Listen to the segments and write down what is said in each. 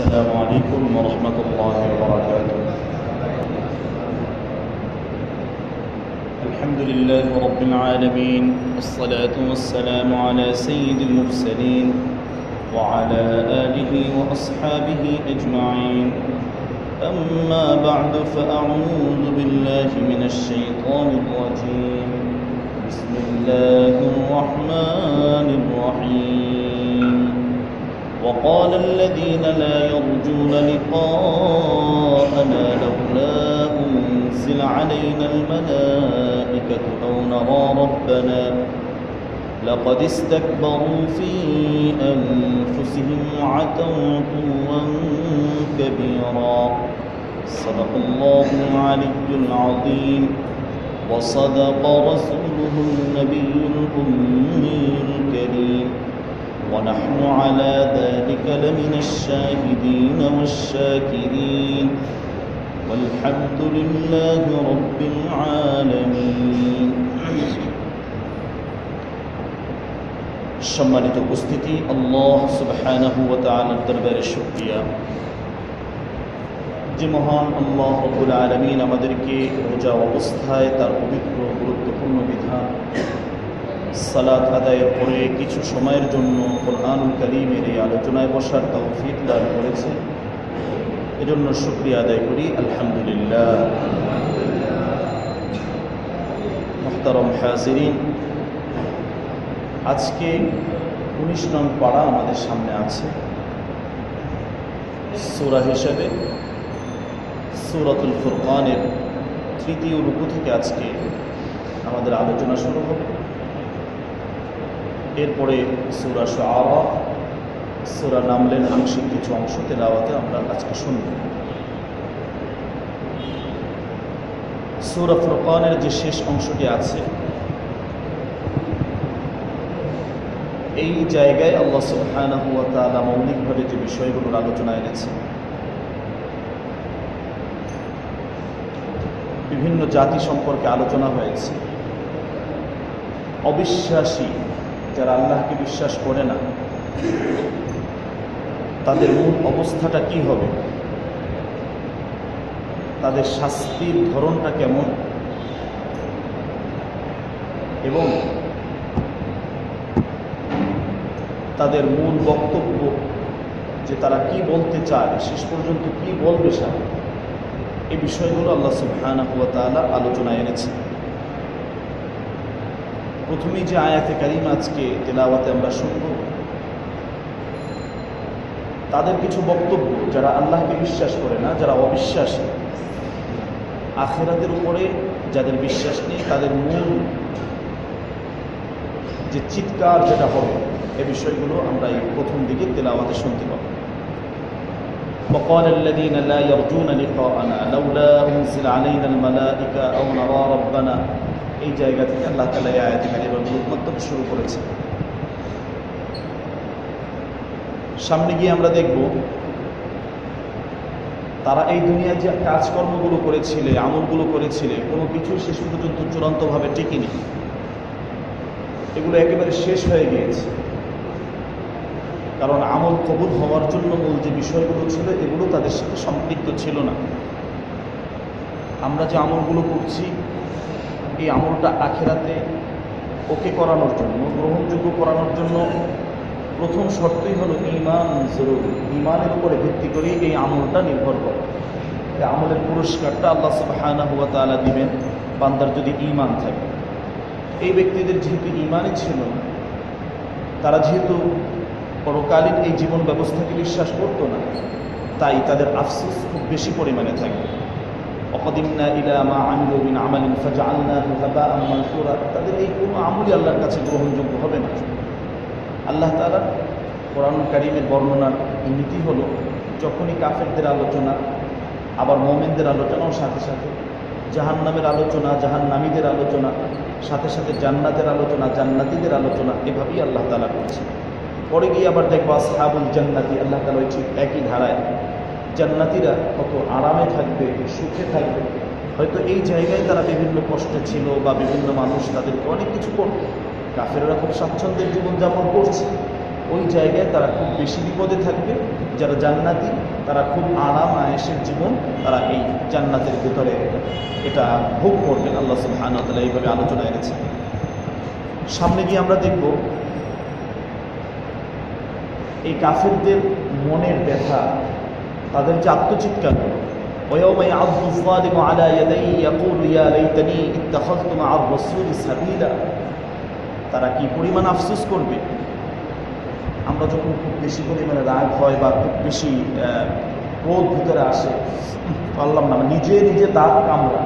السلام عليكم ورحمة الله وبركاته. الحمد لله رب العالمين والصلاة والسلام على سيد المرسلين وعلى آله وأصحابه أجمعين. أما بعد فأعوذ بالله من الشيطان الرجيم. بسم الله الرحمن الرحيم. وقال الذين لا يرجون لقاءنا لولا أنزل علينا الملائكة أو نرى ربنا لقد استكبروا في أنفسهم وعتوا عتوا كبيرا. صدق الله العلي العظيم. وصدق رسوله النبي الأمي الكريم. ونحن على ذلك لمن الشاهدين والشاكرين والحمد لله رب العالمين সম্মানিত উপস্থিতি আল্লাহ সুবহানাহু ওয়া তাআলার দরবারে শুকরিয়া যে মহান আল্লাহ রব্বুল আলামিন আমাদেরকে রোজা অবস্থায় তার পবিত্র গুরুত্বপূর্ণ বিধান সালাত আদায়ের পরে কিছু সময়ের জন্য কোরআনুল করিমের এই আলোচনায় বসার তৌফিক দান করেছে। এজন্য শুক্রিয়া আদায় করি। আলহামদুলিল্লাহ। মোহতারম হাজিরিন, আজকে উনিশ নং পাড়া আমাদের সামনে আছে। সুরা হিসেবে সুরাতুল ফুরকানের তৃতীয় রূপ থেকে আজকে আমাদের আলোচনা শুরু হবে। এরপরে সুরা শাহরা সুরা নামলেন আংশিক কিছু অংশ, তেলাওয়াতে আমরা আজকে শুনব। সুরা ফুরকানের যে শেষ অংশটি আছে, এই জায়গায় আল্লাহ তাআলা মৌলিকভাবে যে বিষয়গুলোর আলোচনা এনেছে, বিভিন্ন জাতি সম্পর্কে আলোচনা হয়েছে, অবিশ্বাসী যারা আল্লাহকে বিশ্বাস করে না, তাদের মূল অবস্থাটা কি হবে? তাদের শাস্তির ধরনটা কেমন? এবং তাদের মূল বক্তব্য যে তারা কি বলতে চায়, শেষ পর্যন্ত কি বলবে সা এই বিষয়গুলো আল্লাহ সুবহানাহু ওয়া তাআলা আলোচনায় এনেছে প্রথমেই যে আয়াতে কারিম আজকে তেলাওয়াতে আমরা শুনব তাদের কিছু বক্তব্য যারা আল্লাহকে বিশ্বাস করে না যারা অবিশ্বাসী আখেরাতের উপরে যাদের বিশ্বাস নেই তাদের মূল যে চিৎকার যেটা হবে এ বিষয়গুলো আমরা এই প্রথম দিকে তেলাওয়াতে শুনতে পাবো وقال الذين لا يرجون لقاءنا لولا أنزل علينا الملائكة أو نرى ربنا এই জায়গা থেকে আল্লাহ তালা এই আয়াতে কারিমার মন্তব্য শুরু করেছে। সামনে গিয়ে আমরা দেখব, তারা এই দুনিয়ার যে কাজকর্মগুলো করেছিলে, আমলগুলো করেছিলে, কোনো কিছু শেষ পর্যন্ত চূড়ান্তভাবে টিকিনি। এগুলো একেবারে শেষ হয়ে গিয়েছে। কারণ আমল কবুল হওয়ার জন্য মূল যে বিষয়গুলো ছিল, এগুলো তাদের সাথে সম্পৃক্ত ছিল না। আমরা যে আমলগুলো করছি এই আমলটা আখেরাতে ওকে করানোর জন্য, গ্রহণযোগ্য করানোর জন্য প্রথম শর্তই হলো ইমান জরুরি ইমানের উপরে ভিত্তি করে এই আমলটা নির্ভর করে। আমলের পুরস্কারটা আল্লাহ সুবাহানা হুয়া তালা দিবেন, বান্দার যদি ইমান থাকে। এই ব্যক্তিদের যেহেতু ইমানই ছিল তারা যেহেতু পরকালীন এই জীবন ব্যবস্থাকে বিশ্বাস করতো না, তাই তাদের আফসোস খুব বেশি পরিমাণে থাকবে মানসুরা তাদের এই কোনো আমলই আল্লাহর কাছে গ্রহণযোগ্য হবে না। আল্লাহ তাআলা কোরআন কারীমের বর্ণনার নীতি হলো যখনই কাফেরদের আলোচনা, আবার মোমেনদের আলোচনাও সাথে সাথে। জাহান্নামের আলোচনা, জাহান্নামীদের আলোচনা, সাথে সাথে জান্নাতের আলোচনা, জান্নাতীদের আলোচনা, এভাবেই আল্লাহ তালা করছে পরে গিয়ে আবার দেখব আসহাবুল জান্নাতি, আল্লাহ তালা ওই ঠিক একই ধারায় জান্নাতিরা কত আরামে থাকবে সুখে থাকবে। হয়তো এই জায়গায় তারা বিভিন্ন কষ্টে ছিল বা বিভিন্ন মানুষ তাদেরকে অনেক কিছু করত। কাফেররা খুব স্বাচ্ছন্দ্যের জীবনযাপন করছে। ওই জায়গায় তারা খুব বেশি বিপদে থাকবে। যারা জান্নাতি, তারা খুব আরাম আয়েসের জীবন তারা এই জান্নাতের ভেতরে এটা ভোগ করবেন আল্লাহ তাআলা এইভাবে আলোচনা এনেছে সামনে গিয়ে আমরা দেখব এই কাফেরদের মনের ব্যথা তাদের যে আত্মচিৎকার ويوم يعض الظالم على يديه يقول يا ليتني اتخذت مع الرسول سبيلا তারা কি পরিমাণ আফসোস করবে আমরা যখন খুব বেশি পরিমাণে রাগ হয় বা খুব বেশি আহ, ক্রোধ ভিতরে আসে পারলাম না নিজে নিজে দাঁত কামড়া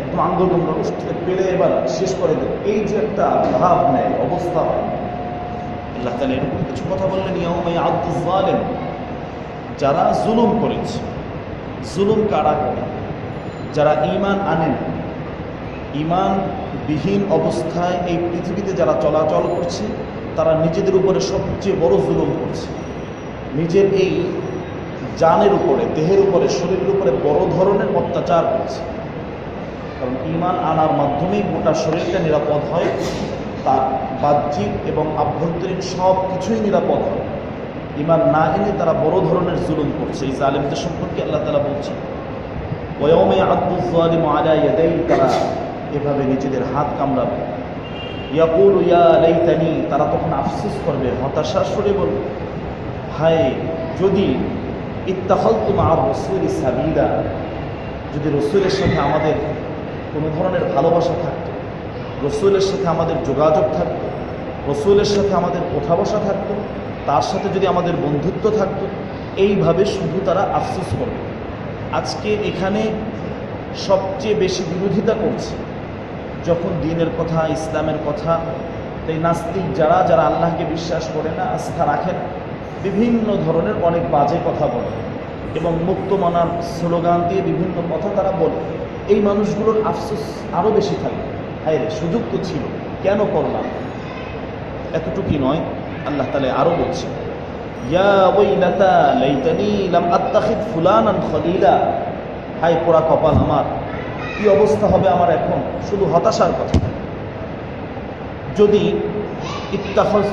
একদম আন্দোলন পেরে এবার শেষ করে দেবে এই যে একটা ভাব নেয় অবস্থা হয় আল্লাহ তালা এরকম কিছু কথা বললেন ইয়াউমাই আব্দুল জালেম যারা জুলুম করেছে, জুলুম কারা করে? যারা ঈমান আনেন ঈমান বিহীন অবস্থায় এই পৃথিবীতে যারা চলাচল করছে, তারা নিজেদের উপরে সবচেয়ে বড় জুলুম করছে। নিজের এই জানের উপরে, দেহের উপরে, শরীরের উপরে বড় ধরনের অত্যাচার করছে। কারণ ঈমান আনার মাধ্যমেই গোটা শরীরটা নিরাপদ হয়, তার বাহ্যিক এবং আভ্যন্তরীণ সব কিছুই নিরাপদ হয়। ইমান না এনে তারা বড় ধরনের জুলুম করছে। এই জালিমদের সম্পর্কে আল্লাহ তালা বলছেন ওয়মে আব্দুল জালিম আলা ইয়াদাই তারা এভাবে নিজেদের হাত কামড়াবে। ইয়াকুল ইয়া লাইতানি তারা তখন আফসোস করবে হতাশার সুরে বলবে, হায়, যদি ইত্তাহল তোমার রসুল সাবিরা যদি রসুলের সাথে আমাদের কোনো ধরনের ভালোবাসা থাকতো, রসুলের সাথে আমাদের যোগাযোগ থাকতো, রসুলের সাথে আমাদের কোথা বসা থাকতো তার সাথে যদি আমাদের বন্ধুত্ব থাকতো, এইভাবে শুধু তারা আফসোস করবে আজকে এখানে সবচেয়ে বেশি বিরোধিতা করছে যখন দিনের কথা, ইসলামের কথা এই নাস্তিক যারা যারা আল্লাহকে বিশ্বাস করে না, আস্থা রাখে বিভিন্ন ধরনের অনেক বাজে কথা বলে এবং মুক্তমানার স্লোগান দিয়ে বিভিন্ন কথা তারা বলে। এই মানুষগুলোর আফসোস আরও বেশি থাকে। হায় রে সুযোগ তো ছিল। কেন করলাম? এতটুকুই নয়। আল্লাহ তালে আরও বলছে খলিলা। হায় পোড়া কপাল আমার, কি অবস্থা হবে আমার এখন? শুধু হতাশার কথা। যদি ইত্তাখজ,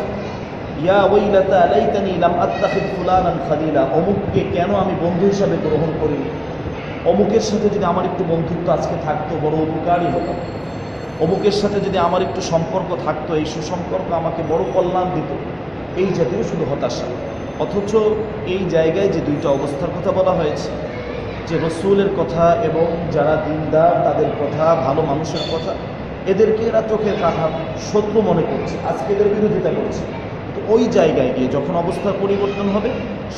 ইয়া ওয়াইলাতা লাইতানি লাম আত্তাখিদ ফুলানান খলিলা। অমুককে কেন আমি বন্ধু হিসাবে গ্রহণ করিনি? অমুকের সাথে যদি আমার একটু বন্ধুত্ব আজকে থাকতো, বড় উপকারই হতো। অমুকের সাথে যদি আমার একটু সম্পর্ক থাকতো, এই সুসম্পর্ক আমাকে বড় কল্যাণ দিত। এই জাতীয় শুধু হতাশা অথচ এই জায়গায় যে দুইটা অবস্থার কথা বলা হয়েছে, যে রসুলের কথা এবং যারা দিনদার, তাদের কথা, ভালো মানুষের কথা, এদেরকে এরা চোখের কাঠা শত্রু মনে করছে, আজকে এদের বিরোধিতা করছে। তো ওই জায়গায় গিয়ে যখন অবস্থার পরিবর্তন হবে,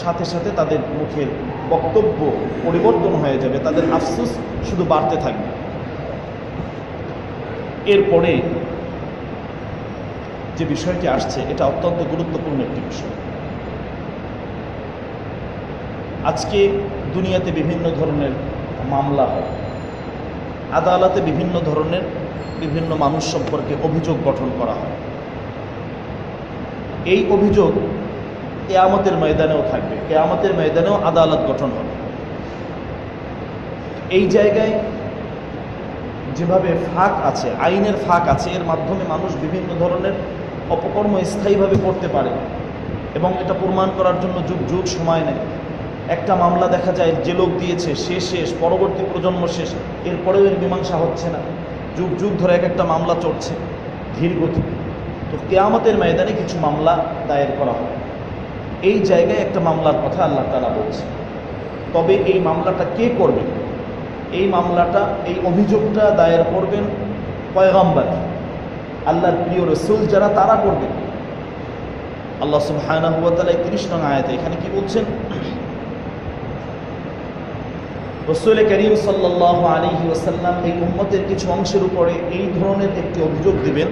সাথে সাথে তাদের মুখের বক্তব্য পরিবর্তন হয়ে যাবে, তাদের আফসোস শুধু বাড়তে থাকবে। এরপরে যে বিষয়টি আসছে, এটা অত্যন্ত গুরুত্বপূর্ণ একটি বিষয়। আজকে দুনিয়াতে বিভিন্ন ধরনের মামলা হয়। আদালতে বিভিন্ন ধরনের বিভিন্ন মানুষ সম্পর্কে অভিযোগ গঠন করা হয়। এই অভিযোগ কেয়ামতের ময়দানেও থাকবে। কেয়ামতের ময়দানেও আদালত গঠন হবে। এই জায়গায় যেভাবে ফাঁক আছে, আইনের ফাঁক আছে, এর মাধ্যমে মানুষ বিভিন্ন ধরনের অপকর্ম স্থায়ীভাবে করতে পারে এবং এটা প্রমাণ করার জন্য যুগ যুগ সময় নেয়। একটা মামলা দেখা যায়, যে লোক দিয়েছে, সে শেষ, পরবর্তী প্রজন্ম শেষ, এরপরেও এর মীমাংসা হচ্ছে না। যুগ যুগ ধরে এক একটা মামলা চড়ছে, ধীর গতি। তো কেয়ামতের ময়দানে কিছু মামলা দায়ের করা হয় এই জায়গায় একটা মামলার কথা আল্লাহ তালা বলছে। তবে এই মামলাটা কে করবেন? এই মামলাটা, এই অভিযোগটা দায়ের করবেন পয়গম্বর। আল্লাহর প্রিয় রসুল যারা, তারা করবেন আল্লাহ সুবহানাহু ওয়া তাআলা 30 নং আয়াতে এখানে কি বলছেন? রসুল করিম সাল্লাল্লাহু আলাইহি ওয়াসাল্লাম এই উম্মতের কিছু অংশের উপরে এই ধরনের একটি অভিযোগ দিবেন।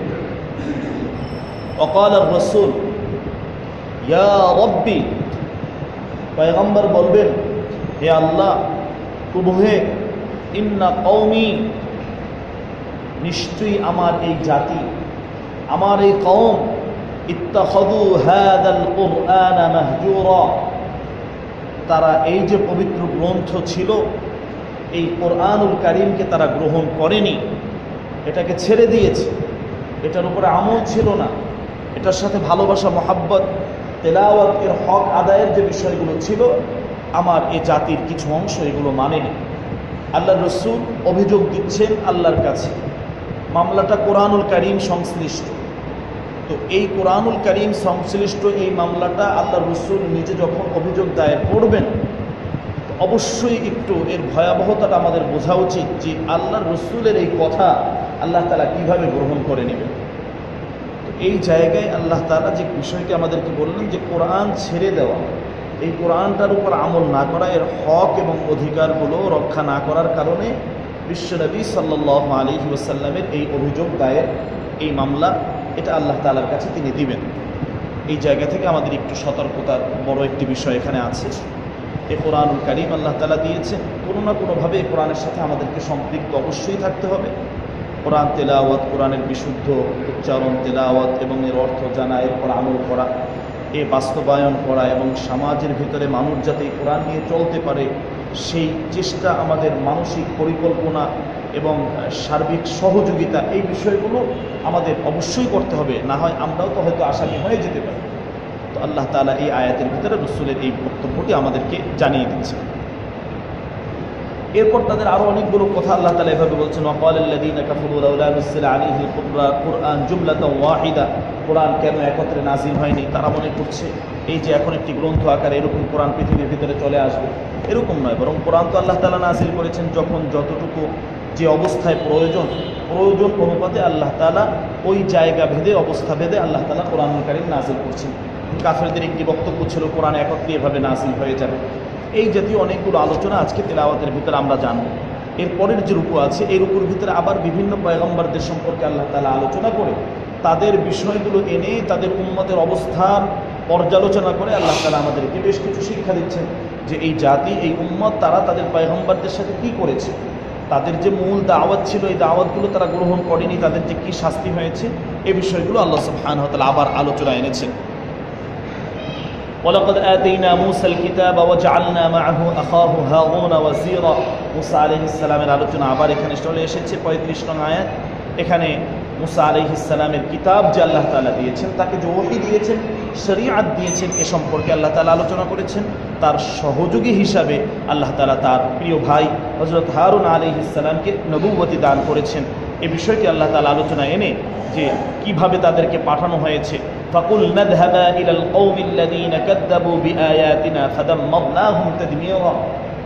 অকাল রসুল, ইয়া রব্বি, পয়গম্বর বলবেন, হে আল্লাহ, প্রভু হে, ইন্না কৌমি নিশ্চয়ই আমার এই জাতি আমার এই কৌম মাহজুরা। তারা এই যে পবিত্র গ্রন্থ ছিল, এই কোরআনুল কারিমকে তারা গ্রহণ করেনি। এটাকে ছেড়ে দিয়েছে। এটার উপরে আমল ছিল না। এটার সাথে ভালোবাসা, মহাব্বত তেলাওয়াতের হক আদায়ের যে বিষয়গুলো ছিল, আমার এ জাতির কিছু অংশ এগুলো মানেনি। আল্লাহ রসুল অভিযোগ দিচ্ছেন আল্লাহর কাছে। মামলাটা কোরআনুল করিম সংশ্লিষ্ট। তো এই কোরআনুল করিম সংশ্লিষ্ট এই মামলাটা আল্লাহ রসুল নিজে যখন অভিযোগ দায়ের করবেন অবশ্যই একটু এর ভয়াবহতাটা আমাদের বোঝা উচিত যে আল্লাহ রসুলের এই কথা আল্লাহ তালা কীভাবে গ্রহণ করে নেবেন। তো এই জায়গায় আল্লাহ তালা যে বিষয়টি আমাদেরকে বললেন যে কোরআন ছেড়ে দেওয়া, এই কোরআনটার উপর আমল না করা এর হক এবং অধিকারগুলো রক্ষা না করার কারণে বিশ্বনবী সাল্লাহ আলী ওসাল্লামের এই অভিযোগ দায়ের, এই মামলা এটা আল্লাহ তালার কাছে তিনি দিবেন। এই জায়গা থেকে আমাদের একটু সতর্কতার বড় একটি বিষয় এখানে আছে। এ কোরআনুল কারিম আল্লাহ তালা দিয়েছেন, কোনো না কোনোভাবে এই কোরআনের সাথে আমাদেরকে সম্পৃক্ত অবশ্যই থাকতে হবে। কোরআন তেলাওয়াত, কোরআনের বিশুদ্ধ উচ্চারণ, তেলাওয়াত এবং এর অর্থ জানা, এরপর আমল করা, এ বাস্তবায়ন করা এবং সমাজের ভিতরে মানুষ যাতে এই কোরআন নিয়ে চলতে পারে, সেই চেষ্টা আমাদের মানসিক পরিকল্পনা এবং সার্বিক সহযোগিতা এই বিষয়গুলো আমাদের অবশ্যই করতে হবে। না হয় আমরাও তো হয়তো আসামি হয়ে যেতে পারি। তো আল্লাহ তালা এই আয়াতের ভিতরে রসুলের এই বক্তব্যটি আমাদেরকে জানিয়ে দিচ্ছে। এরপর তাদের আরও অনেকগুলো কথা আল্লাহ তালা এভাবে বলছেন কোরআন জুমলাত ওয়াহিদা। কোরআন কেন একত্রে নাজিল হয়নি? তারা মনে করছে, এই যে এখন একটি গ্রন্থ আকারে এরকম কোরআন পৃথিবীর ভিতরে চলে আসবে। এরকম নয়, বরং কোরআন তো আল্লাহ তালা নাজিল করেছেন যখন যতটুকু যে অবস্থায় প্রয়োজন প্রয়োজন অনুপাতে আল্লাহ তালা ওই জায়গা ভেদে, অবস্থা ভেদে আল্লাহ তালা কোরআন কারিম নাজিল করছেন। কাফেরদের একটি বক্তব্য ছিল, কোরআন একত্রে এভাবে নাজিল হয়ে যাবে। এই জাতীয় অনেকগুলো আলোচনা আজকে তেলাওয়াতের ভিতরে আমরা জানব। এর পরের যে রূপ আছে, এই রূপের ভিতরে আবার বিভিন্ন পয়গম্বরদের সম্পর্কে আল্লাহ তালা আলোচনা করে, তাদের বিষয়গুলো এনে তাদের উন্মতের অবস্থান পর্যালোচনা করে আল্লাহ তালা আমাদেরকে বেশ কিছু শিক্ষা দিচ্ছেন যে এই জাতি, এই উম্মত তারা তাদের পয়গম্বরদের সাথে কি করেছে। তাদের যে মূল দাওয়াত ছিল এই দাওয়াতগুলো তারা গ্রহণ করেনি তাদের যে কী শাস্তি হয়েছে এই বিষয়গুলো আল্লাহ সুবহান হতালা আবার আলোচনা এনেছেন ولقد آتينا موسى الكتاب وجعلنا معه أخاه هارون وزيرا মুসা আলহিসাল্লামের আলোচনা আবার এখানে চলে এসেছে পঁয়ত্রিশ নং আয়াত এখানে মুসা আলহিসাল্লামের কিতাব যে আল্লাহ তালা দিয়েছেন তাকে যে ওহি দিয়েছেন শরিয়াত দিয়েছেন এ সম্পর্কে আল্লাহ তালা আলোচনা করেছেন। তার সহযোগী হিসাবে আল্লাহ তালা তার প্রিয় ভাই হজরত হারুন আলহিসাল্লামকে নবুবতী দান করেছেন। এ বিষয়টি আল্লাহ তালা আলোচনা এনে যে কীভাবে তাদেরকে পাঠানো হয়েছে। তাদমীরা।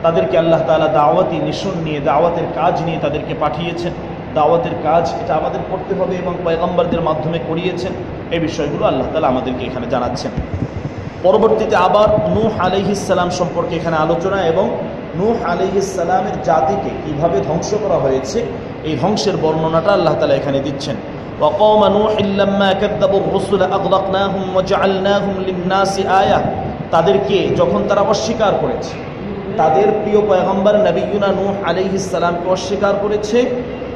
তাদেরকে আল্লাহ তাআলা দাওয়াতি মিশন নিয়ে, দাওয়াতের কাজ নিয়ে তাদেরকে পাঠিয়েছেন। দাওয়াতের কাজ এটা আমাদের করতে হবে এবং পয়গম্বরদের মাধ্যমে করিয়েছেন। এই বিষয়গুলো আল্লাহ তাআলা আমাদেরকে এখানে জানাচ্ছেন পরবর্তীতে আবার নূহ আলাইহিসসালাম সম্পর্কে এখানে আলোচনা এবং নূহ আলাইহিসসালামের জাতিকে কিভাবে ধ্বংস করা হয়েছে এই ধ্বংসের বর্ণনাটা আল্লাহ তাআলা এখানে দিচ্ছেন وقوم نوح لما كذبوا الرسل أغرقناهم وجعلناهم للناس آية তাদেরকে যখন তারা অস্বীকার করেছে তাদের প্রিয় পয়গম্বর নবীনা নূহ আলাইহিসসালামকে অস্বীকার করেছে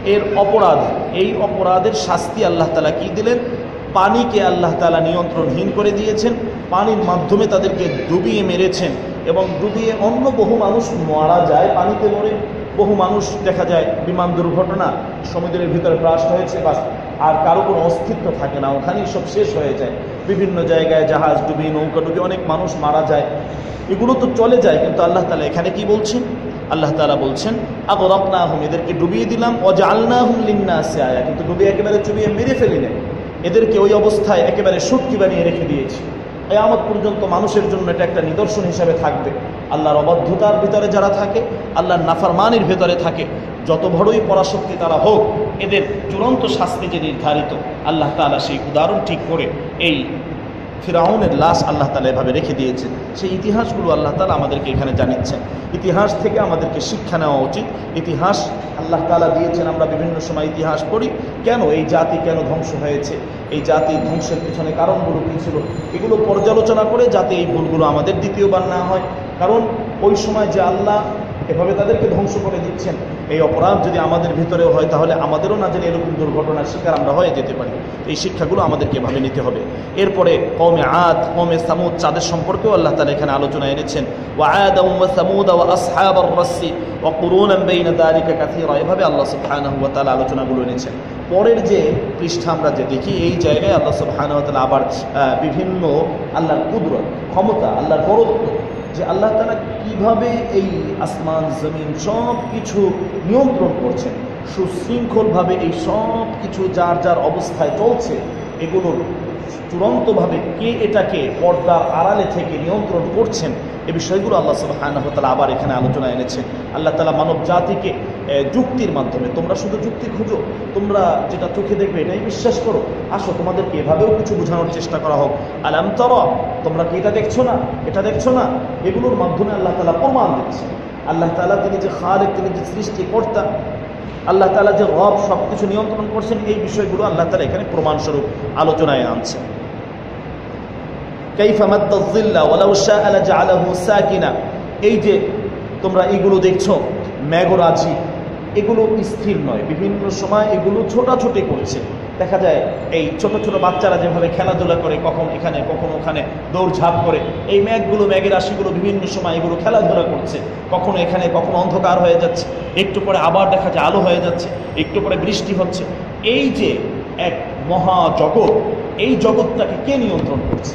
এর অপরাধ এই অপরাধের শাস্তি আল্লাহ তালা কি দিলেন পানিকে আল্লাহ তালা নিয়ন্ত্রণহীন করে দিয়েছেন, পানির মাধ্যমে তাদেরকে ডুবিয়ে মেরেছেন এবং ডুবিয়ে অন্য বহু মানুষ মারা যায় পানিতে মরে। বহু মানুষ দেখা যায় বিমান দুর্ঘটনা সমুদ্রের ভিতরে ব্রাস্ট হয়েছে বাস, আর কারও কোনো অস্তিত্ব থাকে না, ওখানেই সব শেষ হয়ে যায়। বিভিন্ন জায়গায় জাহাজ ডুবি, নৌকা ডুবি অনেক মানুষ মারা যায়। এগুলো তো চলে যায়, কিন্তু আল্লাহ তালা এখানে কি বলছেন? আল্লাহ তালা বলছেন আগরক না হুম এদেরকে ডুবিয়ে দিলাম অজালনা হুম লিন্না আসে আয়া। কিন্তু ডুবিয়ে একেবারে চুবিয়ে মেরে ফেলি না এদেরকে ওই অবস্থায় একেবারে সুটকি বানিয়ে রেখে দিয়েছি। কেয়ামত পর্যন্ত মানুষের জন্য এটা একটা নিদর্শন হিসাবে থাকবে। আল্লাহর অবাধ্যতার ভিতরে যারা থাকে, আল্লাহর নাফারমানির ভেতরে থাকে, যত বড়ই পরাশক্তি তারা হোক, এদের চূড়ান্ত শাস্তি যে নির্ধারিত, আল্লাহ তালা সেই উদাহরণ ঠিক করে এই ফিরাউনের লাশ আল্লাহ তালা এভাবে রেখে দিয়েছেন। সেই ইতিহাসগুলো আল্লাহ তালা আমাদেরকে এখানে জানিয়েছেন। ইতিহাস থেকে আমাদেরকে শিক্ষা নেওয়া উচিত। ইতিহাস আল্লাহ তালা দিয়েছেন, আমরা বিভিন্ন সময় ইতিহাস পড়ি, কেন এই জাতি কেন ধ্বংস হয়েছে? এই জাতি ধ্বংসের পিছনে কারণগুলো কী ছিল? এগুলো পর্যালোচনা করে যাতে এই ভুলগুলো আমাদের দ্বিতীয়বার না হয়। কারণ ওই সময় যে আল্লাহ এভাবে তাদেরকে ধ্বংস করে দিচ্ছেন। এই অপরাধ যদি আমাদের ভিতরেও হয়, তাহলে আমাদেরও না জানি এরকম দুর্ঘটনার শিকার আমরা হয়ে যেতে পারি। এই শিক্ষাগুলো আমাদেরকে এভাবে নিতে হবে। এরপরে কমে আদ কমে সামুদ, চাঁদের সম্পর্কেও আল্লাহ তালা এখানে আলোচনা এনেছেন। ও আয়াদ সামুদ ও আসহাব ও কুরুন দারিকা কাথিরা এভাবে আল্লাহ সুবহানাহু ওয়া তাআলা আলোচনাগুলো এনেছেন। পরের যে পৃষ্ঠা আমরা যে দেখি, এই জায়গায় আল্লাহ সুবহানাহু ওয়া তাআলা আবার বিভিন্ন আল্লাহর কুদরত, ক্ষমতা, আল্লাহর বরত্ব যে আল্লাহ তালা কীভাবে এই আসমান, জমিন সব কিছু নিয়ন্ত্রণ করছেন সুশৃঙ্খলভাবে এই সব কিছু যার যার অবস্থায় চলছে, এগুলোর চূড়ান্তভাবে কে এটাকে পর্দার আড়ালে থেকে নিয়ন্ত্রণ করছেন, এ বিষয়গুলো আল্লাহ সুবহানাহু ওয়া তাআলা আবার এখানে আলোচনা এনেছেন। আল্লাহ তালা মানব জাতিকে যুক্তির মাধ্যমে, তোমরা শুধু যুক্তি খুঁজো, তোমরা যেটা চোখে দেখবে এটাই বিশ্বাস করো, আসো তোমাদেরকে এভাবেও কিছু বোঝানোর চেষ্টা করা হোক। আলাম তর, তোমরা কি এটা দেখছ না? এটা দেখছ না? এগুলোর মাধ্যমে আল্লাহ তালা প্রমাণ দিচ্ছে। আল্লাহ তালা তিনি যে খালেক, তিনি যে সৃষ্টিকর্তা আল্লাহ তালা যে রব সব কিছু নিয়ন্ত্রণ করছেন, এই বিষয়গুলো আল্লাহ তালা এখানে প্রমাণস্বরূপ আলোচনায় আনছেন এই যে তোমরা এগুলো দেখছ ম্যাগরাজি এগুলো স্থির নয়। বিভিন্ন সময় এগুলো ছোটাছুটি করছে। দেখা যায় এই ছোট ছোট বাচ্চারা যেভাবে খেলাধুলা করে, কখন এখানে, কখন ওখানে, দৌড়ঝাঁপ করে, এই ম্যাগগুলো ম্যাগের রাশিগুলো বিভিন্ন সময় এগুলো খেলাধুলা করছে। কখনো এখানে, কখনো অন্ধকার হয়ে যাচ্ছে। একটু পরে আবার দেখা যায় আলো হয়ে যাচ্ছে, একটু পরে বৃষ্টি হচ্ছে। এই যে এক মহা জগৎ, এই জগৎটাকে কে নিয়ন্ত্রণ করছে?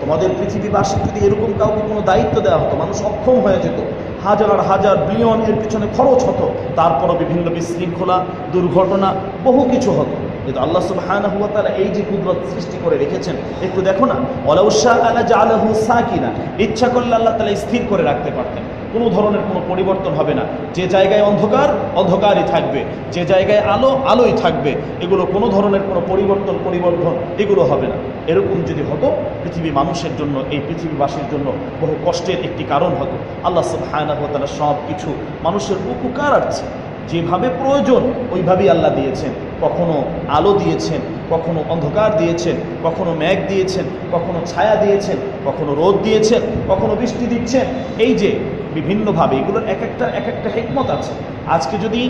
তোমাদের পৃথিবীবাসী যদি এরকম কাউকে কোনো দায়িত্ব দেওয়া হতো, মানুষ অক্ষম হয়ে যেত, হাজার আর হাজার বিলিয়ন এর পিছনে খরচ হতো, তারপরও বিভিন্ন বিশৃঙ্খলা, দুর্ঘটনা, বহু কিছু হতো। কিন্তু আল্লাহ সুবহানাহু ওয়া তাআলা এই যে কুদরত সৃষ্টি করে রেখেছেন, একটু দেখো না। ওয়ালাউ শাআ আলা জাআলাহু সাকিনা। ইচ্ছা করলে আল্লাহ তাআলা স্থির করে রাখতে পারতেন। কোনো ধরনের কোনো পরিবর্তন হবে না। যে জায়গায় অন্ধকার, অন্ধকারই থাকবে। যে জায়গায় আলো, আলোই থাকবে। এগুলো কোনো ধরনের কোনো পরিবর্তন পরিবর্তন এগুলো হবে না। এরকম যদি হতো, পৃথিবী মানুষের জন্য, এই পৃথিবীবাসীর জন্য বহু কষ্টের একটি কারণ হতো। আল্লাহ সুবহানাহু ওয়া তাআলা সব কিছু মানুষের উপকার আছে যেভাবে প্রয়োজন, ওইভাবেই আল্লাহ দিয়েছেন। কখনো আলো দিয়েছেন, কখনো অন্ধকার দিয়েছেন, কখনো মেঘ দিয়েছেন, কখনো ছায়া দিয়েছেন, কখনো রোদ দিয়েছেন, কখনো বৃষ্টি দিচ্ছেন। এই যে বিভিন্নভাবে, এগুলোর এক একটা এক একটা হেকমত আছে। আজকে যদি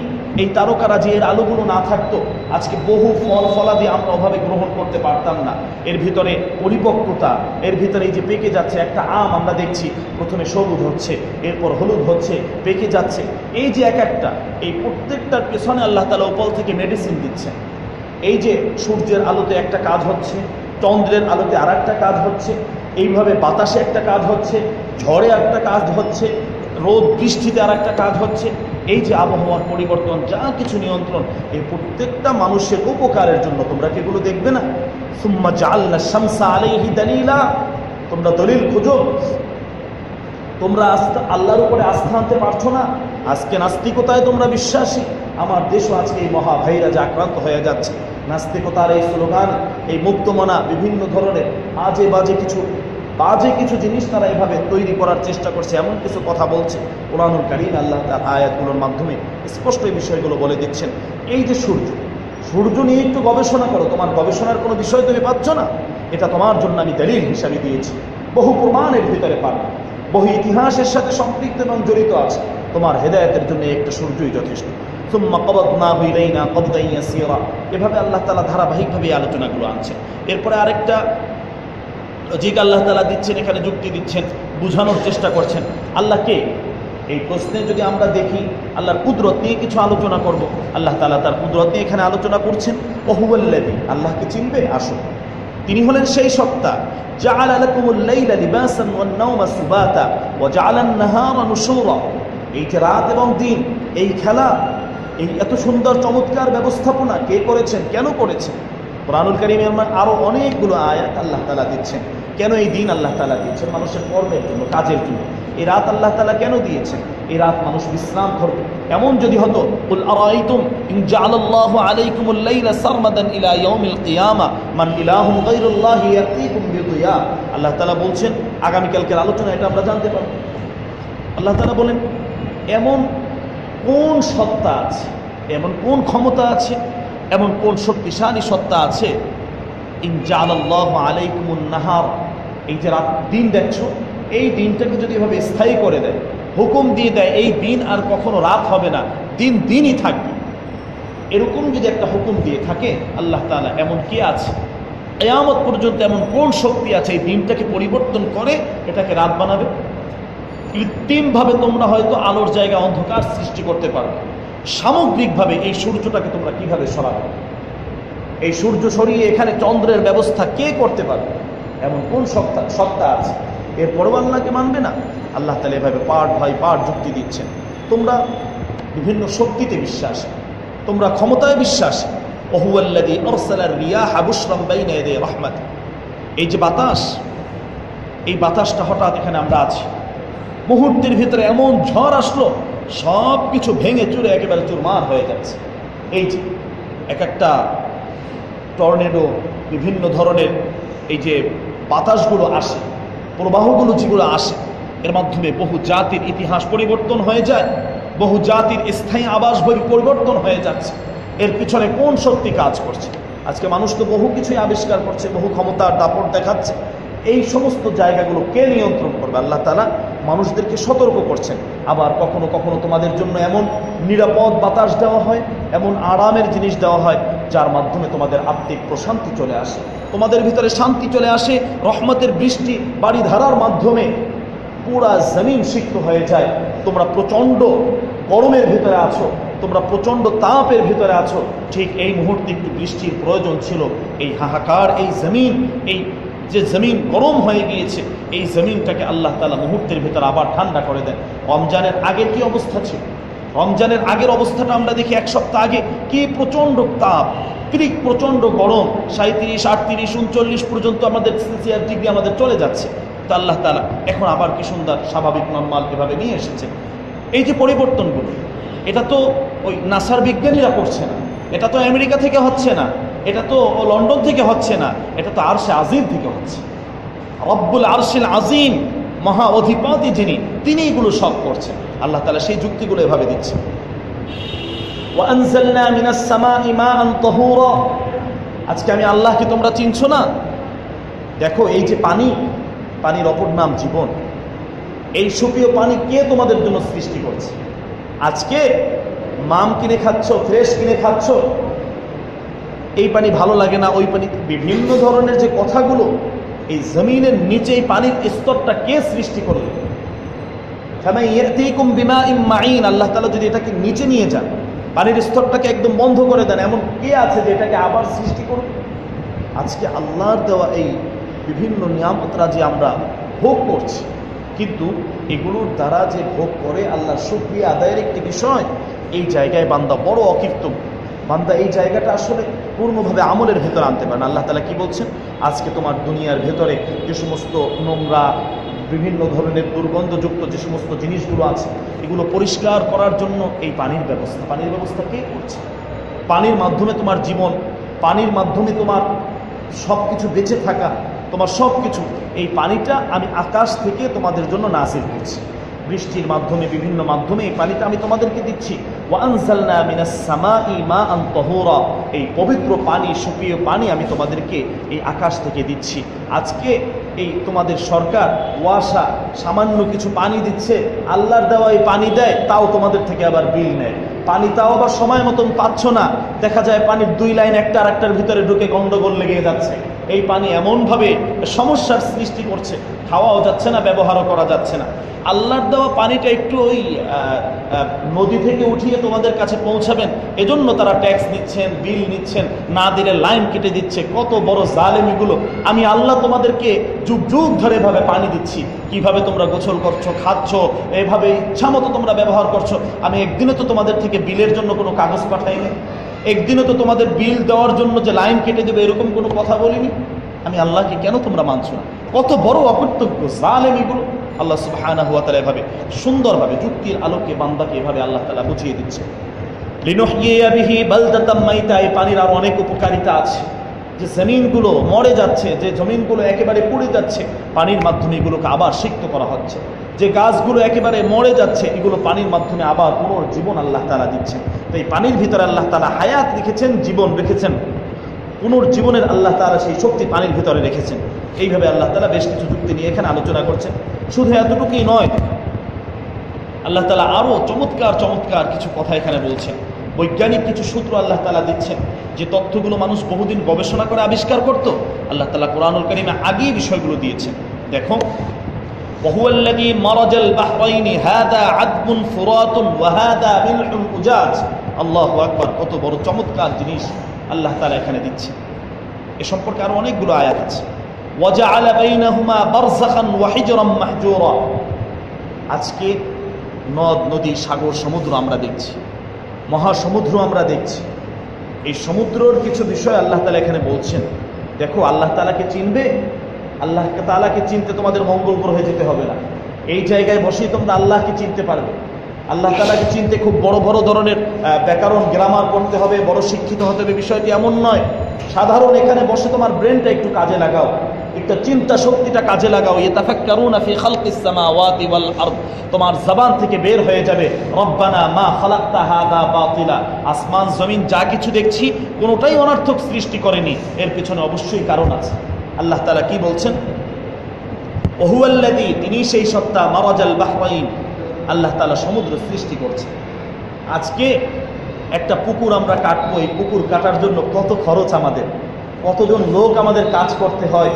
এই তারকারাজি এর আলোগুলো না থাকতো, আজকে বহু ফল ফলাদি আমরা অভাবে গ্রহণ করতে পারতাম না। এর ভিতরে পরিপক্কতা, এর ভিতরে এই যে পেকে যাচ্ছে একটা আম আমরা দেখছি, প্রথমে সবুজ হচ্ছে, এরপর হলুদ হচ্ছে, পেকে যাচ্ছে। এই যে এক একটা, এই প্রত্যেকটার পেছনে আল্লাহ তালা উপল থেকে মেডিসিন দিচ্ছেন। এই যে সূর্যের আলোতে একটা কাজ হচ্ছে, চন্দ্রের আলোতে আর কাজ হচ্ছে, এইভাবে বাতাসে একটা কাজ হচ্ছে, ঝড়ে একটা কাজ হচ্ছে রোদ বৃষ্টিতে আর একটা কাজ হচ্ছে, এই যে আবহাওয়ার পরিবর্তন, যা কিছু নিয়ন্ত্রণ, এই প্রত্যেকটা মানুষের উপকারের জন্য। তোমরা কি এগুলো দেখবে না? সুম্মা জাল্লা শামসা আলাইহি দালিলা। তোমরা দলিল খুঁজো। তোমরা আল্লাহর উপরে আস্থা আনতে পারছ না। আজকে নাস্তিকতায় তোমরা বিশ্বাসী। আমার দেশও আজকে এই মহা ভাইরা যে আক্রান্ত হয়ে যাচ্ছে। নাস্তিকতার এই স্লোগান, এই মুক্তমনা বিভিন্ন ধরনের আজে বাজে কিছু বাজে কিছু জিনিস তারা এভাবে তৈরি করার চেষ্টা করছে, এমন কিছু কথা বলছে। কোরআনুল কারিম আল্লাহ তার আয়াতগুলোর মাধ্যমে স্পষ্ট এই বিষয়গুলো বলে দিচ্ছেন। এই যে সূর্য সূর্য নিয়ে একটু গবেষণা করো। তোমার গবেষণার কোনো বিষয় তুমি পাচ্ছ না? এটা তোমার জন্য আমি দলিল হিসাবে দিয়েছি। বহু প্রমাণের ভিতরে পাবে। বহু ইতিহাসের সাথে সম্পৃক্ত এবং জড়িত আছে। তোমার হেদায়তের জন্য একটা সূর্যই যথেষ্ট। সিরা এভাবে আল্লাহ তালা ধারাবাহিকভাবে আলোচনাগুলো আনছেন। এরপরে আরেকটা জিক আল্লাহ তালা দিচ্ছেন, এখানে যুক্তি দিচ্ছেন, বুঝানোর চেষ্টা করছেন। আল্লাহ কে? এই প্রশ্নে যদি আমরা দেখি, আল্লাহর কুদরত নিয়ে কিছু আলোচনা করব। আল্লাহ তালা তার কুদরত নিয়ে এখানে আলোচনা করছেন। ওহুবল্লাদি আল্লাহকে চিনবে? আসো তিনি হলেন সেই সত্তা। নুশুরা। এই যে রাত এবং দিন, এই খেলা, এই এত সুন্দর চমৎকার ব্যবস্থাপনা কে করেছেন, কেন করেছেন? কোরআনুল করিমের আরও অনেকগুলো আয়াত আল্লাহ তালা দিচ্ছেন। কেন এই দিন আল্লাহ তালা দিচ্ছেন? মানুষের কর্মের জন্য, কাজের জন্য। এই রাত আল্লাহ তালা কেন দিয়েছেন? এই রাত মানুষ বিশ্রাম করবে। এমন যদি হতো ইলা মান আল্লাহ তাআলা বলছেন আগামী কালকের আলোচনা এটা আমরা জানতে পারব। আল্লাহ তাআলা বলেন, এমন কোন সত্তা আছে, এমন কোন ক্ষমতা আছে এমন কোন শক্তিশালী সত্তা আছে? নাহার। এই যে রাত দিন দেখছ, এই দিনটাকে যদি এভাবে স্থায়ী করে দেয়, হুকুম দিয়ে দেয়, এই দিন আর কখনো রাত হবে না, দিন দিনই থাকবে। এরকম যদি একটা হুকুম দিয়ে থাকে, আল্লাহ তালা এমন কি আছে? এয়ামত পর্যন্ত এমন কোন শক্তি আছে এই দিনটাকে পরিবর্তন করে, এটাকে রাত বানাবে? কৃত্রিমভাবে তোমরা হয়তো আলোর জায়গা অন্ধকার সৃষ্টি করতে পারবে। সামগ্রিকভাবে এই সূর্যটাকে তোমরা কীভাবে সরাবে? এই সূর্য সরিয়ে এখানে চন্দ্রের ব্যবস্থা কে করতে পারবে? এমন কোন সত্তা সত্তা আছে? এর আল্লাহকে মানবে না? আল্লাহ তালা এভাবে পাঠ ভাই পাঠ যুক্তি দিচ্ছেন। তোমরা বিভিন্ন শক্তিতে বিশ্বাস, তোমরা ক্ষমতায় বিশ্বাস। ওহুয়াল্লাদি অরসালার রিয়া এই যে বাতাস, এই বাতাসটা হঠাৎ এখানে আমরা আছি। মুহূর্তের ভিতরে এমন ঝড় আসলো সব কিছু ভেঙে চুরে একেবারে চুরমার হয়ে যাচ্ছে। এই যে এক একটা টর্নেডো, বিভিন্ন ধরনের এই যে বাতাসগুলো আসে, প্রবাহগুলো যেগুলো আসে, এর মাধ্যমে বহু জাতির ইতিহাস পরিবর্তন হয়ে যায়, বহু জাতির স্থায়ী আবাস বই পরিবর্তন হয়ে যাচ্ছে। এর পিছনে কোন শক্তি কাজ করছে? আজকে মানুষ তো বহু কিছুই আবিষ্কার করছে, বহু ক্ষমতার দাপট দেখাচ্ছে এই সমস্ত জায়গাগুলো কে নিয়ন্ত্রণ করবে? আল্লাহ তালা মানুষদেরকে সতর্ক করছেন। আবার কখনো কখনো তোমাদের জন্য এমন নিরাপদ বাতাস দেওয়া হয়, এমন আরামের জিনিস দেওয়া হয়, যার মাধ্যমে তোমাদের আত্মিক প্রশান্তি চলে আসে। তোমাদের ভিতরে শান্তি চলে আসে, রহমতের বৃষ্টি বাড়ি ধারার মাধ্যমে পুরা জমিন সিক্ত হয়ে যায়। তোমরা প্রচণ্ড গরমের ভিতরে আছো, তোমরা প্রচণ্ড তাপের ভিতরে আছো। ঠিক এই মুহূর্তে একটু বৃষ্টির প্রয়োজন ছিল, এই হাহাকার, এই জমিন, এই যে জমিন গরম হয়ে গিয়েছে, এই জমিনটাকে আল্লাহ তালা মুহূর্তের ভিতরে আবার ঠান্ডা করে দেন। রমজানের আগের কি অবস্থা ছিল? রমজানের আগের অবস্থাটা আমরা দেখি এক সপ্তাহ আগে, কি প্রচণ্ড তাপ পিরিক প্রচণ্ড গরম সাঁত্রিশ আটত্রিশ, উনচল্লিশ পর্যন্ত আমাদের সিসিআর ডিগ্রি আমাদের চলে যাচ্ছে। তো আল্লাহ তালা এখন আবার কি সুন্দর, স্বাভাবিক নর্মাল এভাবে নিয়ে এসেছে। এই যে পরিবর্তনগুলো, এটা তো ওই নাসার বিজ্ঞানীরা করছে না, এটা তো আমেরিকা থেকে হচ্ছে না। এটা তো লন্ডন থেকে হচ্ছে না, এটা তো আরশে আজিম থেকে হচ্ছে। রব্বুল আরশিল আজিম, মহা অধিপতি যিনি তিনি এগুলো সব করছেন। আল্লাহ তালা সেই যুক্তিগুলো এভাবে দিচ্ছেন আজকে আমি আল্লাহকে তোমরা চিনছো না? দেখো, এই যে পানি, পানির অপর নাম জীবন। এই সুপ্রিয় পানি কে তোমাদের জন্য সৃষ্টি করছে? আজকে মাম কিনে খাচ্ছ, ফ্রেশ কিনে খাচ্ছ এই পানি ভালো লাগে না, ওই পানি বিভিন্ন ধরনের যে কথাগুলো, এই জমিনের নিচে এই পানির স্তরটা কে সৃষ্টি করল? আল্লাহ তালা যদি এটাকে নিচে নিয়ে যান, পানির স্তরটাকে একদম বন্ধ করে দেন, এমন কে আছে যে এটাকে আবার সৃষ্টি করবে আজকে আল্লাহর দেওয়া এই বিভিন্ন নিয়ামতরা যে আমরা ভোগ করছি। কিন্তু এগুলোর দ্বারা যে ভোগ করে আল্লাহর সুক্রিয়া আদায়ের একটি বিষয়, এই জায়গায় বান্দা বড় অকীর্তব্য। বান্দা এই জায়গাটা আসলে পূর্ণভাবে আমলের ভেতর আনতে পারেন আল্লাহ তালা কি বলছেন? আজকে তোমার দুনিয়ার ভেতরে যে সমস্ত নোংরা, বিভিন্ন ধরনের দুর্গন্ধযুক্ত যে সমস্ত জিনিসগুলো আছে, এগুলো পরিষ্কার করার জন্য এই পানির ব্যবস্থা। পানির ব্যবস্থা কে করছে? পানির মাধ্যমে তোমার জীবন, পানির মাধ্যমে তোমার সব কিছু বেঁচে থাকা, তোমার সব কিছু এই পানিটা আমি আকাশ থেকে তোমাদের জন্য নাসির করছি। বৃষ্টির মাধ্যমে, বিভিন্ন মাধ্যমে এই পানিটা আমি তোমাদেরকে দিচ্ছি। এই পবিত্র পানি, সুপ্রিয় পানি আমি তোমাদেরকে এই আকাশ থেকে দিচ্ছি। আজকে এই তোমাদের সরকার ওয়াসা সামান্য কিছু পানি দিচ্ছে, আল্লাহর দেওয়া এই পানি দেয়, তাও তোমাদের থেকে আবার বিল নেয়। পানি তাও আবার সময় মতন পাচ্ছ না। দেখা যায় পানির দুই লাইন একটা আর একটার ভিতরে ঢুকে গন্ডগোল লেগে যাচ্ছে। এই পানি এমনভাবে সমস্যার সৃষ্টি করছে। খাওয়াও যাচ্ছে না, ব্যবহারও করা যাচ্ছে না। আল্লাহর দেওয়া পানিটা একটু ওই নদী থেকে উঠিয়ে তোমাদের কাছে পৌঁছাবেন। এজন্য তারা ট্যাক্স নিচ্ছেন, বিল নিচ্ছেন, না দিলে লাইন কেটে দিচ্ছে। কত বড় জালেমিগুলো আমি আল্লাহ তোমাদেরকে যুগ যুগ ধরে এভাবে পানি দিচ্ছি। কীভাবে তোমরা গোসল করছ, খাচ্ছ, এভাবে ইচ্ছা মতো তোমরা ব্যবহার করছ। আমি একদিনও তো তোমাদের থেকে বিলের জন্য কোনো কাগজ পাঠাইনি একদিনও তো তোমাদের বিল দেওয়ার জন্য যে লাইন কেটে দেবে এরকম কোনো কথা বলিনি। আমি আল্লাহকে কেন তোমরা মানছো না? কত বড় অকর্তব্য, জালেম এগুলো। আল্লাহ সুবাহানা হুয়া তালা এভাবে, সুন্দরভাবে, যুক্তির আলোকে বান্দাকে এভাবে আল্লাহ তালা বুঝিয়ে দিচ্ছে। পানির আর অনেক উপকারিতা আছে। যে জমিনগুলো মরে যাচ্ছে, যে জমিনগুলো একেবারে পুড়ে যাচ্ছে, পানির মাধ্যমে এগুলোকে আবার সিক্ত করা হচ্ছে। যে গাছগুলো একেবারে মরে যাচ্ছে, এগুলো পানির মাধ্যমে আবার পুনর্জীবন আল্লাহ তালা দিচ্ছেন। তো এই পানির ভিতরে আল্লাহ তালা হায়াত রেখেছেন, জীবন রেখেছেন। পুনর্জীবনের আল্লাহ তালা সেই শক্তি পানির ভিতরে রেখেছেন। এইভাবে আল্লাহ তালা বেশ কিছু যুক্তি নিয়ে এখানে আলোচনা করছেন। শুধু এতটুকুই নয়, আল্লাহ তালা আরও চমৎকার চমৎকার কিছু কথা এখানে বলছেন। বৈজ্ঞানিক কিছু সূত্র আল্লাহ তালা দিচ্ছেন যে তথ্যগুলো মানুষ বহুদিন গবেষণা করে আবিষ্কার করত। আল্লাহ তালা কোরআনুল করিমে আগেই বিষয়গুলো দিয়েছেন। দেখো وهو الذي مرج البحرين هذا عذب فرات وهذا ملح أجاج আল্লাহ আকবার কত বড় চমৎকার জিনিস আল্লাহ তালা এখানে দিচ্ছে এ সম্পর্কে আরো অনেকগুলো আয়াত আছে وجعل بينهما برزخا وحجرا محجورا আজকে নদ নদী সাগর সমুদ্র আমরা দেখছি মহাসমুদ্র আমরা দেখছি এই সমুদ্রর কিছু বিষয় আল্লাহ তালা এখানে বলছেন দেখো আল্লাহ তালাকে চিনবে আল্লাহ তালাকে চিনতে তোমাদের মঙ্গল গ্রহে যেতে হবে না। এই জায়গায় বসেই তোমরা আল্লাহকে চিনতে পারবে। আল্লাহ তালাকে চিনতে খুব বড় বড় ধরনের ব্যাকরণ গ্রামার করতে হবে, বড় শিক্ষিত হতে হবে। বিষয়টি এমন নয়। সাধারণ এখানে বসে তোমার ব্রেনটা একটু কাজে লাগাও। একটা চিন্তা শক্তিটা কাজে লাগাও। ইয়াতাফাক্কারুনা ফি খালকিস সামাওয়াতি ওয়াল তোমার জবান থেকে বের হয়ে যাবে। রব্বানা মা খালাকতা হাদা বাতিলা। আসমান, জমিন, যা কিছু দেখছি, কোনোটাই অনর্থক সৃষ্টি করেনি। এর পিছনে অবশ্যই কারণ আছে। আল্লাহ তাআলা কি বলছেন? ওহুয়াল্লাযী, তিনি সেই সত্তা, মারাজাল বাহরাইন। আল্লাহ তাআলা সমুদ্র সৃষ্টি করছে। আজকে একটা পুকুর আমরা কাটবো, এই পুকুর কাটার জন্য কত খরচ আমাদের? কতজন লোক আমাদের কাজ করতে হয়?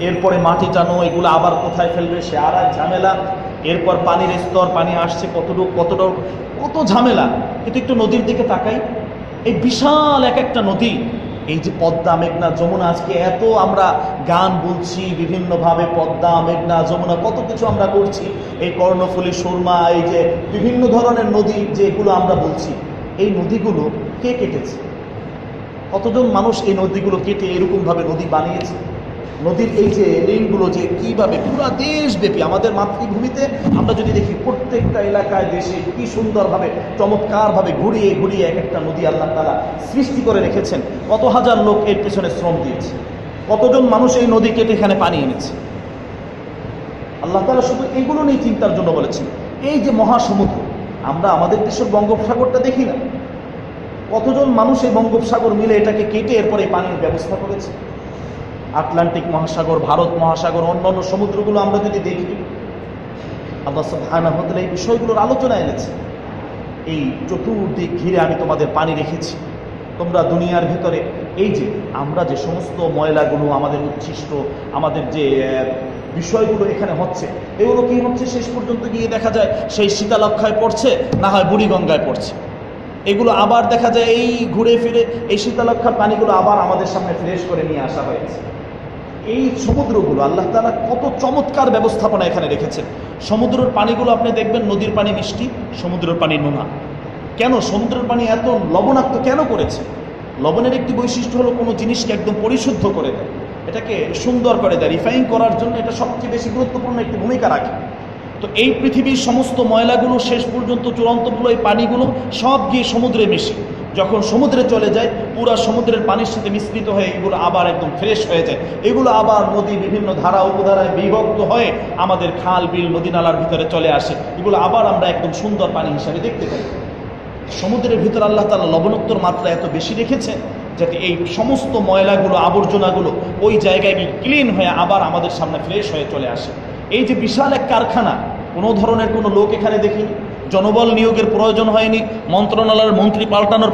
এরপরে মাটি টানো, এগুলো আবার কোথায় ফেলবে সে আর এক ঝামেলা। এরপর পানির স্তর, পানি আসছে কতটুক কতটুক কত ঝামেলা। কিন্তু একটু নদীর দিকে তাকাই। এই বিশাল এক একটা নদী এই যে পদ্মা মেঘনা যমুনা, আজকে এত আমরা গান বলছি, বিভিন্নভাবে পদ্মা মেঘনা যমুনা, কত কিছু আমরা করছি। এই কর্ণফুলী সুরমা, এই যে বিভিন্ন ধরনের নদী যেগুলো আমরা বলছি, এই নদীগুলো কে কেটেছে? কতজন মানুষ এই নদীগুলো কেটে এরকমভাবে নদী বানিয়েছে? নদীর এই যে লিঙ্কগুলো যে কীভাবে পুরা দেশব্যাপী আমাদের মাতৃভূমিতে, আমরা যদি দেখি প্রত্যেকটা এলাকায় দেশে কি সুন্দরভাবে, চমৎকারভাবে ঘুরিয়ে ঘুরিয়ে এক একটা নদী আল্লাহ তালা সৃষ্টি করে রেখেছেন। কত হাজার লোক এর পেছনে শ্রম দিয়েছে। কতজন মানুষ এই নদী কেটে এখানে পানি এনেছে। আল্লাহ তালা শুধু এগুলো নিয়ে চিন্তার জন্য বলেছেন। এই যে মহাসমুদ্র, আমরা আমাদের দেশের বঙ্গোপসাগরটা দেখি না। কতজন মানুষ এই বঙ্গোপসাগর মিলে এটাকে কেটে এরপরে পানির ব্যবস্থা করেছে। আটলান্টিক মহাসাগর, ভারত মহাসাগর, অন্যান্য সমুদ্রগুলো আমরা যদি দেখি, আল্লাহ সুবহানাহু ওয়া এই বিষয়গুলোর আলোচনা এনেছে। এই চতুর্দিক ঘিরে আমি তোমাদের পানি রেখেছি। তোমরা দুনিয়ার ভিতরে, এই যে আমরা যে সমস্ত ময়লাগুলো, আমাদের উচ্ছিষ্ট, আমাদের যে বিষয়গুলো এখানে হচ্ছে, এগুলো কি হচ্ছে? শেষ পর্যন্ত গিয়ে দেখা যায়, সেই শীতালক্ষায় পড়ছে, না হয় বুড়িগঙ্গায় পড়ছে। এগুলো আবার দেখা যায়, এই ঘুরে ফিরে, এই শীতালক্ষার পানিগুলো আবার আমাদের সামনে ফ্রেশ করে নিয়ে আসা হয়েছে। এই সমুদ্রগুলো, আল্লাহ তাআলা কত চমৎকার ব্যবস্থাপনা এখানে রেখেছেন। সমুদ্রের পানিগুলো আপনি দেখবেন, নদীর পানি মিষ্টি, সমুদ্রের পানি নোনা। কেন? সমুদ্রের পানি এত লবণাক্ত কেন করেছে? লবণের একটি বৈশিষ্ট্য হলো কোনো জিনিসকে একদম পরিশুদ্ধ করে দেয়। এটাকে সুন্দর করে দেয়। রিফাইন করার জন্য এটা সবচেয়ে বেশি গুরুত্বপূর্ণ একটি ভূমিকা রাখে। তো এই পৃথিবীর সমস্ত ময়লাগুলো শেষ পর্যন্ত চূড়ান্তগুলো, এই পানিগুলো সব গিয়ে সমুদ্রে মিশে। যখন সমুদ্রে চলে যায়, পুরা সমুদ্রের পানির সাথে মিশ্রিত হয়ে এগুলো আবার একদম ফ্রেশ হয়ে যায়। এগুলো আবার নদী বিভিন্ন ধারা, উপধারায় বিভক্ত হয়ে আমাদের খাল, বিল, নদী নালার ভিতরে চলে আসে। এগুলো আবার আমরা একদম সুন্দর পানি হিসাবে দেখতে পাই। সমুদ্রের ভিতর আল্লাহ তালা লবণোত্তর মাত্রা এত বেশি রেখেছেন যাতে এই সমস্ত ময়লাগুলো, আবর্জনাগুলো ওই জায়গায় গিয়ে ক্লিন হয়ে আবার আমাদের সামনে ফ্রেশ হয়ে চলে আসে। এই যে বিশাল এক কারখানা, কোনো ধরনের কোনো লোক এখানে দেখিনি। জনবল নিয়োগের প্রয়োজন হয়নি, মন্ত্রণালয়ের মন্ত্রী পাল্টানোর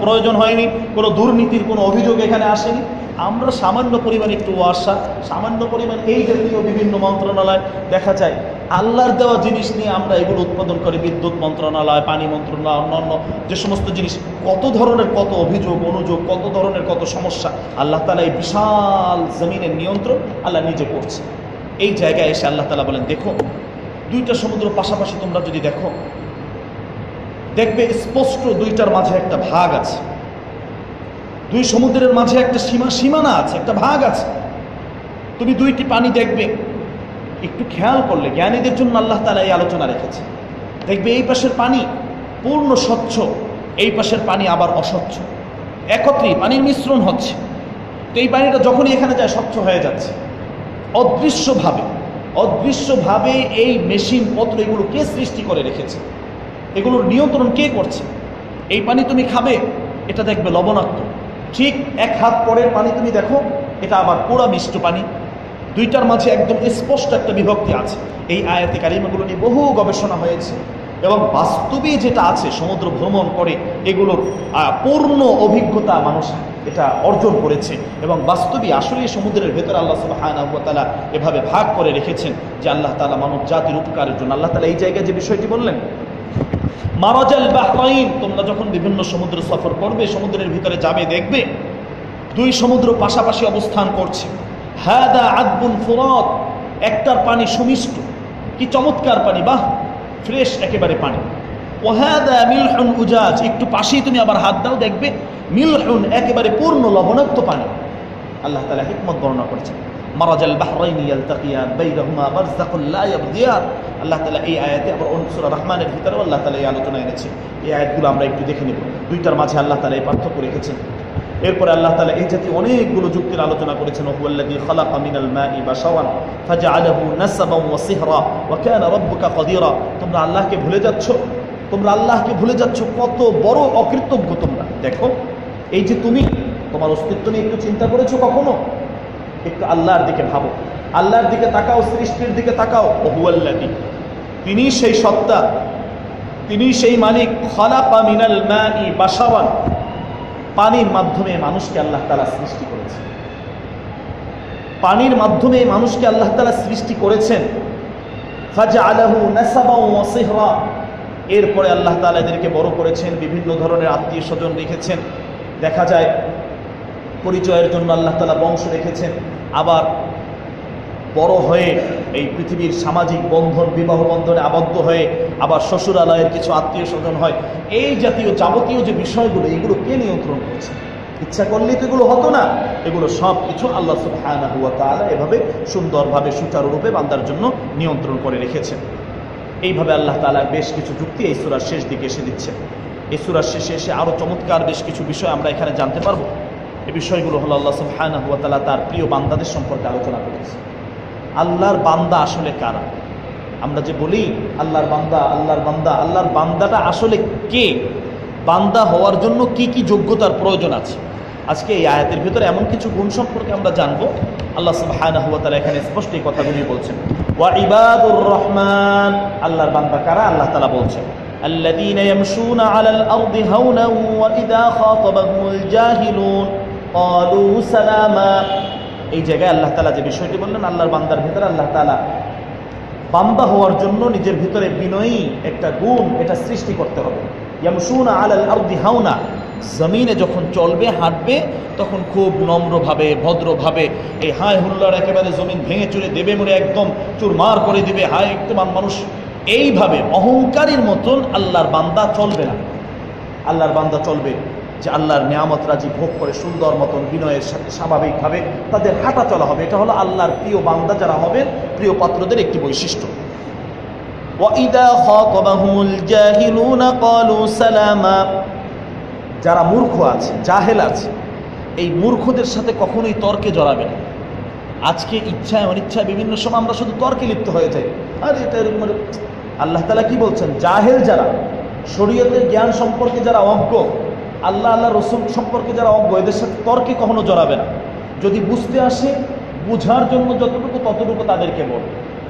প্রয়োজন- হয়নি, কোনো দুর্নীতির কোনো অভিযোগ এখানে আসেনি। আমরা সামান্য পরিমাণ একটু ওয়াসা, সামান্য পরিমাণ এই জাতীয় বিভিন্ন মন্ত্রণালয় দেখা যায়, আল্লাহর দেওয়া জিনিস নিয়ে আমরা এগুলো উৎপাদন করি, বিদ্যুৎ মন্ত্রণালয়, পানি মন্ত্রণালয়, অন্যান্য যে সমস্ত জিনিস, কত ধরনের কত অভিযোগ, অনুযোগ, কত ধরনের কত সমস্যা, আল্লাহ তালা এই বিশাল জমিনের নিয়ন্ত্রণ আল্লাহ নিজে করছে। এই জায়গায় এসে আল্লাহ তালা বলেন, দেখো দুইটা সমুদ্র পাশাপাশি তোমরা যদি দেখো, দেখবে স্পষ্ট দুইটার মাঝে একটা ভাগ আছে। দুই সমুদ্রের মাঝে একটা সীমা, সীমানা আছে, একটা ভাগ আছে। তুমি দুইটি পানি দেখবে, একটু খেয়াল করলে, জ্ঞানীদের জন্য আল্লাহ তালা এই আলোচনা রেখেছে। দেখবে এই পাশের পানি পূর্ণ স্বচ্ছ, এই পাশের পানি আবার অস্বচ্ছ। একত্রেই পানির মিশ্রণ হচ্ছে। তো এই পানিটা যখনই এখানে যায়, স্বচ্ছ হয়ে যাচ্ছে। অদৃশ্যভাবে। অদৃশ্যভাবে এই মেশিন পত্র এগুলো কে সৃষ্টি করে রেখেছে? এগুলোর নিয়ন্ত্রণ কে করছে? এই পানি তুমি খাবে, এটা দেখবে লবণাক্ত। ঠিক এক হাত পরের পানি তুমি দেখো, এটা আবার পোড়া মিষ্ট পানি। দুইটার মাঝে একদম স্পষ্ট একটা বিভক্তি আছে। এই আয়াতে কারিমাগুলো নিয়ে বহু গবেষণা হয়েছে এবং বাস্তবে যেটা আছে, সমুদ্র ভ্রমণ করে এগুলোর পূর্ণ অভিজ্ঞতা মানুষ এটা অর্জন করেছে এবং বাস্তবে আসলে সমুদ্রের ভেতরে আল্লাহ তাআলা এভাবে ভাগ করে রেখেছেন যে আল্লাহ তালা মানব জাতির উপকারের জন্য। আল্লাহ তালা এই জায়গায় যে বিষয়টি বললেন, মারাজাল বাহরাইন তোমরা যখন বিভিন্ন সমুদ্র সফর করবে, সমুদ্রের ভিতরে যাবে, দেখবে দুই সমুদ্র পাশাপাশি অবস্থান করছে। হাদা আদবুন ফুরাত একটার পানি সুমিষ্ট। কি চমৎকার পানি, বাহ! ফ্রেশ একেবারে পানি। ওহাদা মিলহুন উজাজ। একটু পাশেই তুমি আবার হাত দাও, দেখবে মিলহুন একেবারে পূর্ণ লবণাক্ত পানি। আল্লাহ তালা হিকমত বর্ণনা করেছেন। আল্লাহ এই আয়াতে রহমানের ভিতরেও আল্লাহ আলোচনা এনেছে। এই আমরা একটু দেখে নেব। দুইটার মাঝে আল্লাহ পার্থক্য এরপরে আল্লাহ এই অনেকগুলো যুক্তির আলোচনা করেছেন। তোমরা আল্লাহকে ভুলে যাচ্ছ। তোমরা আল্লাহকে ভুলে যাচ্ছ, কত বড় অকৃতজ্ঞ তোমরা। দেখো, এই যে তুমি, তোমার অস্তিত্ব নিয়ে একটু চিন্তা করেছ কখনো? একটু আল্লাহর দিকে ভাবো। আল্লাহর দিকে তাকাও, সৃষ্টির দিকে তাকাও। বহু ওহুয়াল্লাযী। তিনি সেই সত্তা, তিনি সেই মালিক। খালাকা মিনাল মাই বাশাওয়ান পানির মাধ্যমে মানুষকে আল্লাহ তালা সৃষ্টি করেছে পানির মাধ্যমে মানুষকে আল্লাহ তালা সৃষ্টি করেছেন। ফাজা আলাহু নাসাবা এরপরে আল্লাহ তালা এদেরকে বড় করেছেন, বিভিন্ন ধরনের আত্মীয় স্বজন রেখেছেন। দেখা যায় পরিচয়ের জন্য আল্লাহ তালা বংশ রেখেছেন। আবার বড় হয়ে এই পৃথিবীর সামাজিক বন্ধন, বিবাহ বন্ধনে আবদ্ধ হয়ে আবার শ্বশুরালয়ের কিছু আত্মীয় স্বজন হয়। এই জাতীয় যাবতীয় যে বিষয়গুলো, এগুলো কে নিয়ন্ত্রণ করছে? ইচ্ছা করলেই তো এগুলো হতো না। এগুলো সব কিছু আল্লাহ সুবহানাহু ওয়া তাআলা এভাবে সুন্দরভাবে, সুচারুরূপে বান্দার জন্য নিয়ন্ত্রণ করে রেখেছেন। এইভাবে আল্লাহ তালা বেশ কিছু যুক্তি এই সূরার শেষ দিকে এসে দিচ্ছেন এই সূরার শেষে এসে আরও চমৎকার বেশ কিছু বিষয় আমরা এখানে জানতে পারব। এই বিষয়গুলো হলো আল্লাহ সুবহানাহু ওয়া তাআলা তার প্রিয় বান্দাদের সম্পর্কে আলোচনা করেছে। আল্লাহর বান্দা আসলে কারা? আমরা যে বলি, আল্লাহর বান্দা আল্লাহর বান্দা, আল্লাহর বান্দাটা আসলে কে? বান্দা হওয়ার জন্য কি কি যোগ্যতার প্রয়োজন আছে? আজকে এই আয়াতের ভিতরে এমন কিছু গুণ সম্পর্কে আমরা জানব। আল্লাহ সুবহানাহু ওয়া তাআলা এখানে স্পষ্ট এই কথাগুলি বলছেন ওয়া ইবাদুর রহমান আল্লাহর বান্দা কারা আল্লাহ তাআলা বলছেন الذين يمشون على الأرض هونا وإذا خاطبهم الجاهلون قالوا سلاما এই জায়গায় আল্লাহ তালা যে বিষয়টি বললেন আল্লাহর বান্দার ভিতরে আল্লাহ তালা বান্দা হওয়ার জন্য নিজের ভিতরে বিনয়ী একটা গুণ এটা সৃষ্টি করতে হবে ইয়ামসুনা আলাল আরদি হাওনা জমিনে যখন চলবে হাঁটবে তখন খুব নম্রভাবে ভদ্রভাবে এই হায় হুল্লার একেবারে জমিন ভেঙে চুরে দেবে মনে একদম চুরমার করে দিবে হায় একদম মানুষ এইভাবে অহংকারীর মতন আল্লাহর বান্দা চলবে না আল্লাহর বান্দা চলবে যে আল্লাহর নিয়ামত রাজি ভোগ করে সুন্দর মতন বিনয়ের সাথে স্বাভাবিকভাবে তাদের হাঁটা চলা হবে এটা হলো আল্লাহর প্রিয় বান্দা যারা হবেন প্রিয় পাত্রদের একটি বৈশিষ্ট্য وَإِذَا خَاطَبَهُمُ الْجَاهِلُونَ قَالُوا سَلَامًا যারা মূর্খ আছে, জাহেল আছে, এই মূর্খদের সাথে কখনোই তর্কে জড়াবে না। আজকে ইচ্ছায় অনিচ্ছায় বিভিন্ন সময় আমরা শুধু তর্কে লিপ্ত হয়ে যাই আর, এটা এরকম। আল্লাহ তালা কি বলছেন? জাহেল যারা, শরীয়তের জ্ঞান সম্পর্কে যারা অজ্ঞ, আল্লাহ আল্লাহ রসুল সম্পর্কে যারা অজ্ঞ, এদের সাথে তর্কে কখনো জড়াবে না। যদি বুঝতে আসে, বুঝার জন্য যতটুকু ততটুকু তাদেরকে বল।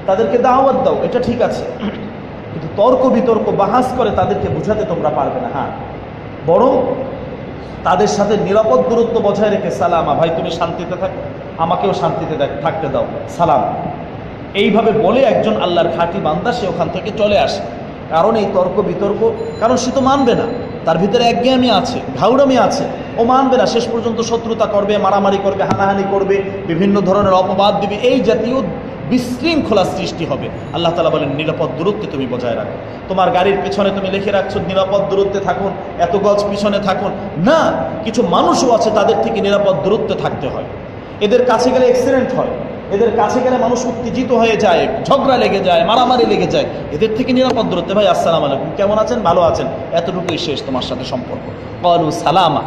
তাদেরকে দাওয়াত দাও, এটা ঠিক আছে। কিন্তু তর্ক বিতর্ক বাহাস করে তাদেরকে বুঝাতে তোমরা পারবে না। হ্যাঁ। বরং তাদের সাথে নিরাপদ দূরত্ব বজায় রেখে সালাম। ভাই, তুমি শান্তিতে থাকো। আমাকেও শান্তিতে থাকতে দাও। সালাম। এইভাবে বলে একজন আল্লাহর খাঁটি বান্দা সে ওখান থেকে চলে আসে। কারণ এই তর্ক বিতর্ক, কারণ সে তো মানবে না। তার ভিতরে একঘেয়ামি আছে ঘাউড়ামি আছে। ও মানবে না, শেষ পর্যন্ত শত্রুতা করবে, মারামারি করবে, হানাহানি করবে, বিভিন্ন ধরনের অপবাদ দিবে। এই জাতীয় বিশৃঙ্খলা সৃষ্টি হবে। আল্লাহ তালা বলেন, নিরাপদ দূরত্বে তুমি বজায় রাখো। তোমার গাড়ির পিছনে তুমি লিখে রাখছো, নিরাপদ দূরত্বে থাকুন, এত গজ পিছনে থাকুন। না, কিছু মানুষও আছে, তাদের থেকে নিরাপদ দূরত্বে থাকতে হয়। এদের কাছে গেলে অ্যাক্সিডেন্ট হয়। এদের কাছে গেলে মানুষ উত্তেজিত হয়ে যায়, ঝগড়া লেগে যায়, মারামারি লেগে যায়। এদের থেকে নিরাপদ দূরত্বে, ভাই, আসসালাম আলাইকুম। কেমন আছেন? ভালো আছেন? এতটুকুই শেষ তোমার সাথে সম্পর্ক। কলু সালামা।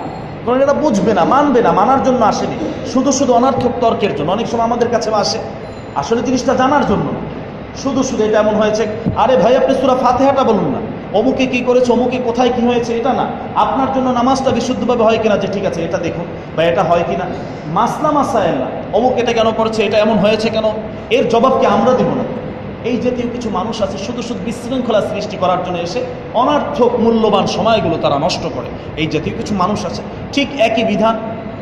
কারণ এরা বুঝবে না, মানবে না, মানার জন্য আসেনি। শুধু শুধু অনার্থক তর্কের জন্য। অনেক সময় আমাদের কাছে আসে। আসলে জিনিসটা জানার জন্য। শুধু শুধু এটা এমন হয়েছে, আরে ভাই, আপনি সুরা ফাতেহাটা বলুন না। অমুকে কি করেছে, অমুকে কোথায় কি হয়েছে, এটা না। আপনার জন্য নামাজটা বিশুদ্ধভাবে হয় কিনা যে ঠিক আছে, এটা দেখুন। বা এটা হয় কিনা। মাসলা মাসায় না। অমুক এটা কেন করেছে, এটা এমন হয়েছে কেন? এর জবাবকে আমরা দেব না? এই জাতীয় কিছু মানুষ আছে, শুধু শুধু বিশৃঙ্খলা সৃষ্টি করার জন্য এসে অনার্থক মূল্যবান সময়গুলো তারা নষ্ট করে। এই জাতীয় কিছু মানুষ আছে। ঠিক একই বিধান।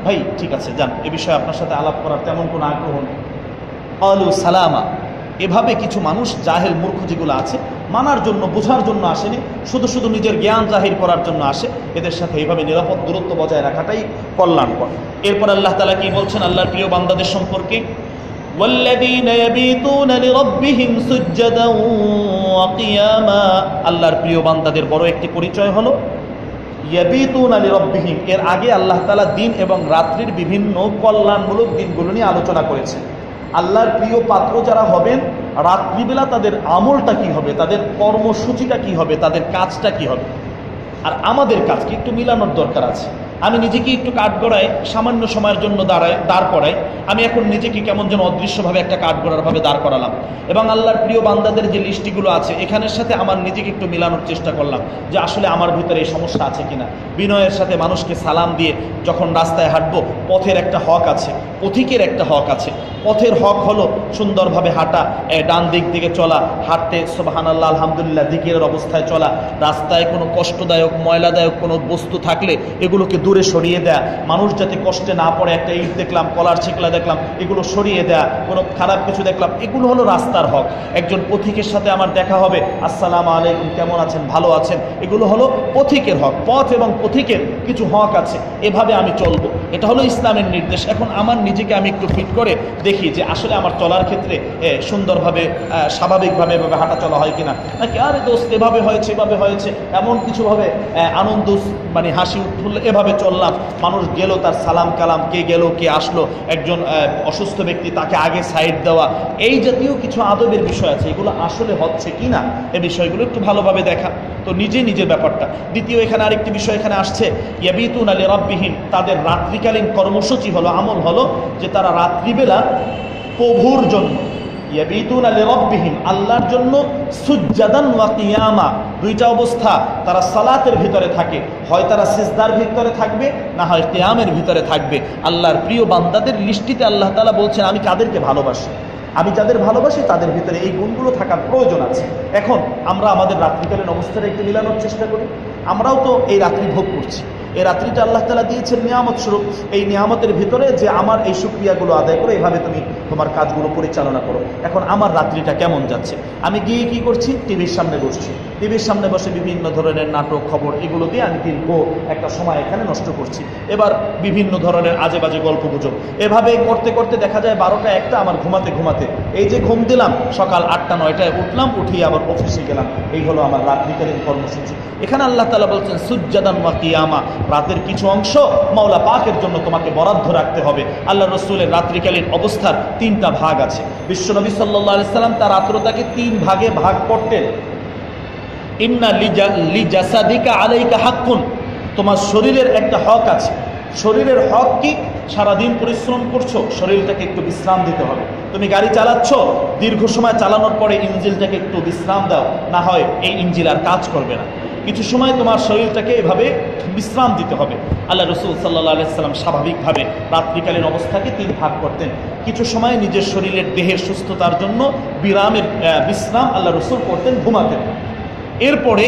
ভাই, ঠিক আছে, যান। এ বিষয়ে আপনার সাথে আলাপ করার তেমন কোনো আগ্রহ নেই। অলু সালামা। এভাবে কিছু মানুষ জাহেল মূর্খ যেগুলো আছে, মানার জন্য, বোঝার জন্য আসেনি, শুধু শুধু নিজের জ্ঞান জাহির করার জন্য আসে, এদের সাথে এইভাবে নিরাপদ দূরত্ব বজায় রাখাটাই কল্যাণকর। এরপর আল্লাহ তালা কি বলছেন? আল্লাহর প্রিয় বান্দাদের সম্পর্কে আল্লাহর প্রিয় বান্দাদের বড় একটি পরিচয় হলো, ইয়াবিতুন আলী রব্বিহীন এর আগে আল্লাহ তালা দিন এবং রাত্রির বিভিন্ন কল্যাণমূলক দিনগুলো নিয়ে আলোচনা করেছেন। আল্লাহর প্রিয় পাত্র যারা হবেন, রাত্রিবেলা তাদের আমলটা কি হবে? তাদের কর্মসূচিটা কি হবে? তাদের কাজটা কি হবে? আর আমাদের কাজকে একটু মিলানোর দরকার আছে। আমি নিজেকে একটু কাঠগড়ায়, সামান্য সময়ের জন্য দাঁড়ায়, দাঁড় করাই আমি এখন নিজেকে কেমন যেন অদৃশ্যভাবে একটা কাঠগড়ার ভাবে দাঁড় করালাম। এবং আল্লাহর প্রিয় বান্দাদের যে লিস্টিগুলো আছে, এখানের সাথে আমার নিজেকে একটু মিলানোর চেষ্টা করলাম যে আসলে আমার ভিতরে এই সমস্যা আছে কিনা। বিনয়ের সাথে মানুষকে সালাম দিয়ে যখন রাস্তায় হাঁটবো, পথের একটা হক আছে, পথিকের একটা হক আছে। পথের হক হলো সুন্দরভাবে হাঁটা ডান দিক দিকে চলা, হাঁটতে সোবাহান আল্লাহ আলহামদুলিল্লাহ, দিকের অবস্থায় চলা। রাস্তায় কোনো কষ্টদায়ক, ময়লাদায়ক কোনো বস্তু থাকলে এগুলোকে দূরে সরিয়ে দেয়া। মানুষ যাতে কষ্টে না পড়ে, একটা ইট দেখলাম, কলার ছিকলা দেখলাম, এগুলো সরিয়ে দেয়া, কোনো খারাপ কিছু দেখলাম, এগুলো হলো রাস্তার হক। একজন পথিকের সাথে আমার দেখা হবে। আসসালাম আলাইকুম, কেমন আছেন? ভালো আছেন? এগুলো হলো পথিকের হক। পথ এবং পথিকের কিছু হক আছে। এভাবে আমি চলবো। এটা হলো ইসলামের নির্দেশ। এখন আমার নিজেকে আমি একটু ফিট করে দেখি যে আসলে আমার চলার ক্ষেত্রে সুন্দরভাবে স্বাভাবিকভাবে এভাবে হাঁটা চলা হয় কিনা। নাকি, আরে দোস্ত, এভাবে হয়েছে এভাবে হয়েছে, এমন কিছুভাবে আনন্দ মানে হাসি উঠল এভাবে চললাম, মানুষ গেল, তার সালাম কালাম, কে গেল, কে আসলো, একজন অসুস্থ ব্যক্তি তাকে আগে সাইড দেওয়া। এই জাতীয় কিছু আদবের বিষয় আছে, এগুলো আসলে হচ্ছে কি না এই বিষয়গুলো একটু ভালোভাবে দেখা। তো নিজে নিজের ব্যাপারটা। দ্বিতীয় এখানে আরেকটি বিষয় এখানে আসছে, ইয়াবিতুন আলী রব্বিহীন তাদের রাত্রিকালীন কর্মসূচি হলো, আমল হলো, যে তারা রাত্রিবেলা প্রভুর জন্য ইয়াবিতুন আলী রব্বিহীন আল্লাহর জন্য সুজ্জাদান ওয়া কিয়ামা, দুইটা অবস্থা, তারা সালাতের ভিতরে থাকে। হয় তারা সিজদার ভিতরে থাকবে, না হয় কিয়ামের ভিতরে থাকবে। আল্লাহর প্রিয় বান্দাদের লিস্টিতে আল্লাহ তাআলা বলছেন, আমি কাদেরকে ভালোবাসি? আমি যাদের ভালোবাসি, তাদের ভিতরে এই গুণগুলো থাকার প্রয়োজন আছে। এখন আমরা আমাদের রাত্রিকালীন অবস্থাটা একটু মিলানোর চেষ্টা করি। আমরাও তো এই রাত্রি ভোগ করছি। এই রাত্রিটা আল্লাহ তালা দিয়েছেন নিয়ামত স্বরূপ। এই নিয়ামতের ভিতরে যে আমার এই সুক্রিয়াগুলো আদায় করে, এভাবে তুমি তোমার কাজগুলো পরিচালনা করো। এখন আমার রাত্রিটা কেমন যাচ্ছে? আমি গিয়ে কি করছি? টিভির সামনে বসছি। টিভির সামনে বসে বিভিন্ন ধরনের নাটক, খবর, এগুলো দিয়ে আমি দীর্ঘ একটা সময় এখানে নষ্ট করছি। এবার বিভিন্ন ধরনের আজে বাজে গল্প গুজব। এভাবে করতে করতে দেখা যায় বারোটা একটা আমার ঘুমাতে ঘুমাতে, এই যে ঘুম দিলাম, সকাল আটটা, নয়টায় উঠলাম, উঠিয়ে আবার অফিসে গেলাম। এই হলো আমার রাত্রিকালীন কর্মসূচি। এখানে আল্লাহ তালা বলছেন, সুজ্জাদান ওয়া কিয়ামা। রাতের কিছু অংশ মাওলা পাকের জন্য তোমাকে বরাদ্দ রাখতে হবে। আল্লাহ রসুলের রাত্রিকালীন অবস্থার তিনটা ভাগ আছে। বিশ্বনবী সাল্লাহ সাল্লাম তার রাত্রতাকে তিন ভাগে ভাগ করতেন। ইন্না লিজা লিজাসাদিকা আলাইকা হাক্কুন। তোমার শরীরের একটা হক আছে। শরীরের হক কি? সারাদিন পরিশ্রম করছ, শরীরটাকে একটু বিশ্রাম দিতে হবে। তুমি গাড়ি চালাচ্ছ, দীর্ঘ সময় চালানোর পরে ইঞ্জিলটাকে একটু বিশ্রাম দাও। না হয় এই ইঞ্জিল আর কাজ করবে না। কিছু সময় তোমার শরীরটাকে এভাবে বিশ্রাম দিতে হবে। আল্লাহ রসুল সাল্লাহ সাল্লাম স্বাভাবিকভাবে রাত্রিকালীন অবস্থাকে তিন ভাগ করতেন। কিছু সময় নিজের শরীরের দেহের সুস্থতার জন্য বিরামের বিশ্রাম আল্লাহ রসুল করতেন, ঘুমাতেন। এরপরে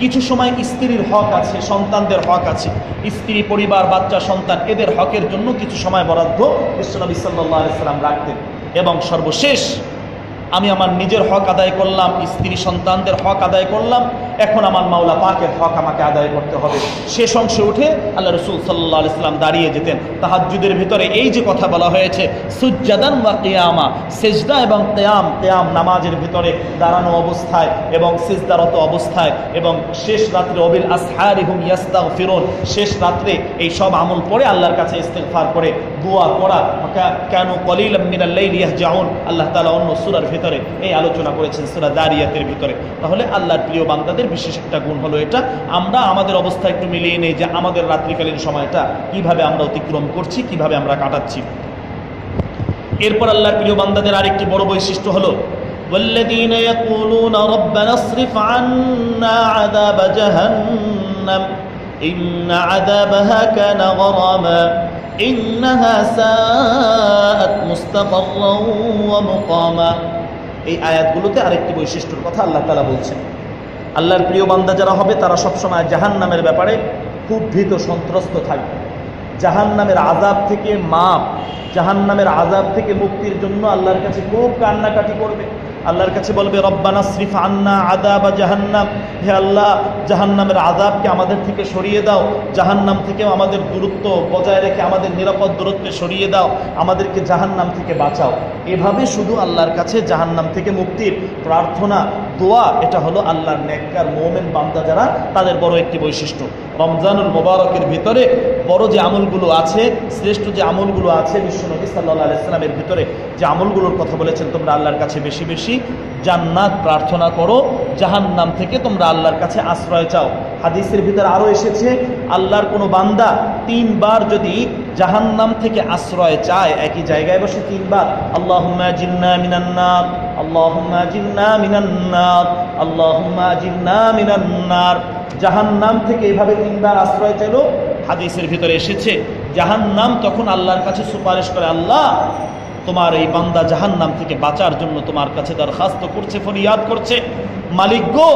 কিছু সময় স্ত্রীর হক আছে, সন্তানদের হক আছে। স্ত্রী, পরিবার, বাচ্চা, সন্তান, এদের হকের জন্য কিছু সময় বরাদ্দ বিশ্বনবী সাল্লাহ সাল্লাম রাখতেন। এবং সর্বশেষ আমি আমার নিজের হক আদায় করলাম, স্ত্রী সন্তানদের হক আদায় করলাম, এখন আমার মাওলা পাকের হক আমাকে আদায় করতে হবে। শেষ অংশে উঠে আল্লাহ রসুল সাল্লাহ ইসলাম দাঁড়িয়ে যেতেন। তাহাজুদের ভিতরে এই যে কথা বলা হয়েছে, সুজ্জাদান বা কেয়ামা, সেজদা এবং কেয়াম কেয়াম নামাজের ভিতরে দাঁড়ানো অবস্থায় এবং সেজদারত অবস্থায় এবং শেষ রাত্রে অবিল আসহারিহুম ইয়াস্তাগ ফিরোন শেষ রাত্রে এই সব আমল পরে আল্লাহর কাছে ইস্তেগফার করে, দোয়া করা কেন কলিল মিনাল্লাইল ইয়াহজাউন, আল্লাহ তাআলা অন্য সূরার ভিতরে এই আলোচনা করেছেন সূরা দারিয়াতের ভিতরে তাহলে আল্লাহর প্রিয় বান্দাদের বিশেষ একটা গুণ হলো এটা আমরা আমাদের অবস্থা একটু মিলিয়ে নেই যে আমাদের রাত্রিকালীন সময়টা কিভাবে আমরা অতিক্রম করছি কিভাবে আমরা কাটাচ্ছি এরপর আল্লাহর প্রিয় বান্দাদের আরেকটি বড় বৈশিষ্ট্য হলো والذين يقولون ربنا اصرف عنا عذاب جهنم إن عذابها كان غراما إنها ساءت مستقرا ومقاما এই আয়াতগুলোতে আরেকটি বৈশিষ্ট্যর কথা আল্লাহ তালা বলছেন। আল্লাহর প্রিয় বান্দা যারা হবে, তারা সবসময় জাহান নামের ব্যাপারে খুব ভীত সন্ত্রস্ত থাকবে। জাহান নামের আজাব থেকে মাপ জাহান নামের আজাব থেকে মুক্তির জন্য আল্লাহর কাছে খুব কান্নাকাটি করবে। আল্লাহর কাছে বলবে, রব্বানা শ্রীফ আন্না আদা বা জাহান্নাম। হে আল্লাহ, জাহান্নামের আদাবকে আমাদের থেকে সরিয়ে দাও। জাহান্নাম থেকেও আমাদের দূরত্ব বজায় রেখে আমাদের নিরাপদ দূরত্বে সরিয়ে দাও। আমাদেরকে জাহান্নাম থেকে বাঁচাও। এভাবে শুধু আল্লাহর কাছে জাহান্নাম থেকে মুক্তির প্রার্থনা, দোয়া, এটা হলো আল্লাহর নেককার মোমেন বান্দা যারা, তাদের বড় একটি বৈশিষ্ট্য। রমজানুল মোবারকের ভিতরে বড় যে আমলগুলো আছে, শ্রেষ্ঠ যে আমলগুলো আছে বিশ্বনবী সাল্লাহ আলাইস্লামের ভিতরে, যে আমলগুলোর কথা বলেছেন তোমরা আল্লাহর কাছে বেশি বেশি জান্নাত প্রার্থনা করো, জাহান্নাম থেকে তোমরা আল্লাহর কাছে আশ্রয় চাও। হাদিসের ভিতরে আরও এসেছে, আল্লাহর কোনো বান্দা তিনবার যদি জাহান্নাম থেকে আশ্রয় চায়, একই জায়গায় বসে তিনবার আল্লাহ জিন্না মিনান্নার আল্লাহ জিন্না মিনান্নার আল্লাহ জিন্না মিনান্নার জাহান্নাম থেকে এভাবে তিনবার আশ্রয় চাইল, হাদিসের ভিতরে এসেছে, জাহান্নাম তখন আল্লাহর কাছে সুপারিশ করে, আল্লাহ তোমার এই বান্দা জাহান্নাম থেকে বাঁচার জন্য তোমার কাছে দরখাস্ত করছে, ফরিয়াদ করছে। মালিক গো,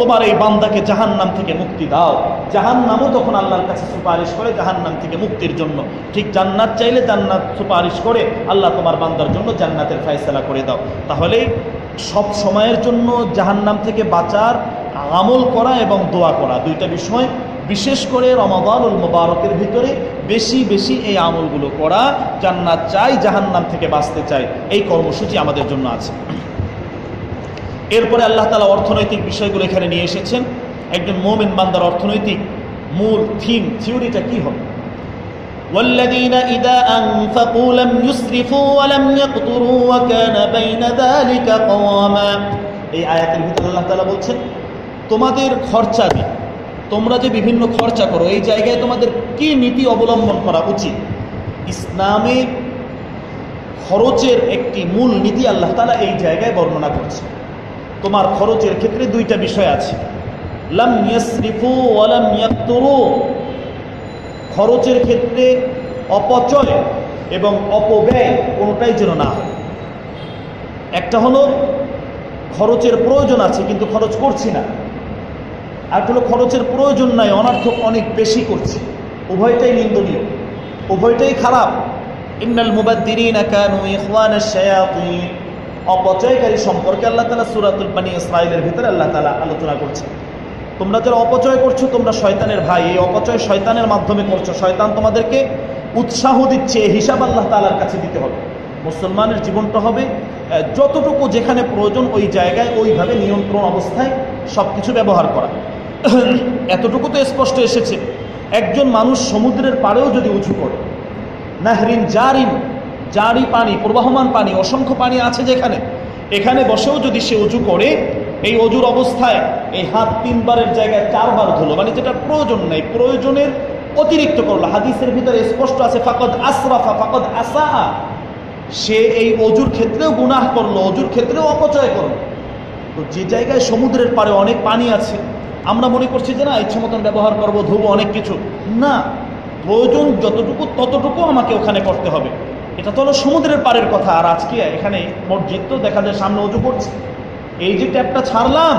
তোমার এই বান্দাকে জাহান্নাম থেকে মুক্তি দাও। জাহান্নামও তখন আল্লাহর কাছে সুপারিশ করে জাহান্নাম থেকে মুক্তির জন্য। ঠিক জান্নাত চাইলে জান্নাত সুপারিশ করে আল্লাহ তোমার বান্দার জন্য জান্নাতের ফায়সলা করে দাও। তাহলে সব সময়ের জন্য জাহান্নাম থেকে বাঁচার আমল করা এবং দোয়া করা দুইটা বিষয়। বিশেষ করে রমাদানুল মোবারকের ভিতরে বেশি বেশি এই আমলগুলো করা জান্নাত চাই জাহান্নাম থেকে বাঁচতে চাই এই কর্মসূচি আমাদের জন্য আছে এরপরে আল্লাহ তালা অর্থনৈতিক বিষয়গুলো এখানে নিয়ে এসেছেন একজন মোমেন বান্দার অর্থনৈতিক মূল থিম থিওরিটা কি হবে والذين إذا أنفقوا لم يسرفوا ولم يقتروا وكان بين ذلك قواما এই আয়াতের ভিতরে আল্লাহ তালা বলছেন তোমাদের খরচা দিই তোমরা যে বিভিন্ন খরচা করো, এই জায়গায় তোমাদের কি নীতি অবলম্বন করা উচিত? ইসলামে খরচের একটি মূল নীতি আল্লাহ তালা এই জায়গায় বর্ণনা করছে তোমার খরচের ক্ষেত্রে দুইটা বিষয় আছে। লাম ইয়াসরিফু খরচের ক্ষেত্রে অপচয় এবং অপব্যয় কোনোটাই যেন না হয়। একটা হলো, খরচের প্রয়োজন আছে, কিন্তু খরচ করছি না। আর হলো খরচের প্রয়োজন নাই, অনার্থক অনেক বেশি করছে। উভয়টাই নিন্দনীয়, উভয়টাই খারাপ। ইন্নাল মুবাদ্দিরিন কানু ইখওয়ানাশ শায়াতিন। অপচয়কারী সম্পর্কে আল্লাহ তাআলা সূরাতুল বানি ইসরাঈলের ভিতরে আল্লাহ তাআলা আলোচনা করছে তোমরা যারা অপচয় করছ, তোমরা শয়তানের ভাই। এই অপচয় শয়তানের মাধ্যমে করছ। শয়তান তোমাদেরকে উৎসাহ দিচ্ছে হিসাব আল্লাহ তাআলার কাছে দিতে হবে। মুসলমানের জীবনটা হবে যতটুকু যেখানে প্রয়োজন ওই জায়গায় ওইভাবে নিয়ন্ত্রণ অবস্থায় সব কিছু ব্যবহার করা। এতটুকু তো স্পষ্ট এসেছে। একজন মানুষ সমুদ্রের পাড়েও যদি উঁচু করে, নাহরিন জারিন, জারি পানি, প্রবাহমান পানি, অসংখ্য পানি আছে যেখানে, এখানে বসেও যদি সে উঁচু করে, এই অজুর অবস্থায় এই হাত তিনবারের জায়গায় চারবার ধুলো মানে যেটা প্রয়োজন নেই, প্রয়োজনের অতিরিক্ত করল। হাদিসের ভিতরে স্পষ্ট আছে, ফাকদ আসরাফা, ফাকদ আসা সে এই অজুর ক্ষেত্রেও গুনাহ করল, অজুর ক্ষেত্রেও অপচয় করল। তো যে জায়গায় সমুদ্রের পাড়ে অনেক পানি আছে আমরা মনে করছি যে না ইচ্ছে মতন ব্যবহার করব, ধুবো অনেক কিছু। না, প্রয়োজন যতটুকু, ততটুকু আমাকে ওখানে করতে হবে। এটা তো হলো সমুদ্রের পাড়ের কথা, আর আজকে এখানে মসজিদ তো দেখা যায় সামনে উজু করছে। এই যে ট্যাপটা ছাড়লাম,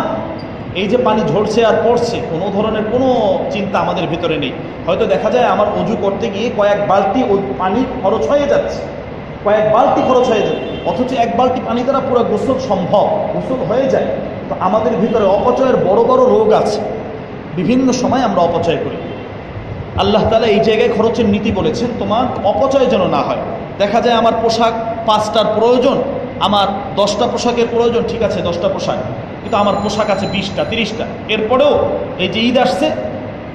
এই যে পানি ঝরছে আর পড়ছে, কোনো ধরনের কোনো চিন্তা আমাদের ভিতরে নেই। হয়তো দেখা যায় আমার অজু করতে গিয়ে কয়েক বালতি পানি খরচ হয়ে যাচ্ছে। কয়েক বালতি খরচ হয়ে যায় অথচ এক বালতি পানি দ্বারা পুরো গোসল সম্ভব। গোসল হয়ে যায়। তো আমাদের ভিতরে অপচয়ের বড় বড় রোগ আছে। বিভিন্ন সময় আমরা অপচয় করি। আল্লাহ তালা এই জায়গায় খরচের নীতি বলেছেন, তোমার অপচয় যেন না হয়। দেখা যায় আমার পোশাক পাঁচটার প্রয়োজন, আমার দশটা পোশাকের প্রয়োজন, ঠিক আছে, দশটা পোশাক, কিন্তু আমার পোশাক আছে বিশটা, তিরিশটা। এরপরেও এই যে ঈদ আসছে,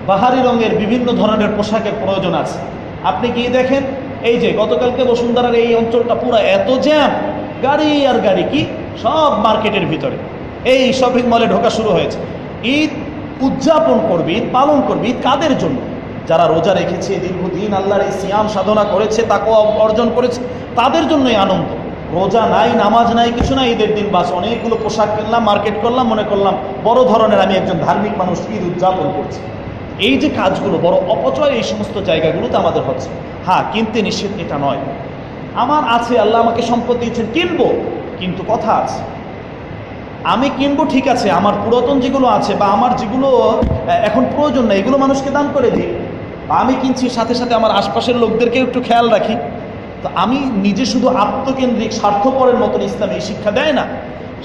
বাহারি রঙের বিভিন্ন ধরনের পোশাকের প্রয়োজন আছে। আপনি গিয়ে দেখেন? এই যে গতকালকে বসুন্ধরার এই অঞ্চলটা পুরো এত জ্যাম, গাড়ি আর গাড়ি কি? সব মার্কেটের ভিতরে। এই শপিং মলে ঢোকা শুরু হয়েছে। ঈদ উদযাপন করবি, ঈদ পালন করবি, ঈদ কাদের জন্য? যারা রোজা রেখেছে, দীর্ঘদিন আল্লাহর এই সিয়াম সাধনা করেছে তাকে অর্জন করেছে, তাদের জন্যই আনন্দ। রোজা নাই, নামাজ নাই, কিছু নাই, ঈদের দিন বাস। অনেকগুলো পোশাক কিনলাম, মার্কেট করলাম, মনে করলাম, বড় ধরনের আমি একজন ধার্মিক মানুষ, ঈদ উদযাপন করছি। এই যে কাজগুলো, বড় অপচয় এই সমস্ত জায়গাগুলোতে আমাদের হচ্ছে। হ্যাঁ কিনতে নিষেধ এটা নয়। আমার আছে, আল্লাহ আমাকে সম্পদ দিয়েছেন, কিনবো। কিন্তু কথা আছে আমি কিনবো ঠিক আছে, আমার পুরাতন যেগুলো আছে বা আমার যেগুলো এখন প্রয়োজন নেই, এগুলো মানুষকে দান করে দিই। বা আমি কিনছি, সাথে সাথে আমার আশপাশের লোকদেরকে একটু খেয়াল রাখি। তো আমি নিজে শুধু আত্মকেন্দ্রিক, স্বার্থপরের মতন ইসলাম এই শিক্ষা দেয় না,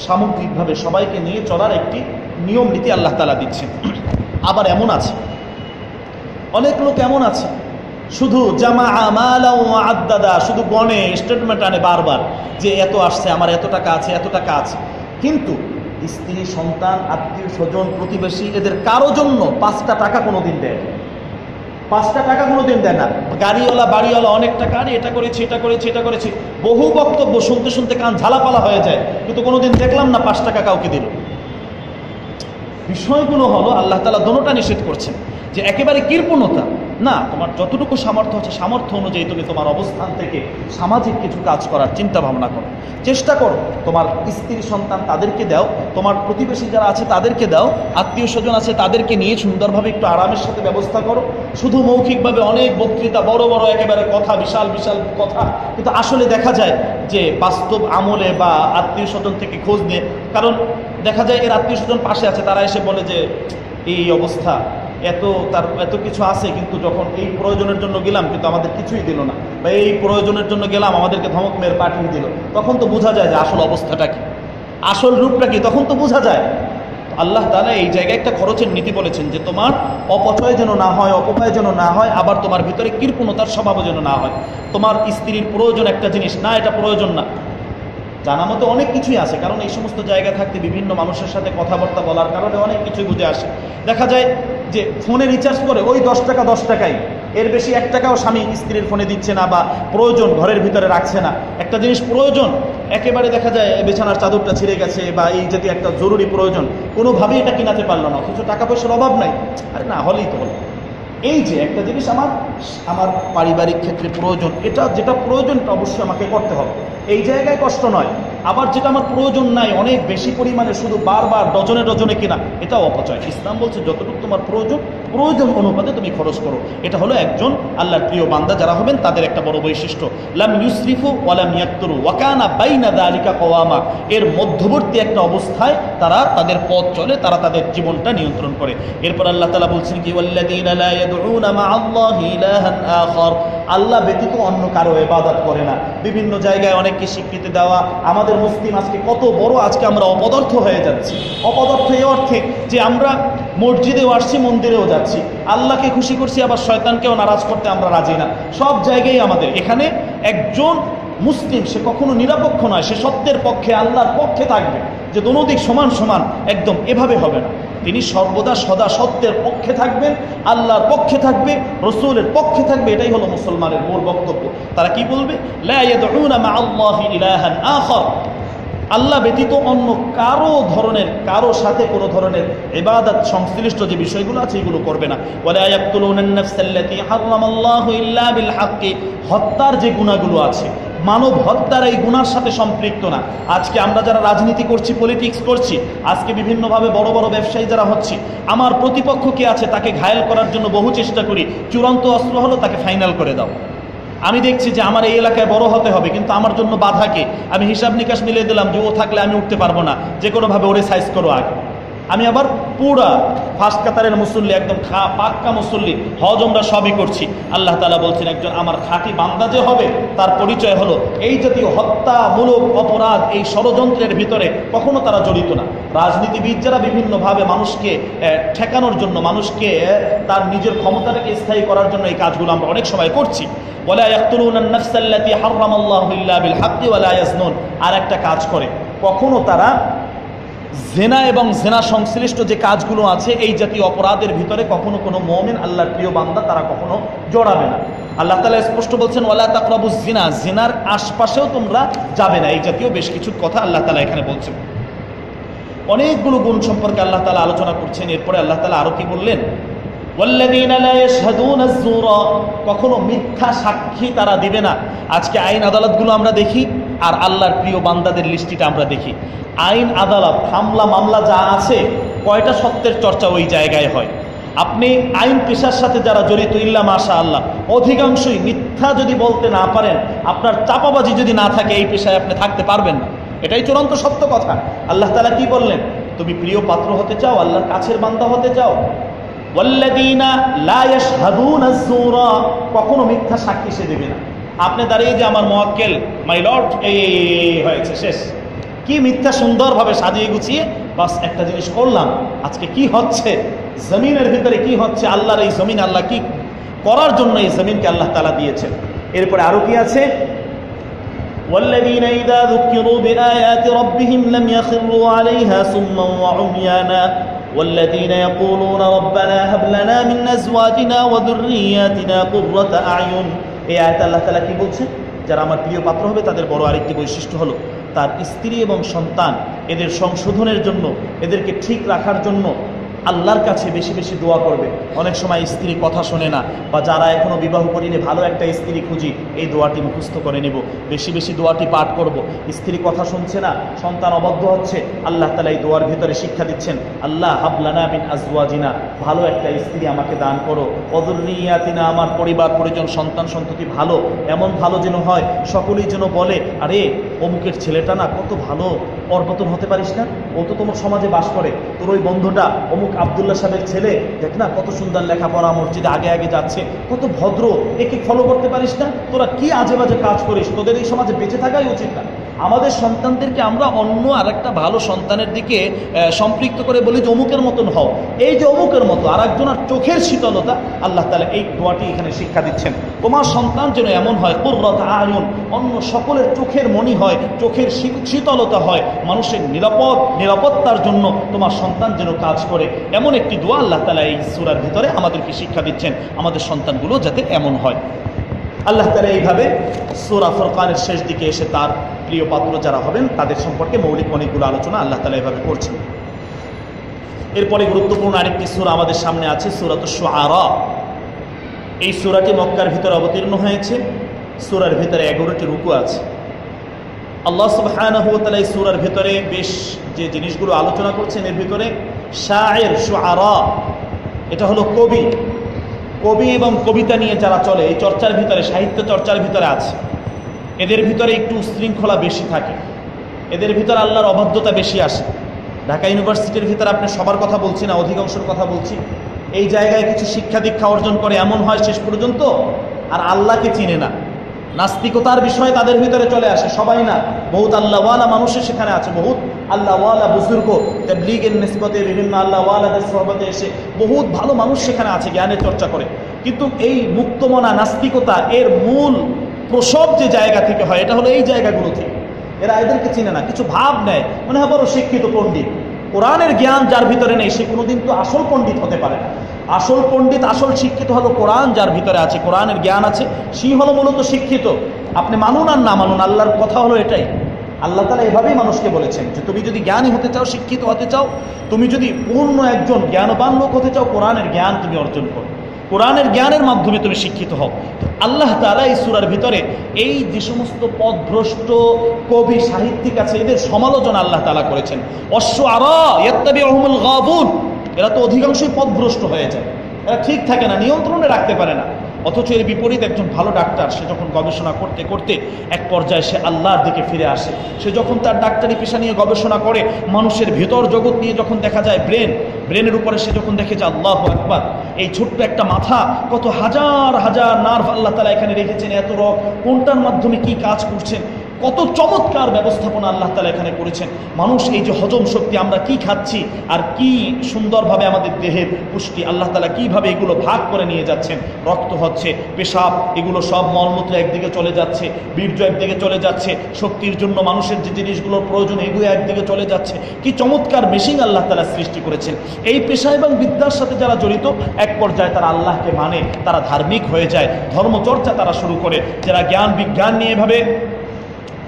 সামগ্রিকভাবে সবাইকে নিয়ে চলার একটি নিয়ম, নীতি আল্লাহ তালা দিচ্ছেন। আবার এমন আছে, অনেক লোক এমন আছে, শুধু জামা আমালা আদাদা শুধু গণে স্টেটমেন্ট আনে বারবার, যে এত আসছে, আমার এত টাকা আছে, এত টাকা আছে। কিন্তু স্ত্রী, সন্তান, আত্মীয়, স্বজন, প্রতিবেশী, এদের কারও জন্য পাঁচটা টাকা কোনো দিন দেয়। পাঁচটা টাকা কোনো দিন দেয় না। গাড়িওয়ালা, বাড়িওয়ালা অনেক টাকা, আরে এটা করেছি এটা করেছি এটা করেছি। বহু বক্তব্য শুনতে শুনতে কান ঝালাপালা হয়ে যায়, কিন্তু কোনোদিন দেখলাম না পাঁচ টাকা কাউকে দিল। বিষয়গুলো হলো আল্লাহ তালা দোনোটা নিষেধ করছেন। যে একেবারে কৃপণতা। না, তোমার যতটুকু সামর্থ্য আছে, সামর্থ্য অনুযায়ী তুমি তোমার অবস্থান থেকে সামাজিক কিছু কাজ করার চিন্তা ভাবনা করো। চেষ্টা করো, তোমার স্ত্রী সন্তান তাদেরকে দাও, তোমার প্রতিবেশী যারা আছে তাদেরকে দাও, আত্মীয় স্বজন আছে তাদেরকে নিয়ে সুন্দরভাবে একটু আরামের সাথে ব্যবস্থা করো। শুধু মৌখিকভাবে অনেক বক্তৃতা, বড় বড় একেবারে কথা, বিশাল বিশাল কথা। কিন্তু আসলে দেখা যায় যে বাস্তব আমলে বা আত্মীয় স্বজন থেকে খোঁজ নিয়ে, কারণ দেখা যায় এর আত্মীয় স্বজন পাশে আছে, তারা এসে বলে যে, এই অবস্থা। এত তার এত কিছু আছে কিন্তু যখন এই প্রয়োজনের জন্য গেলাম কিন্তু আমাদের কিছুই দিল না। বা এই প্রয়োজনের জন্য গেলাম, আমাদেরকে ধমক মেয়ের পাঠিয়ে দিল। তখন তো বোঝা যায় যে আসল অবস্থাটা কি। আসল রূপটা কি, তখন তো বোঝা যায়। আল্লাহ তালা এই জায়গায় একটা খরচের নীতি বলেছেন যে তোমার অপচয় যেন না হয় অপব্যয় যেন না হয়, আবার তোমার ভিতরে কৃপণতার স্বভাবও যেন না হয়। তোমার স্ত্রীর প্রয়োজন একটা জিনিস, না, এটা প্রয়োজন না। জানা মতো অনেক কিছুই আছে, কারণ এই সমস্ত জায়গায় থাকতে বিভিন্ন মানুষের সাথে কথাবার্তা বলার কারণে অনেক কিছুই বুঝে আসে। দেখা যায় যে ফোনে রিচার্জ করে ওই দশ টাকা, দশ টাকাই। এর বেশি এক টাকাও স্বামী স্ত্রীর ফোনে দিচ্ছে না বা প্রয়োজন ঘরের ভিতরে রাখছে না। একটা জিনিস প্রয়োজন, একেবারে দেখা যায় বিছানার চাদরটা ছিঁড়ে গেছে বা এই জাতীয় একটা জরুরি প্রয়োজন, কোনোভাবেই এটা কিনাতে পারল না, অথচ টাকা পয়সার অভাব নাই। আরে না, হলেই তো হলো। এই যে একটা জিনিস আমার আমার পারিবারিক ক্ষেত্রে প্রয়োজন, এটা যেটা প্রয়োজন, এটা অবশ্যই আমাকে করতে হবে। এই জায়গায় কষ্ট নয়। আবার যেটা আমার প্রয়োজন নাই, অনেক বেশি পরিমাণে শুধু বারবার ডজনে ডজনে কিনা, এটাও অপচয়। ইসলাম বলছে, যতটুকু তোমার প্রয়োজন প্রয়োজন অনুপাতে তুমি খরচ করো। এটা হলো একজন আল্লাহর প্রিয় বান্দা, যারা হবেন তাদের একটা বড় বৈশিষ্ট্য। লাম ইউসরিফু ওয়ালাম ইয়াক্তরু ওয়াকানা বাইনা দালিকা কওয়ামা। এর মধ্যবর্তী একটা অবস্থায় তারা তাদের পথ চলে, তারা তাদের জীবনটা নিয়ন্ত্রণ করে। এরপর আল্লাহ তাআলা বলছেন কি, ওয়াল্লাযীনা লা ইয়াদউনা মা'আল্লাহি ইলাহান আখার। আল্লাহ ব্যতীত অন্য কারও এবাদত করে না। বিভিন্ন জায়গায় অনেককে স্বীকৃতি দেওয়া। আমাদের মুসলিম আজকে কত বড় আজকে আমরা অপদার্থ হয়ে যাচ্ছি। অপদার্থ এই অর্থে যে আমরা মসজিদেও আসছি, মন্দিরেও যাচ্ছি। আল্লাহকে খুশি করছি, আবার শয়তানকেও নারাজ করতে আমরা রাজি না। সব জায়গায় আমাদের। এখানে একজন মুসলিম, সে কখনো নিরপেক্ষ নয়। সে সত্যের পক্ষে, আল্লাহর পক্ষে থাকবে। যে দোনোদিক সমান সমান, একদম এভাবে হবে না। তিনি সর্বদা সদা সত্যের পক্ষে থাকবেন, আল্লাহর পক্ষে থাকবে, রসুলের পক্ষে থাকবে, এটাই হলো মুসলমানের মূল বক্তব্য। তারা কি বলবে? আল্লাহি ব্যতীত অন্য কারও ধরনের, কারও সাথে কোনো ধরনের ইবাদত সংশ্লিষ্ট যে বিষয়গুলো আছে, এগুলো করবে না। বিল হত্যার যে গুনাহগুলো আছে মানব হত্যার এই গুণার সাথে সম্পৃক্ত না। আজকে আমরা যারা রাজনীতি করছি পলিটিক্স করছি, আজকে বিভিন্নভাবে বড় বড় ব্যবসায়ী যারা হচ্ছে, আমার প্রতিপক্ষ কে আছে তাকে ঘায়েল করার জন্য বহু চেষ্টা করি, চূড়ান্ত অস্ত্র হলো তাকে ফাইনাল করে দাও। আমি দেখছি যে আমার এই এলাকায় বড় হতে হবে, কিন্তু আমার জন্য বাধাকে আমি হিসাব নিকাশ মিলিয়ে দিলাম যে ও থাকলে আমি উঠতে পারব না। যে কোনোভাবে ওরে সাইজ করো আগে। আমি আবার পুরা ফার্স্ট কাতারের মুসল্লি, একদম খা, পাক্কা মুসল্লি, হজ আমরা সবই করছি। আল্লাহ তালা বলছেন, একজন আমার খাঁটি বান্দা যে হবে, তার পরিচয় হলো, এই জাতীয় হত্যামূলক অপরাধ, এই ষড়যন্ত্রের ভিতরে কখনো তারা জড়িত না। রাজনীতিবিদ যারা বিভিন্নভাবে মানুষকে ঠেকানোর জন্য, মানুষকে তার নিজের ক্ষমতাটাকে স্থায়ী করার জন্য এই কাজগুলো আমরা অনেক সময় করছি। আর একটা কাজ করে, কখনো তারা জেনা এবং জেনা সংশ্লিষ্ট যে কাজগুলো আছে, এই জাতীয় অপরাধের ভিতরে কখনো কোনো মমিন আল্লাহর প্রিয় বান্দা তারা কখনো জড়াবে না। আল্লাহ তালা স্পষ্ট বলছেন, ওয়ালা তাকরাবু জিনা জিনার আশপাশেও তোমরা যাবে না। এই জাতীয় বেশ কিছু কথা আল্লাহ তালা এখানে বলছেন। অনেকগুলো গুণ সম্পর্কে আল্লাহ তালা আলোচনা করছেন। এরপরে আল্লাহ তালা আরও কি বললেন? কখনো মিথ্যা সাক্ষী তারা দিবে না। আজকে আইন আদালতগুলো আমরা দেখি আর আল্লাহর প্রিয় বান্দাদের লিস্টিটা আমরা দেখি। আইন, আদালত, হামলা, মামলা যা আছে, কয়টা সত্যের চর্চা ওই জায়গায় হয়। আপনি আইন পেশার সাথে যারা জড়িত, ইল্লা মাশা আল্লাহ অধিকাংশই মিথ্যা যদি বলতে না পারেন, আপনার চাপাবাজি যদি না থাকে, এই পেশায় আপনি থাকতে পারবেন না। এটাই চূড়ান্ত সত্য কথা। আল্লাহ তালা কি বললেন? তুমি প্রিয় পাত্র হতে চাও, আল্লাহর কাছের বান্দা হতে চাও। কখনো মিথ্যা সাক্ষী সে দেবে না। আপনি দাঁড়িয়ে যে আমার মোয়াক্কেল মাই লর্ড এই এই, এই, এই হয়েছে শেষ কি মিথ্যা সুন্দরভাবে সাজিয়ে গুছিয়ে বাস একটা জিনিস করলাম আজকে কি হচ্ছে জমিনের ভিতরে কি হচ্ছে আল্লাহর এই জমিন আল্লাহ কি করার জন্য এই জমিনকে আল্লাহ তালা দিয়েছেন এরপরে আরো কি আছে والذين إذا ذكروا بآيات ربهم لم يخروا عليها سما وعميانا والذين يقولون ربنا هب لنا من أزواجنا وذرياتنا قرة أعين এই আয়াত আল্লাহ তালা কি বলছেন? যারা আমার প্রিয় পাত্র হবে, তাদের বড় আরেকটি বৈশিষ্ট্য হলো, তার স্ত্রী এবং সন্তান এদের সংশোধনের জন্য, এদেরকে ঠিক রাখার জন্য আল্লাহর কাছে বেশি বেশি দোয়া করবে। অনেক সময় স্ত্রী কথা শোনে না, বা যারা এখনও বিবাহ করিনি ভালো একটা স্ত্রী খুঁজি, এই দোয়াটি মুখস্থ করে নেব। বেশি বেশি দোয়াটি পাঠ করব। স্ত্রী কথা শুনছে না, সন্তান অবদ্ধ হচ্ছে, আল্লাহ তালা এই দোয়ার ভিতরে শিক্ষা দিচ্ছেন, আল্লাহ হাবলানা বিন আজওয়াজিনা, ভালো একটা স্ত্রী আমাকে দান করো। অদুরিয়াতিনা আমার পরিবার, পরিজন, সন্তান, সন্ততি ভালো, এমন ভালো যেন হয়, সকলেই যেন বলে, আরে, অমুকের ছেলেটা না কত ভালো ওর মতন হতে পারিস না, ও তো তোমার সমাজে বাস করে, তোর ওই বন্ধুটা অমুক আবদুল্লাহ সাহেবের ছেলে, দেখ না কত সুন্দর লেখাপড়া, মসজিদে আগে আগে যাচ্ছে, কত ভদ্র একে ফলো করতে পারিস না? তোরা কি আজে বাজে কাজ করিস? তোদের এই সমাজে বেঁচে থাকাই উচিত না। আমাদের সন্তানদেরকে আমরা অন্য আর একটা ভালো সন্তানের দিকে সম্পৃক্ত করে বলি যে অমুকের মতন হও। এই যে অমুকের মতো আর একজনের চোখের শীতলতা, আল্লাহ তালা এই দোয়াটি এখানে শিক্ষা দিচ্ছেন। তোমার সন্তান যেন এমন হয়, কুর্রত আয়ন, অন্য সকলের চোখের মনি হয়, চোখের শীতলতা হয়, মানুষের নিরাপদ, নিরাপত্তার জন্য তোমার সন্তান যেন কাজ করে। এমন একটি দোয়া আল্লাহ তালা এই সুরার ভিতরে আমাদেরকে শিক্ষা দিচ্ছেন। আমাদের সন্তানগুলো যাতে এমন হয়। আল্লাহ তালা এইভাবে সুরা ফরকানের শেষ দিকে এসে তার প্রিয় পাত্র যারা হবেন, তাদের সম্পর্কে মৌলিক অনেকগুলো আলোচনা আল্লাহ তালা এইভাবে করছেন। এরপরে গুরুত্বপূর্ণ আরেকটি সুরা আমাদের সামনে আছে, সুরাত আরা এই সুরাটি মক্কার ভিতরে অবতীর্ণ হয়েছে, সুরার ভিতরে এগারোটি রুকু আছে। আল্লাহ সুবহানাহু ওয়া তাআলা এই সূরার ভিতরে বেশ যে জিনিসগুলো আলোচনা করছেন, এর ভিতরে শায়ের শুআরা, এটা হলো কবি কবি এবং কবিতা নিয়ে যারা চলে, এই চর্চার ভিতরে, সাহিত্য চর্চার ভিতরে আছে। এদের ভিতরে একটু শৃঙ্খলা বেশি থাকে। এদের ভিতরে আল্লাহর অবাধ্যতা বেশি আসে। ঢাকা ইউনিভার্সিটির ভিতরে আপনি সবার কথা বলছি না, অধিকাংশের কথা বলছি। এই জায়গায় কিছু শিক্ষা দীক্ষা অর্জন করে এমন হয় শেষ পর্যন্ত, আর আল্লাহকে চিনে না। নাস্তিকতার বিষয় তাদের ভিতরে চলে আসে, সবাই না। বহুত আল্লাহওয়ালা মানুষের সেখানে আছে, বহুত আল্লাহওয়ালা বুজুর্গ লীগের নিসবতে বিভিন্ন আল্লাহওয়ালাদের সহবতে এসে বহুত ভালো মানুষ সেখানে আছে, জ্ঞানের চর্চা করে। কিন্তু এই মুক্তমনা নাস্তিকতা এর মূল প্রসব যে জায়গা থেকে হয়, এটা হলো এই জায়গাগুলো থেকে। এরা এদেরকে চিনে না, কিছু ভাব নেয়। মনে হয় বড় শিক্ষিত পণ্ডিত। কোরআনের জ্ঞান যার ভিতরে নেই, সে কোনোদিন তো আসল পণ্ডিত হতে পারে না। আসল পণ্ডিত, আসল শিক্ষিত হলো কোরআন, যার ভিতরে আছে কোরআনের জ্ঞান আছে। সে হলো মূলত শিক্ষিত। আপনি মানুন আর না মানুন, আল্লাহর কথা হলো এটাই। আল্লাহ তালা এভাবেই মানুষকে বলেছেন যে তুমি যদি জ্ঞানী হতে চাও, শিক্ষিত হতে চাও, তুমি যদি পূর্ণ একজন জ্ঞানবান লোক হতে চাও, কোরআনের জ্ঞান তুমি অর্জন করো। কোরআনের জ্ঞানের মাধ্যমে তুমি শিক্ষিত হও। আল্লাহ তালা এই সুরার ভিতরে এই যে সমস্ত পদভ্রষ্ট কবি, সাহিত্যিক আছে, এদের সমালোচনা আল্লাহ তালা করেছেন। অশ্ব আরা ইয়ত্তাবি আহমুল গাবুন। এরা তো অধিকাংশই পথভ্রষ্ট হয়ে যায়। এরা ঠিক থাকে না, নিয়ন্ত্রণে রাখতে পারে না। অথচ এর বিপরীত একজন ভালো ডাক্তার, সে যখন গবেষণা করতে করতে এক পর্যায়ে সে আল্লাহর দিকে ফিরে আসে। সে যখন তার ডাক্তারি পেশা নিয়ে গবেষণা করে, মানুষের ভেতর জগৎ নিয়ে যখন দেখা যায় ব্রেন, ব্রেনের উপরে সে যখন দেখে যে আল্লাহ একবার এই ছোট্ট একটা মাথা, কত হাজার হাজার নার্ভ আল্লাহ তালা এখানে রেখেছেন, এত রক কোনটার মাধ্যমে কি কাজ করছেন কত চমৎকার ব্যবস্থাপনা আল্লাহ তালা এখানে করেছেন। মানুষ এই যে হজম শক্তি, আমরা কি খাচ্ছি আর কি সুন্দরভাবে আমাদের দেহের পুষ্টি, আল্লাহ তালা কীভাবে এগুলো ভাগ করে নিয়ে যাচ্ছেন? রক্ত হচ্ছে, পেশাব, এগুলো সব মলমূত্র একদিকে চলে যাচ্ছে, বীর্য একদিকে চলে যাচ্ছে, শক্তির জন্য মানুষের যে জিনিসগুলোর প্রয়োজন এগুলো একদিকে চলে যাচ্ছে। কি চমৎকার মেশিন আল্লাহ তালা সৃষ্টি করেছেন। এই পেশা এবং বিদ্যার সাথে যারা জড়িত, এক পর্যায়ে তারা আল্লাহকে মানে তারা ধার্মিক হয়ে যায়, ধর্মচর্চা তারা শুরু করে। যারা জ্ঞান বিজ্ঞান নিয়ে এভাবে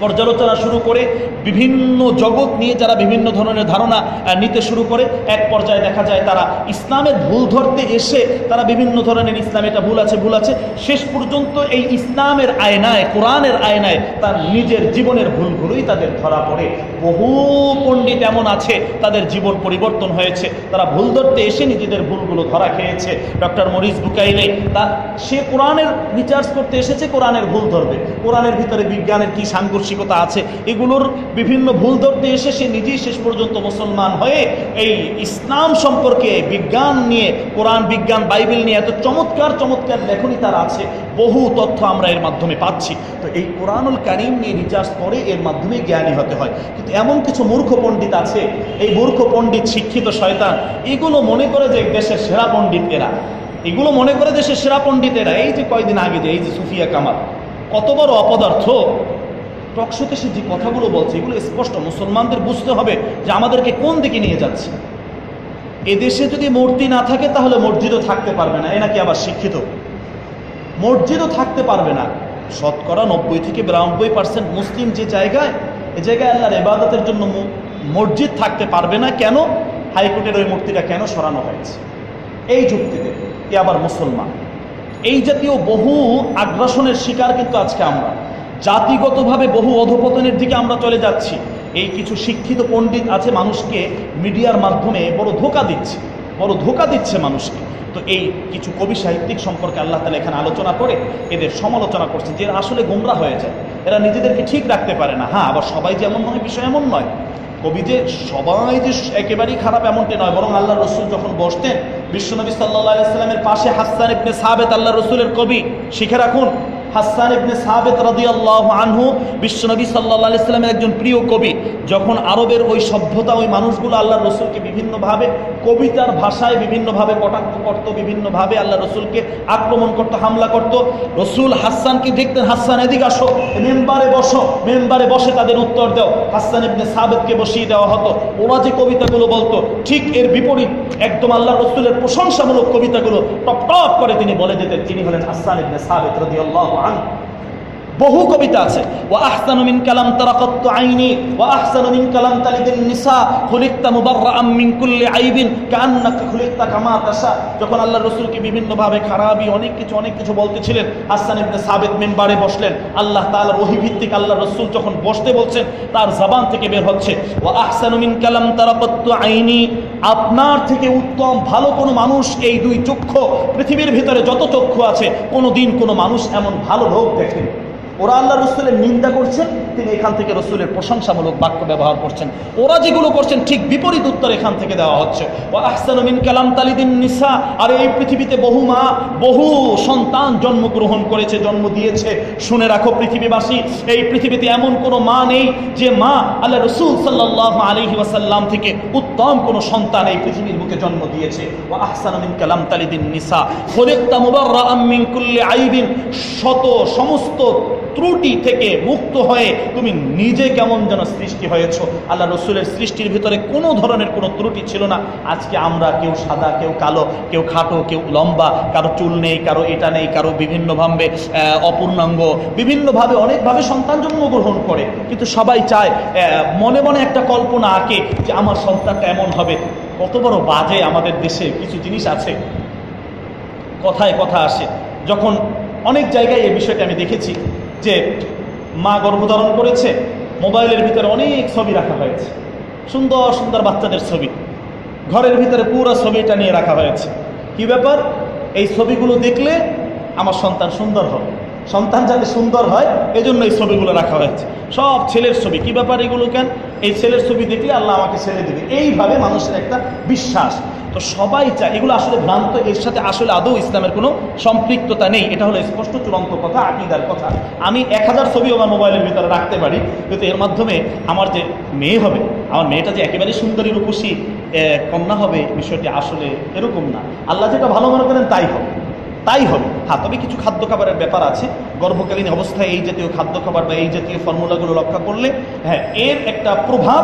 পর্যালোচনা শুরু করে বিভিন্ন জগৎ নিয়ে যারা বিভিন্ন ধরনের ধারণা নিতে শুরু করে, এক পর্যায়ে দেখা যায় তারা ইসলামের ভুল ধরতে এসে তারা বিভিন্ন ধরনের ইসলাম এটা ভুল আছে ভুল আছে। শেষ পর্যন্ত এই ইসলামের আয়নায়, কোরআনের আয়নায় তার নিজের জীবনের ভুলগুলোই তাদের ধরা পড়ে। বহু পণ্ডিত এমন আছে, তাদের জীবন পরিবর্তন হয়েছে। তারা ভুল ধরতে এসে নিজেদের ভুলগুলো ধরা খেয়েছে। ডক্টর মরিস বুকাইলে, তা সে কোরআনের রিচার্জ করতে এসেছে, কোরআনের ভুল ধরবে। কোরআনের ভিতরে বিজ্ঞানের কি সাংঘর্ষিকতা আছে, এগুলোর বিভিন্ন ভুল ধরতে এসে সে নিজেই শেষ পর্যন্ত মুসলমান হয়ে এই ইসলাম সম্পর্কে বিজ্ঞান নিয়ে, কোরআন বিজ্ঞান, বাইবেল নিয়ে এত চমৎকার চমৎকার লেখনী তার আছে, বহু তথ্য আমরা এর মাধ্যমে পাচ্ছি। তো এই কোরআনুল কারিম নিয়ে রিচার্জ করে এর মাধ্যমে জ্ঞানী হতে হয়। কিন্তু এমন কিছু মূর্খ পণ্ডিত আছে, এই মূর্খ পণ্ডিত, শিক্ষিত শয়তান, এগুলো মনে করে যে দেশের সেরা পণ্ডিত এরা। এগুলো মনে করে দেশের সেরা পণ্ডিতেরা এই যে কয়দিন আগে যে, এই যে সুফিয়া কামাল, কত বড় অপদার্থ। টকশোতে সে যে কথাগুলো বলছে, এগুলো স্পষ্ট। মুসলমানদের বুঝতে হবে যে আমাদেরকে কোন দিকে নিয়ে যাচ্ছে। এদেশে যদি মূর্তি না থাকে, তাহলে মসজিদও থাকতে পারবে না। এ নাকি আবার শিক্ষিত? মসজিদও থাকতে পারবে না। শতকরা নব্বই থেকে বিরানব্বই পার্সেন্ট মুসলিম যে জায়গায়, এ জায়গায় আল্লাহর এবাদতের জন্য মসজিদ থাকতে পারবে না। কেন? হাইকোর্টের ওই মূর্তিটা কেন সরানো হয়েছে? এই যুক্তিতে এ আবার মুসলমান। এই জাতীয় বহু আগ্রাসনের শিকার কিন্তু আজকে আমরা। জাতিগতভাবে বহু অধপতনের দিকে আমরা চলে যাচ্ছি। এই কিছু শিক্ষিত পণ্ডিত আছে মানুষকে মিডিয়ার মাধ্যমে বড় ধোকা দিচ্ছে, বড় ধোকা দিচ্ছে মানুষকে। তো এই কিছু কবি সাহিত্যিক সম্পর্কে আল্লাহ তালা এখানে আলোচনা করে এদের সমালোচনা করছেন যে আসলে গোমরা হয়ে যায়। এরা নিজেদেরকে ঠিক রাখতে পারে না। হ্যাঁ আবার সবাই যেমন নয়, বিষয় এমন নয়। কবি যে সবাই যে একেবারেই খারাপ এমনটি নয়, বরং আল্লাহ রসুল যখন বসতেন, বিশ্বনবী সাল্লাহ ইসলামের পাশে হাসান ইবনে সাবেত আল্লাহ রসুলের কবি, শিখে রাখুন হাসান ইবনে সাবেত রাদিয়াল্লাহু আনহু বিশ্বনবী আলাইহি সাল্লামের একজন প্রিয় কবি, যখন আরবের ওই সভ্যতা, ওই মানুষগুলো আল্লাহ রসুলকে বিভিন্নভাবে, কবিতার ভাষায় বিভিন্নভাবে কটাক্ষ করত, বিভিন্নভাবে আল্লাহ রসুলকে আক্রমণ করত, হামলা করত। রসুল হাসানকে দেখতেন, হাসান, এদিক আসো, মেম্বারে বসো, মেম্বারে বসে তাদের উত্তর দাও। হাসান ইবনে সাবেতকে বসিয়ে দেওয়া হতো। ওরা যে কবিতাগুলো বলতো, ঠিক এর বিপরীত একদম আল্লাহ রসুলের প্রশংসামূলক কবিতাগুলো টপ টপ করে তিনি বলে দিতেন। তিনি হলেন হাসান ইবনে সাবেত রাদিয়াল্লাহু আনহু বহু কবিতা আছে। ওয়া কালাম তারাকাতু আইনি, ওয়া কালাম তালিদিন নিসা, খুলিকতা মুবাররাআম মিন কুল্লি আইবিন কান্নাকা খুলিকতা কামা তাশা। যখন আল্লাহ রাসূলকে বিভিন্ন ভাবে খারাপই অনেক কিছু অনেক কিছু বলতেছিলেন, হাসান ইবনে সাবিত মিম্বারে বসলেন। আল্লাহ তাআলার ওহী আল্লাহ রাসূল যখন বসতে বলছেন, তার জবান থেকে বের হচ্ছে। ওয়া আহসানু মিন কালাম তারাকাতু আইনি, আপনার থেকে উত্তম ভালো কোনো মানুষ এই দুই চক্ষু, পৃথিবীর ভিতরে যত চক্ষু আছে কোনো দিন কোনো মানুষ এমন ভালো লোক দেখেনি। ওরা আল্লাহ রসুলের নিন্দা করছেন তিনি এখান থেকে রসুলের প্রশংসামূলক বাক্য ব্যবহার করছেন। ওরা যেগুলো করছেন ঠিক বিপরীত উত্তর এখান থেকে দেওয়া হচ্ছে। ও কালাম তালিদিন নিসা। আর এই পৃথিবীতে বহু মা, বহু সন্তান জন্মগ্রহণ করেছে, জন্ম দিয়েছে। শুনে রাখো পৃথিবীবাসী, এই পৃথিবীতে এমন কোনো মা নেই যে মা আল্লাহ রসুল সাল্লাহ আলহি ওয়াসাল্লাম থেকে উত্তম কোনো সন্তান এই পৃথিবীর বুকে জন্ম দিয়েছে। ও আহসানুমিন কালাম তালিদিন নিসা। খলিকতা মুবাররা কুল্লি আইবিন শত, সমস্ত ত্রুটি থেকে মুক্ত হয়ে তুমি নিজে কেমন যেন সৃষ্টি হয়েছ। আল্লাহ রসুলের সৃষ্টির ভিতরে কোনো ধরনের কোনো ত্রুটি ছিল না। আজকে আমরা কেউ সাদা, কেউ কালো, কেউ খাটো, কেউ লম্বা, কারও চুল নেই, কারও এটা নেই, কারও বিভিন্নভাবে অপূর্ণাঙ্গ, বিভিন্নভাবে, অনেকভাবে সন্তান জন্মগ্রহণ করে। কিন্তু সবাই চায় মনে মনে একটা কল্পনা আঁকে যে আমার সন্তানটা এমন হবে। কত বড় বাজে আমাদের দেশে কিছু জিনিস আছে। কথায় কথা আসে। যখন অনেক জায়গায় এই বিষয়টা আমি দেখেছি যে মা গর্ভধারণ করেছে, মোবাইলের ভিতরে অনেক ছবি রাখা হয়েছে। সুন্দর সুন্দর বাচ্চাদের ছবি। ঘরের ভিতরে পুরো ছবিটা নিয়ে রাখা হয়েছে। কি ব্যাপার? এই ছবিগুলো দেখলে আমার সন্তান সুন্দর হবে। সন্তান যাতে সুন্দর হয়, এজন্য এই ছবিগুলো রাখা হয়েছে। সব ছেলের ছবি। কি ব্যাপার এগুলো কেন? এই ছেলের ছবি দেখলে আল্লাহ আমাকে ছেলে দেবে। এইভাবে মানুষের একটা বিশ্বাস। তো সবাই চায়, এগুলো আসলে ভ্রান্ত, এর সাথে আসলে আদৌ ইসলামের কোনো সম্পৃক্ততা নেই। এটা হলো স্পষ্ট চূড়ান্ত কথা, আকিদার কথা। আমি এক হাজার ছবি আমার মোবাইলের ভিতরে রাখতে পারি, কিন্তু এর মাধ্যমে আমার যে মেয়ে হবে, আমার মেয়েটা যে একেবারে সুন্দরী রূপসী কন্যা হবে, বিষয়টি আসলে এরকম না। আল্লাহ যেটা ভালো মনে করেন, তাই হবে। তাই হবে। হ্যাঁ তবে কিছু খাদ্য খাবারের ব্যাপার আছে। গর্ভকালীন অবস্থায় এই জাতীয় খাদ্য খাবার বা এই জাতীয় ফর্মুলাগুলো রক্ষা করলে হ্যাঁ এর একটা প্রভাব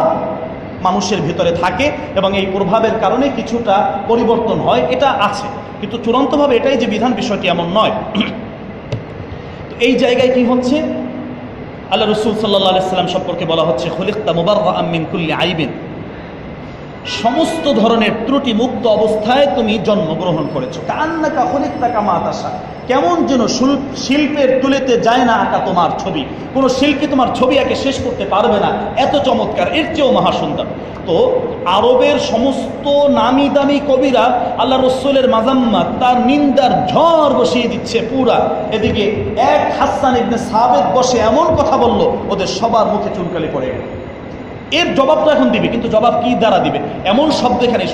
মানুষের ভিতরে থাকে এবং এই প্রভাবের কারণে কিছুটা পরিবর্তন হয়, এটা আছে। কিন্তু চূড়ান্তভাবে এটাই যে বিধান বিষয়টি এমন নয়। তো এই জায়গায় কি হচ্ছে? আল্লাহ রসুল সাল্লাহ সাল্লাম সম্পর্কে বলা হচ্ছে, খলিক্তা মুবার আমিন কুল্লি আইবিন। সমস্ত ধরনের ত্রুটি মুক্ত অবস্থায় তুমি জন্মগ্রহণ করেছ। কান্নাকা খলিক্তা কামাতাসা কেমন যেন শুল- শিল্পের তুলেতে যায় না আঁকা তোমার ছবি। কোনো শিল্পী তোমার ছবি একে শেষ করতে পারবে না। এত চমৎকার, এর চেয়েও মহাসুন্দর। তো আরবের সমস্ত নামি দামি কবিরা আল্লাহ রসুলের মাজাম্মা তার নিন্দার ঝড় বসিয়ে দিচ্ছে পুরা। এদিকে এক হাসান ইবনে সাবেদ বসে এমন কথা বলল, ওদের সবার মুখে চুনকালি পড়ে গেল। এর জবাব তো এখন দিবে, কিন্তু জবাব কি দ্বারা দিবে? এমন শব্দ এখানে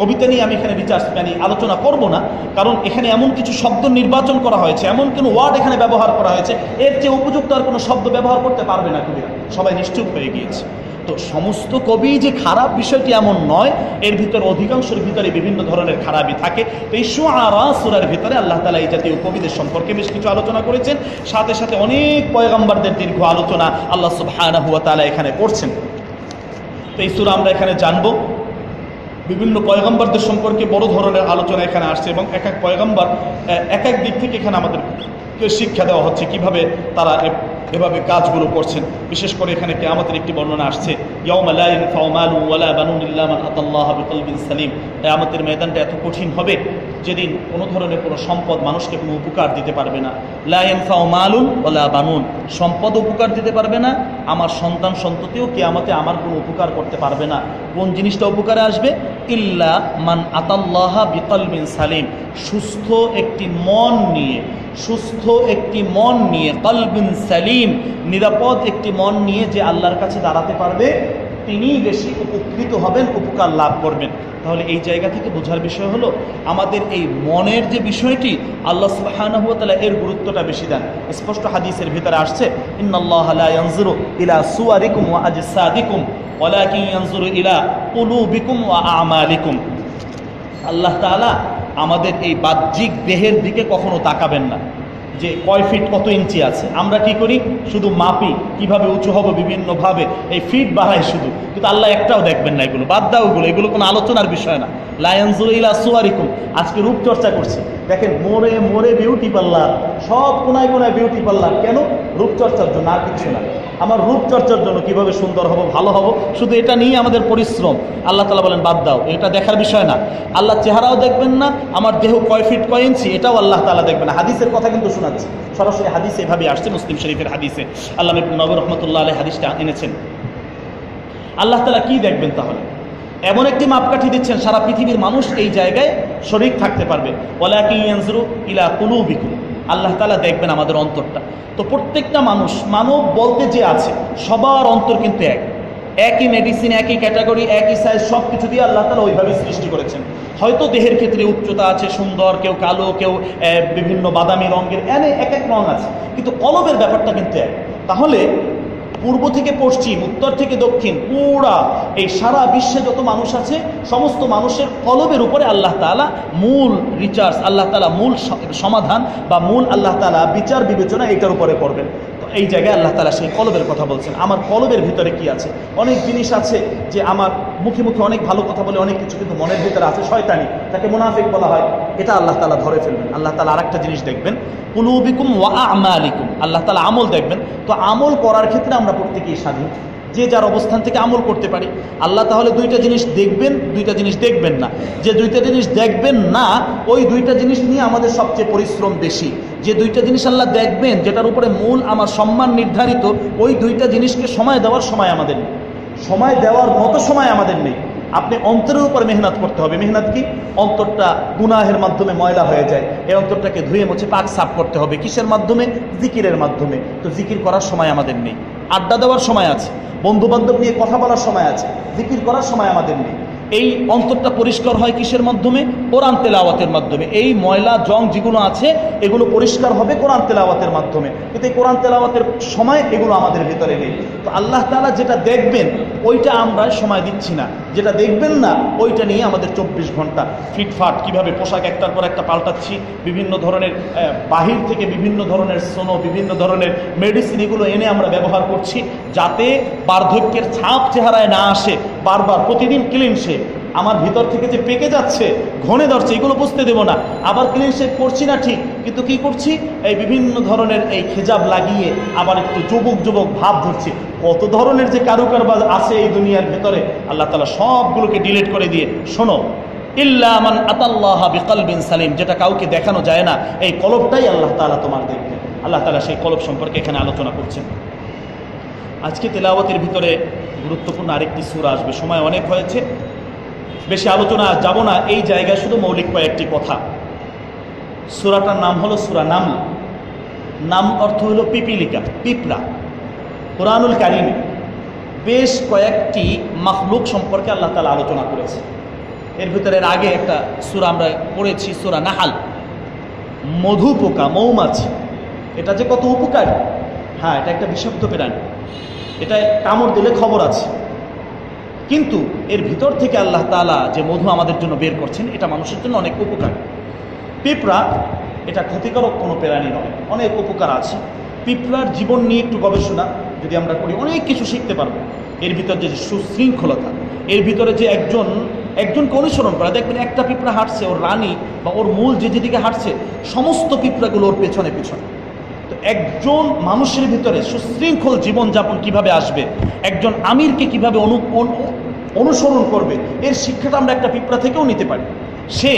কবিতা নিয়ে আমি এখানে রিচার্জ মানে আলোচনা করব না, কারণ এখানে এমন কিছু শব্দ নির্বাচন করা হয়েছে, এমন কোনো ওয়ার্ড এখানে ব্যবহার করা হয়েছে, এর চেয়ে উপযুক্ত আর কোনো শব্দ ব্যবহার করতে পারবে না কবিরা। সবাই নিশ্চুপ হয়ে গিয়েছে। তো সমস্ত কবি যে খারাপ বিষয়টি এমন নয়, এর ভিতরে অধিকাংশের ভিতরে বিভিন্ন ধরনের খারাপই থাকে। তো এই সুআরা সুরার ভিতরে আল্লাহ তালা এই জাতীয় কবিদের সম্পর্কে বেশ কিছু আলোচনা করেছেন। সাথে সাথে অনেক পয়গাম্বারদের দীর্ঘ আলোচনা আল্লাহ তাআলা এখানে করছেন। তো এই সুরা আমরা এখানে জানব। বিভিন্ন পয়গম্বরদের সম্পর্কে বড় ধরনের আলোচনা এখানে আসছে এবং এক এক পয়গম্বর এক এক দিক থেকে এখানে আমাদেরকে শিক্ষা দেওয়া হচ্ছে কীভাবে তারা এভাবে কাজগুলো করছেন। বিশেষ করে এখানে কেয়ামতের একটি বর্ণনা আসছে সালিম। কেয়ামতের ময়দানটা এত কঠিন হবে, যেদিন কোনো ধরনের কোনো সম্পদ মানুষকে কোনো উপকার দিতে পারবে না। লা ইয়ানফাউ মালুন ওয়ালা বানুন, সম্পদ উপকার দিতে পারবে না, আমার সন্তান সন্ততিও কে কেয়ামতে আমার কোনো উপকার করতে পারবে না। কোন জিনিসটা উপকারে আসবে? ইল্লা মান আতাল্লাহা বিকলবিন সালিম। সুস্থ একটি মন নিয়ে, সুস্থ একটি মন নিয়ে, কলবিন সালিম, নিরাপদ একটি মন নিয়ে যে আল্লাহর কাছে দাঁড়াতে পারবে তিনিই বেশি উপকৃত হবেন, উপকার লাভ করবেন। তাহলে এই জায়গা থেকে বোঝার বিষয় হলো, আমাদের এই মনের যে বিষয়টি, আল্লাহ সুবহানাহু ওয়া এর গুরুত্বটা বেশি দেন। স্পষ্ট হাদিসের ভিতরে আসছে ইলা ওয়া ইলা ওয়া আল্লাহ তাআলা আমাদের এই বাহ্যিক দেহের দিকে কখনো তাকাবেন না। যে কয় ফিট কত ইঞ্চি আছে? আমরা কি করি? শুধু মাপি কীভাবে উঁচু হব বিভিন্নভাবে। এই ফিট বাড়াই শুধু। কিন্তু আল্লাহ একটাও দেখবেন না এগুলো। বাদ দাও ওগুলো এগুলো কোনো আলোচনার বিষয় না। লায়নজুল সুয়ারিকুম। আজকে রূপচর্চা করছে। দেখেন মোড়ে মোড়ে বিউটি পার্লার সব কোনায় কোনায় বিউটি পার্লার কেন? রূপচর্চার জন্য আর কিছু না। আমার রূপচর্চার জন্য কীভাবে সুন্দর হব, ভালো হব? শুধু এটা নিয়ে আমাদের পরিশ্রম। আল্লাহ তালা বলেন, বাদ দাও। এটা দেখার বিষয় না। আল্লাহ চেহারাও দেখবেন না। আমার দেহ কয় ফিট কয় ইঞ্চি? এটাও আল্লাহ তালা দেখবেন হাদিসের কথা কিন্তু শোনাচ্ছি সরাসরি হাদিসে এভাবে আসছে, মুসলিম শরীফের হাদিসে। আল্লাহ নবী রহমতুল্লাহ আলহ হাদিসটা এনেছেন। আল্লাহ তালা কি দেখবেন তাহলে? এমন একটি মাপকাঠি দিচ্ছেন, সারা পৃথিবীর মানুষ এই জায়গায় শরিক থাকতে পারবে। ইলা আল্লাহ তালা দেখবেন আমাদের অন্তরটা। তো প্রত্যেকটা মানুষ, মানব বলতে যে আছে, সবার অন্তর কিন্তু এক। একই মেডিসিন একই ক্যাটাগরি একই সাইজ সব কিছু দিয়ে আল্লাহ তালা ওইভাবে সৃষ্টি করেছেন। হয়তো দেহের ক্ষেত্রে উচ্চতা আছে, সুন্দর, কেউ কালো, কেউ বিভিন্ন বাদামি রঙের এনে এক এক রঙ আছে। কিন্তু কলবের ব্যাপারটা কিন্তু এক। তাহলে পূর্ব থেকে পশ্চিম, উত্তর থেকে দক্ষিণ, পুরা এই সারা বিশ্বে যত মানুষ আছে, সমস্ত মানুষের কলবের উপরে আল্লাহ তাআলা মূল রিচার্জ আল্লাহ তালা মূল সমাধান বা মূল আল্লাহ তালা বিচার বিবেচনা এটার উপরে করবেন। এই জায়গায় আল্লাহ তালা সেই কলবের কথা বলছেন। আমার কলবের ভিতরে কি আছে? অনেক জিনিস আছে যে আমার মুখে মুখে অনেক ভালো কথা বলে অনেক কিছু, কিন্তু মনের ভিতরে আছে শয়তানি। তাকে মুনাফিক বলা হয়। এটা আল্লাহ তালা ধরে ফেলবেন। আল্লাহ তাআলা আরেকটা জিনিস দেখবেন। কুলুবিকুম ওয়া আমালিকুম। আল্লাহ তাআলা আমল দেখবেন। তো আমল করার ক্ষেত্রে আমরা প্রত্যেকেই স্বাধীন। যে যার অবস্থান থেকে আমল করতে পারি। আল্লাহ তাহলে দুইটা জিনিস দেখবেন, দুইটা জিনিস দেখবেন না। যে দুইটা জিনিস দেখবেন না, ওই দুইটা জিনিস নিয়ে আমাদের সবচেয়ে পরিশ্রম বেশি। যে দুইটা জিনিস আল্লাহ দেখবেন, যেটার উপরে মূল আমার সম্মান নির্ধারিত, ওই দুইটা জিনিসকে সময় দেওয়ার সময় আমাদের নেই। সময় দেওয়ার মতো সময় আমাদের নেই। আপনি অন্তরের উপর মেহনত করতে হবে। মেহনত কি? অন্তরটা গুনাহের মাধ্যমে ময়লা হয়ে যায়। এই অন্তরটাকে ধুয়ে মুছে পাক সাফ করতে হবে। কিসের মাধ্যমে? জিকিরের মাধ্যমে। তো জিকির করার সময় আমাদের নেই। আড্ডা দেওয়ার সময় আছে। বন্ধু বান্ধব নিয়ে কথা বলার সময় আছে। জিকির করার সময় আমাদের নেই। এই অন্তরটা পরিষ্কার হয় কিসের মাধ্যমে? কোরআন তেলাওয়াতের মাধ্যমে। এই ময়লা, জং যেগুলো আছে, এগুলো পরিষ্কার হবে কোরআন তেলাওয়াতের মাধ্যমে। কিন্তু এই কোরআন তেলাওয়াতের সময় এগুলো আমাদের ভিতরে নেই। তো আল্লাহ তাআলা যেটা দেখবেন, ওইটা আমরা সময় দিচ্ছি না। যেটা দেখবেন না, ওইটা নিয়ে আমাদের চব্বিশ ঘণ্টা ফিটফাট। কীভাবে পোশাক একটার পর একটা পাল্টাচ্ছি, বিভিন্ন ধরনের বাহির থেকে বিভিন্ন ধরনের সোনো, বিভিন্ন ধরনের মেডিসিন এগুলো এনে আমরা ব্যবহার করছি, যাতে বার্ধক্যের ছাপ চেহারায় না আসে। বারবার প্রতিদিন ক্লিন সে আমার ভিতর থেকে যে পেকে যাচ্ছে, ঘনে ধরছে, এগুলো বুঝতে দেবো না। আবার ক্লিন করছি না ঠিক, কিন্তু কি করছি? এই বিভিন্ন ধরনের এই খেজাব লাগিয়ে আবার একটু যুবক যুবক ভাব ধরছি। কত ধরনের যে কারুকারবাজ আছে এই দুনিয়ার ভেতরে, আল্লাহ তালা সবগুলোকে ডিলিট করে দিয়ে, শোনো ইল্লামান আতাল্লাহ বিকলবিন সালিম, যেটা কাউকে দেখানো যায় না, এই কলবটাই আল্লাহ তালা তোমার দেখবে আল্লাহ তালা সেই কলব সম্পর্কে এখানে আলোচনা করছেন। আজকে তেলাওয়াতের ভিতরে গুরুত্বপূর্ণ আরেকটি সুর আসবে, সময় অনেক হয়েছে। বেশি আলোচনা যাব না, এই জায়গায় শুধু মৌলিক কয়েকটি কথা। সুরাটার নাম হলো সুরা নাম নাম অর্থ হলো পিপিলিকা, পিঁপড়া। কোরআনুল কারিমে বেশ কয়েকটি মাখলুক সম্পর্কে আল্লাহ তালা আলোচনা করেছে। এর ভিতরে আগে একটা সুরা আমরা পড়েছি, সুরা নাহাল। মধু পোকা, মৌমাছি। এটা যে কত উপকারী। হ্যাঁ এটা একটা বিষাক্ত প্রাণী। এটা কামড় দিলে খবর আছে। কিন্তু এর ভিতর থেকে আল্লাহ তালা যে মধু আমাদের জন্য বের করছেন, এটা মানুষের জন্য অনেক উপকার। পিঁপড়া এটা ক্ষতিকারক কোনো প্রাণী নয়, অনেক উপকার আছে। পিঁপড়ার জীবন নিয়ে একটু গবেষণা, যদি আমরা করি, অনেক কিছু শিখতে পারব। এর ভিতর যে সুশৃঙ্খলতা, এর ভিতরে যে একজন একজনকে অনুসরণ করা, দেখবেন একটা পিঁপড়া হাঁটছে, ওর রানী বা ওর মূল যে যেদিকে হাঁটছে, সমস্ত পিঁপড়াগুলো ওর পেছনে পেছনে। তো একজন মানুষের ভিতরে সুশৃঙ্খল জীবনযাপন কীভাবে আসবে? একজন আমিরকে কীভাবে অনু অনুসরণ করবে। এর শিক্ষাটা আমরা একটা পিঁপড়া থেকেও নিতে পারি। সে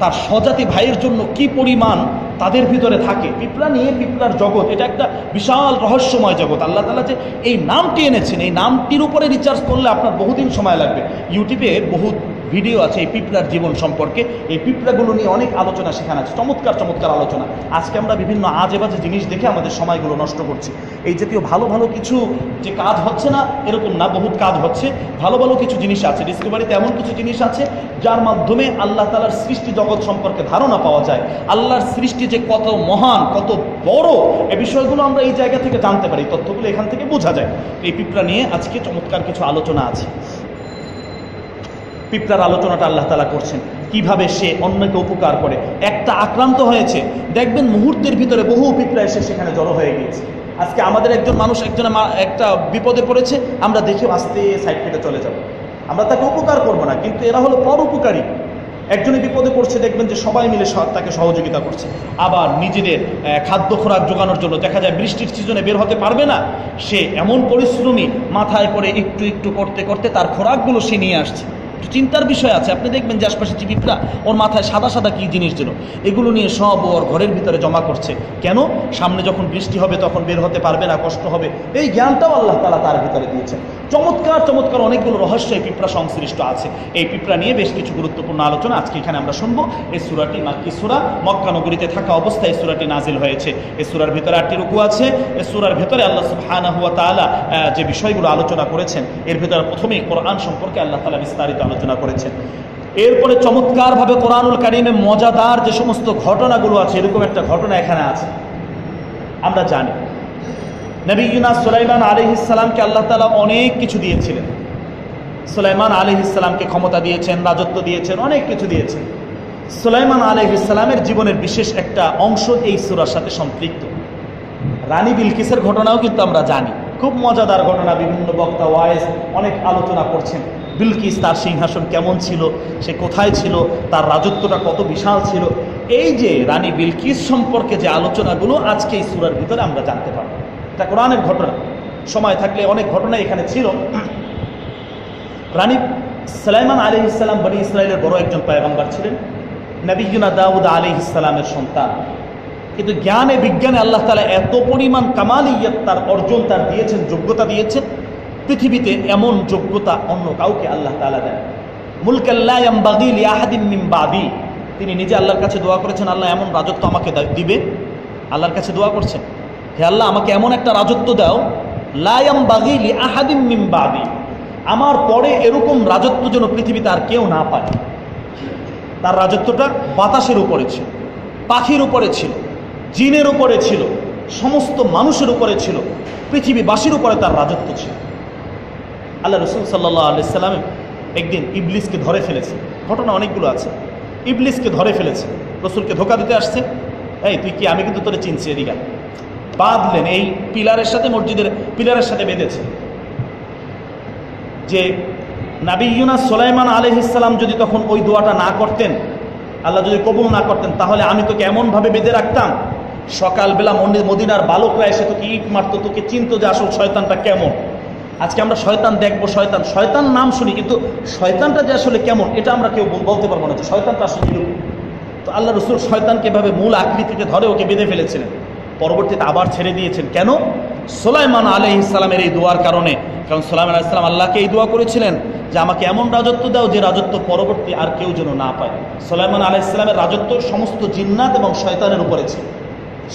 তার স্বজাতি ভাইয়ের জন্য কি পরিমাণ তাদের ভিতরে থাকে? পিঁপড়া নিয়ে পিঁপড়ার জগৎ, এটা একটা বিশাল রহস্যময় জগৎ। আল্লাহ তালা যে এই নামটি এনেছেন, এই নামটির উপরে রিচার্জ করলে আপনার বহুদিন সময় লাগবে। ইউটিউবে বহু ভিডিও আছে এই পিঁপড়ার জীবন সম্পর্কে। এই পিঁপড়াগুলো নিয়ে অনেক আলোচনা সেখানে আছে। চমৎকার চমৎকার আলোচনা। আজকে আমরা বিভিন্ন আজে বাজে জিনিস দেখে আমাদের সময়গুলো নষ্ট করছি। এই জাতীয় ভালো ভালো কিছু যে কাজ হচ্ছে না, এরকম না, বহুত কাজ হচ্ছে। ভালো ভালো কিছু জিনিস আছে। ডিসকভারিতে এমন কিছু জিনিস আছে, যার মাধ্যমে আল্লাহ তালার সৃষ্টি জগৎ সম্পর্কে ধারণা পাওয়া যায়। আল্লাহর সৃষ্টি যে কত মহান, কত বড়, এ বিষয়গুলো আমরা এই জায়গা থেকে জানতে পারি। তথ্যগুলো এখান থেকে বোঝা যায়। এই পিঁপড়া নিয়ে আজকে চমৎকার কিছু আলোচনা আছে। পিঁপড়ার আলোচনাটা আল্লাহ তালা করছেন। কীভাবে সে অন্যকে উপকার করে। একটা আক্রান্ত হয়েছে। দেখবেন মুহূর্তের ভিতরে বহু পিঁপড়া এসে সেখানে জড়ো হয়ে গিয়েছে। আজকে আমাদের একজন মানুষ, একজন একটা বিপদে পড়েছে, আমরা দেখেও আস্তে সাইড থেকে চলে যাব। আমরা তাকে উপকার করব না, কিন্তু এরা হলো পর উপকারী একজনে বিপদে পড়ছে, দেখবেন যে সবাই মিলে তাকে সহযোগিতা করছে। আবার নিজেদের খাদ্য খোরাক জোগানোর জন্য দেখা যায় বৃষ্টির সিজনে বের হতে পারবে না। সে এমন পরিশ্রমী, মাথায় করে একটু একটু করতে করতে তার খোরাকগুলো সে নিয়ে আসছে। একটু চিন্তার বিষয় আছে। আপনি দেখবেন যে আশপাশে জীবিকরা ওর মাথায় সাদা সাদা কী জিনিস যেন, এগুলো নিয়ে সব ওর ঘরের ভিতরে জমা করছে। কেন? সামনে যখন বৃষ্টি হবে তখন বের হতে পারবে না, কষ্ট হবে। এই জ্ঞানটাও আল্লাহ তালা তার ভিতরে দিয়েছেন। চমৎকার চমৎকার অনেকগুলো রহস্য এই পিঁপড়া সংশ্লিষ্ট আছে। এই পিঁপড়া নিয়ে বেশ কিছু গুরুত্বপূর্ণ আলোচনা আজকে এখানে আমরা শুনব। এই সুরাটি মাক্কি সুরা মক্কা নগরীতে থাকা অবস্থায় এই সুরাটি নাজিল হয়েছে। এই সুরার ভেতরে আটটি রুকু আছে। এই সুরার ভিতরে আল্লাহ সুবহানাহু ওয়া তাআলা আহ, যে বিষয়গুলো আলোচনা করেছেন এর ভেতরে প্রথমেই কোরআন সম্পর্কে আল্লাহ তাআলা বিস্তারিত আলোচনা করেছেন। এরপরে চমৎকারভাবে কোরআনুল কারিমে মজাদার যে সমস্ত ঘটনাগুলো আছে এরকম একটা ঘটনা এখানে আছে। আমরা জানি। নবী ইউনাস সুলাইমান আলহিসাল্লামকে আল্লাহ তালা অনেক কিছু দিয়েছিলেন। সুলাইমান আলহিসাল্লামকে ক্ষমতা দিয়েছেন, রাজত্ব দিয়েছেন, অনেক কিছু দিয়েছেন। সুলাইমান আলহিসাল্লামের জীবনের বিশেষ একটা অংশ এই সুরার সাথে সম্পৃক্ত। রানী বিলকিসের ঘটনাও কিন্তু আমরা জানি। খুব মজাদার ঘটনা, বিভিন্ন বক্তা ওয়াইস অনেক আলোচনা করছেন। বিলকিস তার সিংহাসন কেমন ছিল, সে কোথায় ছিল, তার রাজত্বটা কত বিশাল ছিল। এই যে রানী বিলকিস সম্পর্কে যে আলোচনাগুলো আজকে এই সুরার ভিতরে আমরা জানতে পারব। এটা কোরআনের ঘটনা। সময় থাকলে অনেক ঘটনা এখানে ছিল। রানী সালাইমান আলী ইসলাম বনি ইসরায়েলের বড় একজন পায়গম্বার ছিলেন। নবীনা দাউদ আলী ইসলামের সন্তান। কিন্তু জ্ঞানে, বিজ্ঞানে আল্লাহ তালা এত পরিমাণ কামালিয়ত তার অর্জন তার দিয়েছেন, যোগ্যতা দিয়েছেন। পৃথিবীতে এমন যোগ্যতা অন্য কাউকে আল্লাহ তালা দেন বাদি। তিনি নিজে আল্লাহর কাছে দোয়া করেছেন, আল্লাহ এমন রাজত্ব আমাকে দিবে। আল্লাহর কাছে দোয়া করছেন। হে আল্লাহ, আমাকে এমন একটা রাজত্ব দাও লায়াম বাগিলি আহাদিম মিম বাদি। আমার পরে এরকম রাজত্ব যেন পৃথিবীতে আর কেউ না পায়। তার রাজত্বটা বাতাসের উপরে ছিল, পাখির উপরে ছিল, জিনের উপরে ছিল, সমস্ত মানুষের উপরে ছিল, পৃথিবীবাসীর উপরে তার রাজত্ব ছিল। আল্লাহ রসুল সাল্লাহ আলি সাল্লাম একদিন ইবলিসকে ধরে ফেলেছে। ঘটনা অনেকগুলো আছে। ইবলিসকে ধরে ফেলেছে। রসুলকে ধোকা দিতে আসছে। এই, তুই কি আমি কিন্তু তোরে চিনছি? এদিকে। বাঁধলেন এই পিলারের সাথে মসজিদের পিলারের সাথে বেঁধেছে। যে নাবি ইউনা সোলাইমান আলহিসাল্লাম যদি তখন ওই দোয়াটা না করতেন, আল্লাহ যদি কবুল না করতেন, তাহলে আমি তোকে এমনভাবে বেঁধে রাখতাম, সকালবেলা মদিনার বালকরা এসে তোকে ইট মারতো, তোকে চিনতো যে আসল শয়তানটা কেমন। আজকে আমরা শয়তান দেখব, শয়তান শয়তান নাম শুনি, কিন্তু শয়তানটা যে আসলে কেমন, এটা আমরা কেউ বলতে পারব না যে শয়তানটা আসলে তো আল্লাহ রসুল শয়তানকে এভাবে মূল আকৃতিতে ধরে ওকে বেঁধে ফেলেছিলেন। পরবর্তীতে আবার ছেড়ে দিয়েছেন। কেন? সোলাইমান আলহ ইসলামের এই দোয়ার কারণে। কারণ সোলাইমান আলাইসালাম আল্লাহকে এই দোয়া করেছিলেন যে, আমাকে এমন রাজত্ব দাও যে রাজত্ব পরবর্তী আর কেউ যেন না পায়। সোলাইমান আলাহ ইসলামের রাজত্ব সমস্ত জিন্নাত এবং শয়তানের উপরে ছিল।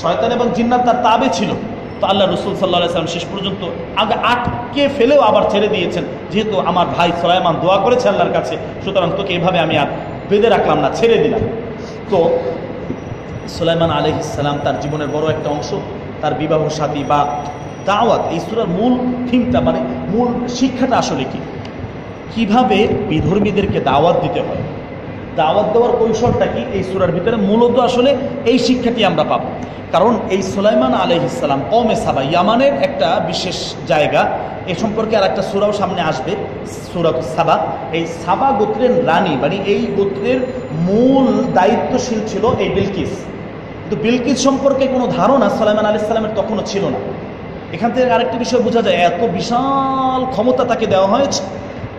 শয়তান এবং জিন্নাত তার তাবে ছিল। তো আল্লাহ রসুল সাল্লাহ সাল্লাম শেষ পর্যন্ত আগে আটকে ফেলেও আবার ছেড়ে দিয়েছেন। যেহেতু আমার ভাই সোলাইমান দোয়া করেছে আল্লাহর কাছে, সুতরাং তোকে এভাবে আমি আর বেঁধে রাখলাম না, ছেড়ে দিলাম। তো সুলাইমান আলহিসাল্লাম তার জীবনের বড় একটা অংশ, তার বিবাহ সাথী বা দাওয়াত, এই সুরার মূল থিমটা মানে মূল শিক্ষাটা আসলে কি? কীভাবে বিধর্মীদেরকে দাওয়াত দিতে হয়? দাওয়াত দেওয়ার কৌশলটা কি? এই সুরার ভিতরে মূলত আসলে এই শিক্ষাটি আমরা পাব। কারণ এই সুলাইমান আলহিসাল্লাম কমে সাবা, ইয়ামানের একটা বিশেষ জায়গা। এ সম্পর্কে আর একটা সুরাও সামনে আসবে, সুরাত সাবা। এই সাবা গোত্রের রানী মানে এই গোত্রের মূল দায়িত্বশীল ছিল এই বিলকিস। কিন্তু বিলকিস সম্পর্কে কোনো ধারণা সালাইমান আলি সাল্লামের তখনও ছিল না। এখান থেকে আরেকটি বিষয় বোঝা যায়, এত বিশাল ক্ষমতা তাকে দেওয়া হয়েছে,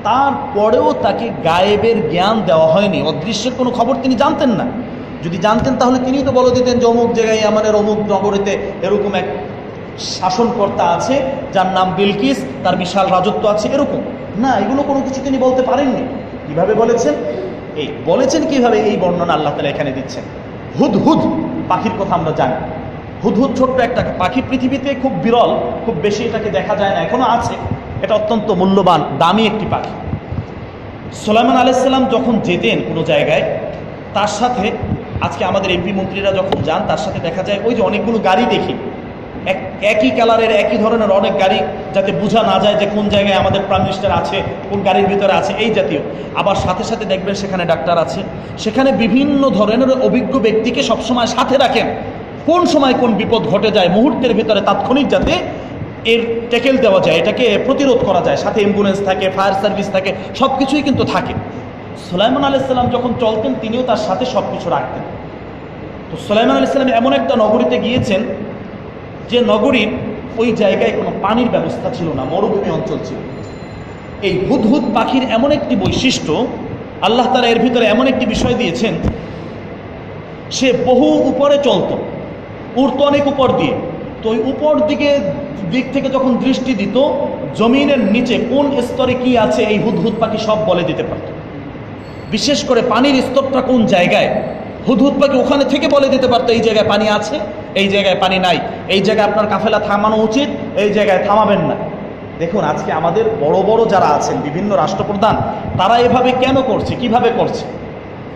তারপরেও তাকে গায়েবের জ্ঞান দেওয়া হয়নি। অদৃশ্যের কোনো খবর তিনি জানতেন না। যদি জানতেন, তাহলে তিনিই তো বলে দিতেন যে অমুক জায়গায় আমাদের অমুক নগরীতে এরকম এক শাসনকর্তা আছে, যার নাম বিলকিস, তার বিশাল রাজত্ব আছে এরকম। না, এগুলো কোনো কিছু তিনি বলতে পারেননি। কীভাবে বলেছেন? এই, বলেছেন কীভাবে? এই বর্ণনা আল্লাহ তালা এখানে দিচ্ছেন। হুদ হুদ পাখির কথা আমরা জানি। হুদহুদ ছোট্ট একটা পাখি পৃথিবীতে খুব বিরল, খুব বেশি এটাকে দেখা যায় না, এখনও আছে। এটা অত্যন্ত মূল্যবান, দামি একটি পাখি। সোলাইমান আলাইসাল্লাম যখন যেতেন কোনো জায়গায়, তার সাথে আজকে আমাদের এমপি মন্ত্রীরা যখন যান, তার সাথে দেখা যায় ওই যে অনেকগুলো গাড়ি দেখি। একই কালারের, একই ধরনের অনেক গাড়ি যাতে বোঝা না যায় যে কোন জায়গায় আমাদের প্রাইম মিনিস্টার আছে, কোন গাড়ির ভিতরে আছে, এই জাতীয়। আবার সাথে সাথে দেখবেন সেখানে ডাক্তার আছে। সেখানে বিভিন্ন ধরনের অভিজ্ঞ ব্যক্তিকে সবসময় সাথে রাখেন। কোন সময় কোন বিপদ ঘটে যায়, মুহূর্তের ভিতরে তাৎক্ষণিক যাতে এর ট্যাকেল দেওয়া যায়, এটাকে প্রতিরোধ করা যায়। সাথে অ্যাম্বুলেন্স থাকে ফায়ার সার্ভিস থাকে সব কিছুই কিন্তু থাকে। সুলাইমান আলাইসাল্লাম যখন চলতেন, তিনিও তার সাথে সব কিছু রাখতেন। তো সুলাইমান আলাইসাল্লাম এমন একটা নগরীতে গিয়েছেন যে নগরীর ওই জায়গায় কোনো পানির ব্যবস্থা ছিল না, মরুভূমি অঞ্চল ছিল। এই হুদহুদ পাখির এমন একটি বৈশিষ্ট্য, আল্লাহ তারা এর ভিতরে এমন একটি বিষয় দিয়েছেন, সে বহু উপরে চলতো, উড়তো অনেক উপর দিয়ে। তো ওই উপর দিকে, দিক থেকে যখন দৃষ্টি দিত, জমিনের নিচে কোন স্তরে কি আছে, এই হুদহুদ পাখি সব বলে দিতে পারত। বিশেষ করে পানির স্তরটা কোন জায়গায় হুদহুদ পাখি ওখানে থেকে বলে দিতে পারতো, এই জায়গায় পানি আছে, এই জায়গায় পানি নাই, এই জায়গায় আপনার কাফেলা থামানো উচিত, এই জায়গায় থামাবেন না। দেখুন, আজকে আমাদের বড় বড় যারা আছেন, বিভিন্ন রাষ্ট্রপ্রধান, তারা এভাবে কেন করছে, কীভাবে করছে?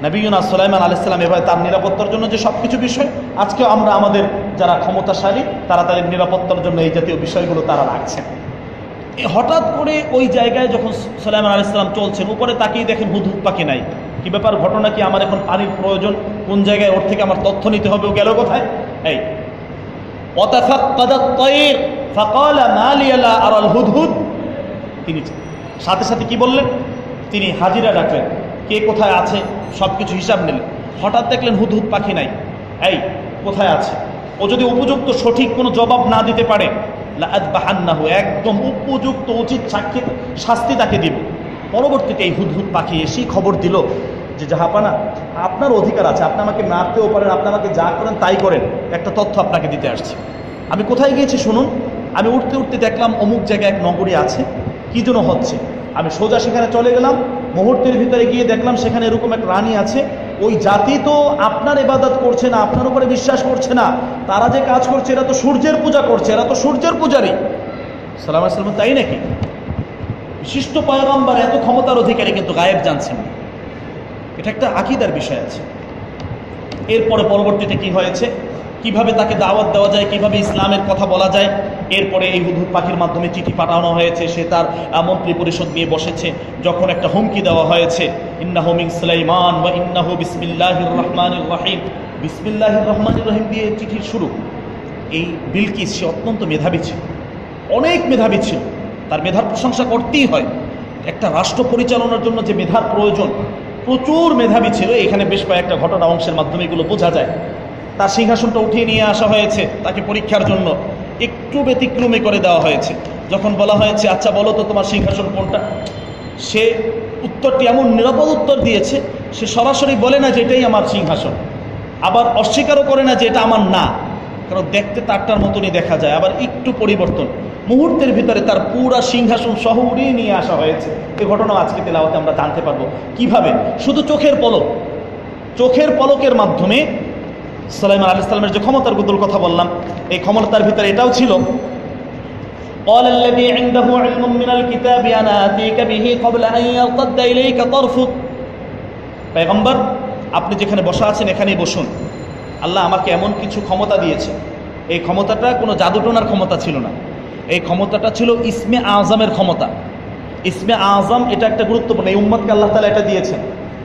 নবীনা সুলাইমান আলাইসাল্লাম এভাবে তার নিরাপত্তার জন্য যে সব কিছু বিষয়, আজকেও আমরা আমাদের যারা ক্ষমতাশালী, তারা তাদের নিরাপত্তার জন্য এই জাতীয় বিষয়গুলো তারা রাখছেন। হঠাৎ করে ওই জায়গায় যখন সুলাইমান আলাইসাল্লাম চলছেন, উপরে তাকিয়ে দেখেন হুদহুদ পাখি নাই। কি ব্যাপার ঘটনা কি? আমার এখন পানির প্রয়োজন। কোন জায়গায় ওর থেকে আমার তথ্য নিতে হবে? ও গেল কোথায়? তিনি সাথে সাথে কি বললেন? তিনি হাজিরা ডাকলেন। কে কোথায় আছে? সব কিছু হিসাব নিলেন। হঠাৎ দেখলেন হুদহুদ পাখি নাই। এই, কোথায় আছে? ও যদি উপযুক্ত সঠিক কোনো জবাব না দিতে পারে একদম উপযুক্ত উচিত সাক্ষী শাস্তি তাকে দিব। পরবর্তীতে এই হুদহুদ পাখি এসেই খবর দিল যে জাহাপানা, আপনার অধিকার আছে, আপনি আমাকে মারতেও পারেন, আপনি আমাকে যা করেন তাই করেন। একটা তথ্য আপনাকে দিতে আসছি। আমি কোথায় গিয়েছি শুনুন? আমি উঠতে উঠতে দেখলাম অমুক জায়গায় এক নগরী আছে। কি জন্য হচ্ছে? আমি সোজা সেখানে চলে গেলাম, মুহূর্তের ভিতরে গিয়ে দেখলাম সেখানে এরকম এক রানী আছে। ওই জাতি তো আপনার ইবাদত করছে না, আপনার উপরে বিশ্বাস করছে না। তারা যে কাজ করছে, এরা তো সূর্যের পূজা করছে, এরা তো সূর্যের পূজারী। সালাম সাল্লাম তাই নাকি? বিশিষ্ট পয়গম্বর এত ক্ষমতার অধিকারী কিন্তু গায়েব জানছেন না। এটা একটা আকিদার বিষয় আছে। এরপরে পরবর্তীতে কি হয়েছে? কীভাবে তাকে দাওয়াত দেওয়া যায়? কীভাবে ইসলামের কথা বলা যায়? এরপরে এই হুদুদ পাখির মাধ্যমে চিঠি পাঠানো হয়েছে, সে তার মন্ত্রী পরিষদ নিয়ে বসেছে, যখন একটা হুমকি দেওয়া হয়েছে। ইন্নাহু মিন সুলাইমান বা ইন্নাহু বিসমিল্লাহির রহমানির রহিম। বিসমিল্লাহির রহমানির রহিম দিয়ে চিঠির শুরু। এই বিলকিস, সে অত্যন্ত মেধাবী ছিল। অনেক মেধাবী ছিল। তার মেধার প্রশংসা করতেই হয়। একটা রাষ্ট্র পরিচালনার জন্য যে মেধার প্রয়োজন প্রচুর মেধাবী ছিল। এখানে বেশ কয়েকটা ঘটনা অংশের মাধ্যমে এগুলো বোঝা যায়। তার সিংহাসনটা উঠিয়ে নিয়ে আসা হয়েছে তাকে পরীক্ষার জন্য। একটু ব্যতিক্রমে করে দেওয়া হয়েছে। যখন বলা হয়েছে আচ্ছা বলো তো তোমার সিংহাসন কোনটা? সে উত্তরটি এমন নিরাপদ উত্তর দিয়েছে, সে সরাসরি বলে না যে এটাই আমার সিংহাসন। আবার অস্বীকারও করে না যে এটা আমার না। কারণ দেখতে তারটার মতনই দেখা যায়। আবার একটু পরিবর্তন। মুহূর্তের ভিতরে তার পুরা সিংহাসন সহ উড়িয়ে নিয়ে আসা হয়েছে এই ঘটনা আজকে তেলাওয়াতে আমরা জানতে পারবো কিভাবে শুধু চোখের পলক চোখের পলকের মাধ্যমে সালাইমান আলি সাল্লামের যে ক্ষমতার গুদুল কথা বললাম এই ক্ষমতার ভিতরে এটাও ছিল قال الذي عنده علم من الكتاب أنا آتيك به قبل أن يرتد إليك طرفك পেগম্বর আপনি যেখানে বসা আছেন এখানেই বসুন আল্লাহ আমাকে এমন কিছু ক্ষমতা দিয়েছে এই ক্ষমতাটা কোনো জাদুটোনার ক্ষমতা ছিল না এই ক্ষমতাটা ছিল ইসমে আজমের ক্ষমতা। ইসমে আজম এটা একটা গুরুত্বপূর্ণ, এই উম্মতকে আল্লাহ তালা এটা দিয়েছেন।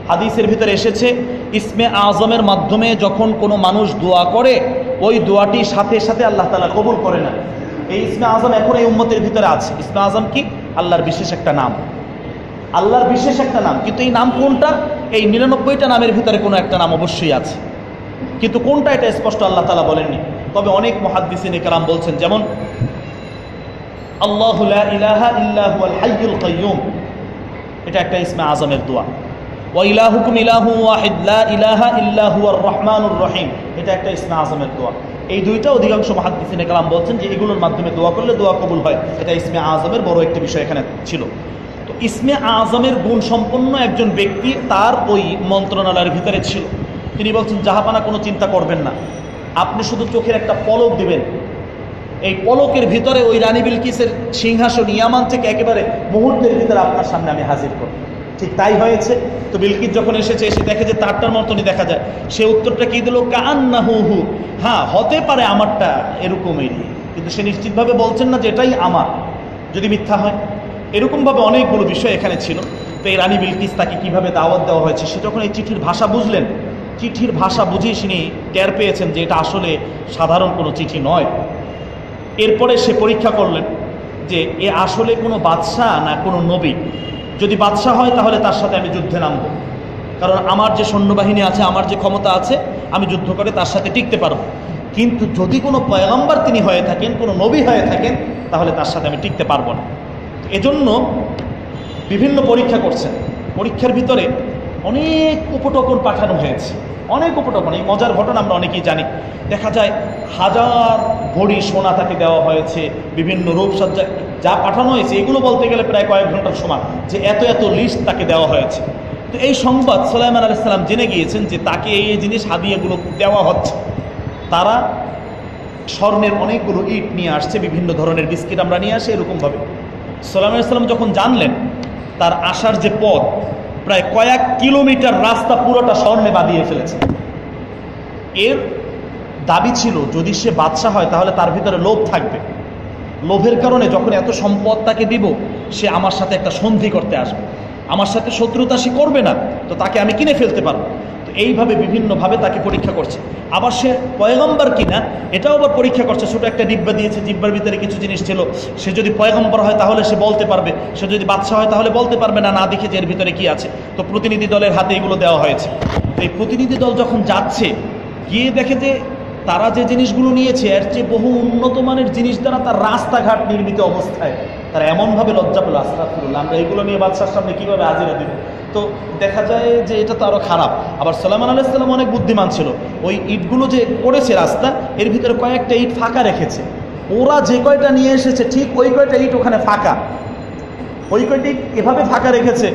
হাদিসের ভিতরে এসেছে, ইসমে আজমের মাধ্যমে যখন কোনো মানুষ দোয়া করে, ওই দোয়াটি সাথে সাথে আল্লাহ তালা কবুল করে না এই ইসমে আজম এখন এই উম্মতের ভিতরে আছে। ইসমে আজম কি? আল্লাহর বিশেষ একটা নাম। আল্লাহর বিশেষ একটা নাম। কিন্তু এই নাম কোনটা? এই নিরানব্বইটা নামের ভিতরে কোনো একটা নাম অবশ্যই আছে। কিন্তু কোনটা এটা স্পষ্ট আল্লাহ তালা বলেননি। তবে অনেক মহাদ্দিসিন কালাম বলছেন, যেমন আল্লাহ ইলাহা ইল্লাহু হাইয়ুল কাইয়ুম। এটা একটা ইসমে আজমের দোয়া। ওয়া ইলাহুকুম ইলাহু ওয়াহিদ ইলাহা ইল্লাহু রহমানুর রহিম। এটা একটা ইসমে আজমের দোয়া। এই দুইটা অধিকাংশ মহাদ্দিসিনে কালাম বলছেন যে এগুলোর মাধ্যমে দোয়া করলে দোয়া কবুল হয়। এটা ইসমে আজমের বড় একটি বিষয় এখানে ছিল। তো ইসমে আজমের গুণ সম্পন্ন একজন ব্যক্তি তার ওই মন্ত্রণালয়ের ভিতরে ছিল। তিনি বলছেন, জাহাপানা কোনো চিন্তা করবেন না। আপনি শুধু চোখের একটা পলক দিবেন। এই পলকের ভিতরে ওই রানী বিলকিসের সিংহাসন ইয়ামান থেকে একেবারে মুহূর্তের ভিতরে আপনার সামনে আমি হাজির করব। ঠিক তাই হয়েছে। তো বিলকিস যখন এসেছে, এসে দেখে যে তারটার মতনই দেখা যায়। সে উত্তরটা কি দিল? কান না হু হু হ্যাঁ হতে পারে আমারটা এরকমই। কিন্তু সে নিশ্চিতভাবে বলছেন না যে এটাই আমার। যদি মিথ্যা হয়। এরকমভাবে অনেকগুলো বিষয় এখানে ছিল। তো এই রানী বিলকিস তাকে কীভাবে দাওয়াত দেওয়া হয়েছে, সে যখন এই চিঠির ভাষা বুঝলেন, চিঠির ভাষা বুঝিয়ে তিনি টের পেয়েছেন যে এটা আসলে সাধারণ কোনো চিঠি নয়। এরপরে সে পরীক্ষা করলেন যে এ আসলে কোনো বাদশাহ না কোনো নবী। যদি বাদশাহ হয় তাহলে তার সাথে আমি যুদ্ধে নামব। কারণ আমার যে সৈন্যবাহিনী আছে, আমার যে ক্ষমতা আছে, আমি যুদ্ধ করে তার সাথে টিকতে পারব। কিন্তু যদি কোনো পয়গম্বর তিনি হয়ে থাকেন, কোনো নবী হয়ে থাকেন, তাহলে তার সাথে আমি টিকতে পারব না। এজন্য বিভিন্ন পরীক্ষা করছেন। পরীক্ষার ভিতরে অনেক উপটকন পাঠানো হয়েছে। অনেক উপটকন এই মজার ঘটনা আমরা অনেকেই জানি। দেখা যায় হাজার ভরি সোনা তাকে দেওয়া হয়েছে, বিভিন্ন রূপসজ্জা যা পাঠানো হয়েছে, এগুলো বলতে গেলে প্রায় কয়েক ঘণ্টার সময় যে এত এত লিস্ট তাকে দেওয়া হয়েছে। তো এই সংবাদ সোলাইমান আলাইসাল্লাম জেনে গিয়েছেন যে তাকে এই জিনিস হাদিয়াগুলো দেওয়া হচ্ছে। তারা স্বর্ণের অনেকগুলো ইট নিয়ে আসছে, বিভিন্ন ধরনের বিস্কিট আমরা নিয়ে আসি, এরকমভাবে। সোলাইমান আলাইসাল্লাম যখন জানলেন তার আসার যে পথ প্রায় কয়েক কিলোমিটার রাস্তা পুরোটা স্বর্ণে বাঁধিয়ে ফেলেছে। এর দাবি ছিল, যদি সে বাদশা হয়, তাহলে তার ভিতরে লোভ থাকবে। লোভের কারণে যখন এত সম্পদ তাকে দিব, সে আমার সাথে একটা সন্ধি করতে আসবে। আমার সাথে শত্রুতা সে করবে না, তো তাকে আমি কিনে ফেলতে পারব। এইভাবে বিভিন্নভাবে তাকে পরীক্ষা করছে। আবার সে পয়গম্বর কিনা, এটাও আবার পরীক্ষা করছে। ছোটো একটা ডিব্বা দিয়েছে, ডিব্বার ভিতরে কিছু জিনিস ছিল। সে যদি পয়গম্বর হয় তাহলে সে বলতে পারবে। সে যদি বাচ্চা হয় তাহলে বলতে পারবে না না দেখে যে এর ভিতরে কি আছে। তো প্রতিনিধি দলের হাতে এগুলো দেওয়া হয়েছে। এই প্রতিনিধি দল যখন যাচ্ছে, গিয়ে দেখে যে তারা যে জিনিসগুলো নিয়েছে, এর চেয়ে বহু উন্নত মানের জিনিস দ্বারা তার রাস্তাঘাট নির্মিত অবস্থায়, তারা এমনভাবে লজ্জা পেল আস্তাফুল্লাহ আমরা এগুলো নিয়ে বাদশার সামনে কীভাবে হাজিরা দিব? তো দেখা যায় যে এটা তো আরও খারাপ। আবার সালামান আলাইসাল্লাম অনেক বুদ্ধিমান ছিল। ওই ইটগুলো যে করেছে রাস্তা, এর ভিতরে কয়েকটা ইট ফাঁকা রেখেছে। ওরা যে কয়টা নিয়ে এসেছে, ঠিক ওই কয়টা ইট ওখানে ফাঁকা। ওই কয়টি এভাবে ফাঁকা রেখেছে।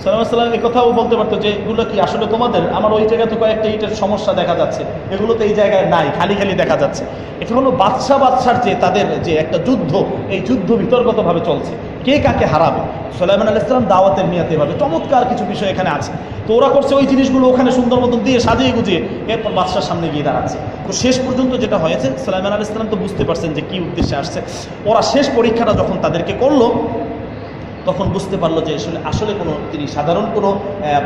সালাম সাল্লাম এ কথাও বলতে পারতো যে, এগুলো কি আসলে তোমাদের? আমার ওই জায়গায় তো কয়েকটা ইটের সমস্যা দেখা যাচ্ছে। এগুলো তো এই জায়গায় নাই, খালি খালি দেখা যাচ্ছে। এটা হলো বাদশা বাদশার যে, তাদের যে একটা যুদ্ধ, এই যুদ্ধ বিতর্কতভাবে চলছে। কে কাকে হারাবে? সোলাইমান আলাইসালাম দাওয়াতের নিয়াতে এভাবে। চমৎকার কিছু বিষয় এখানে আছে। তো ওরা করছে ওই জিনিসগুলো ওখানে সুন্দর মতন দিয়ে সাজিয়ে গুজিয়ে, এরপর বাদশার সামনে গিয়ে দাঁড়াচ্ছে। তো শেষ পর্যন্ত যেটা হয়েছে, সোলাইমান আলাইসালাম তো বুঝতে পারছেন যে কি উদ্দেশ্যে আসছে। ওরা শেষ পরীক্ষাটা যখন তাদেরকে করল তখন বুঝতে পারল যে আসলে আসলে কোনো তিনি সাধারণ কোনো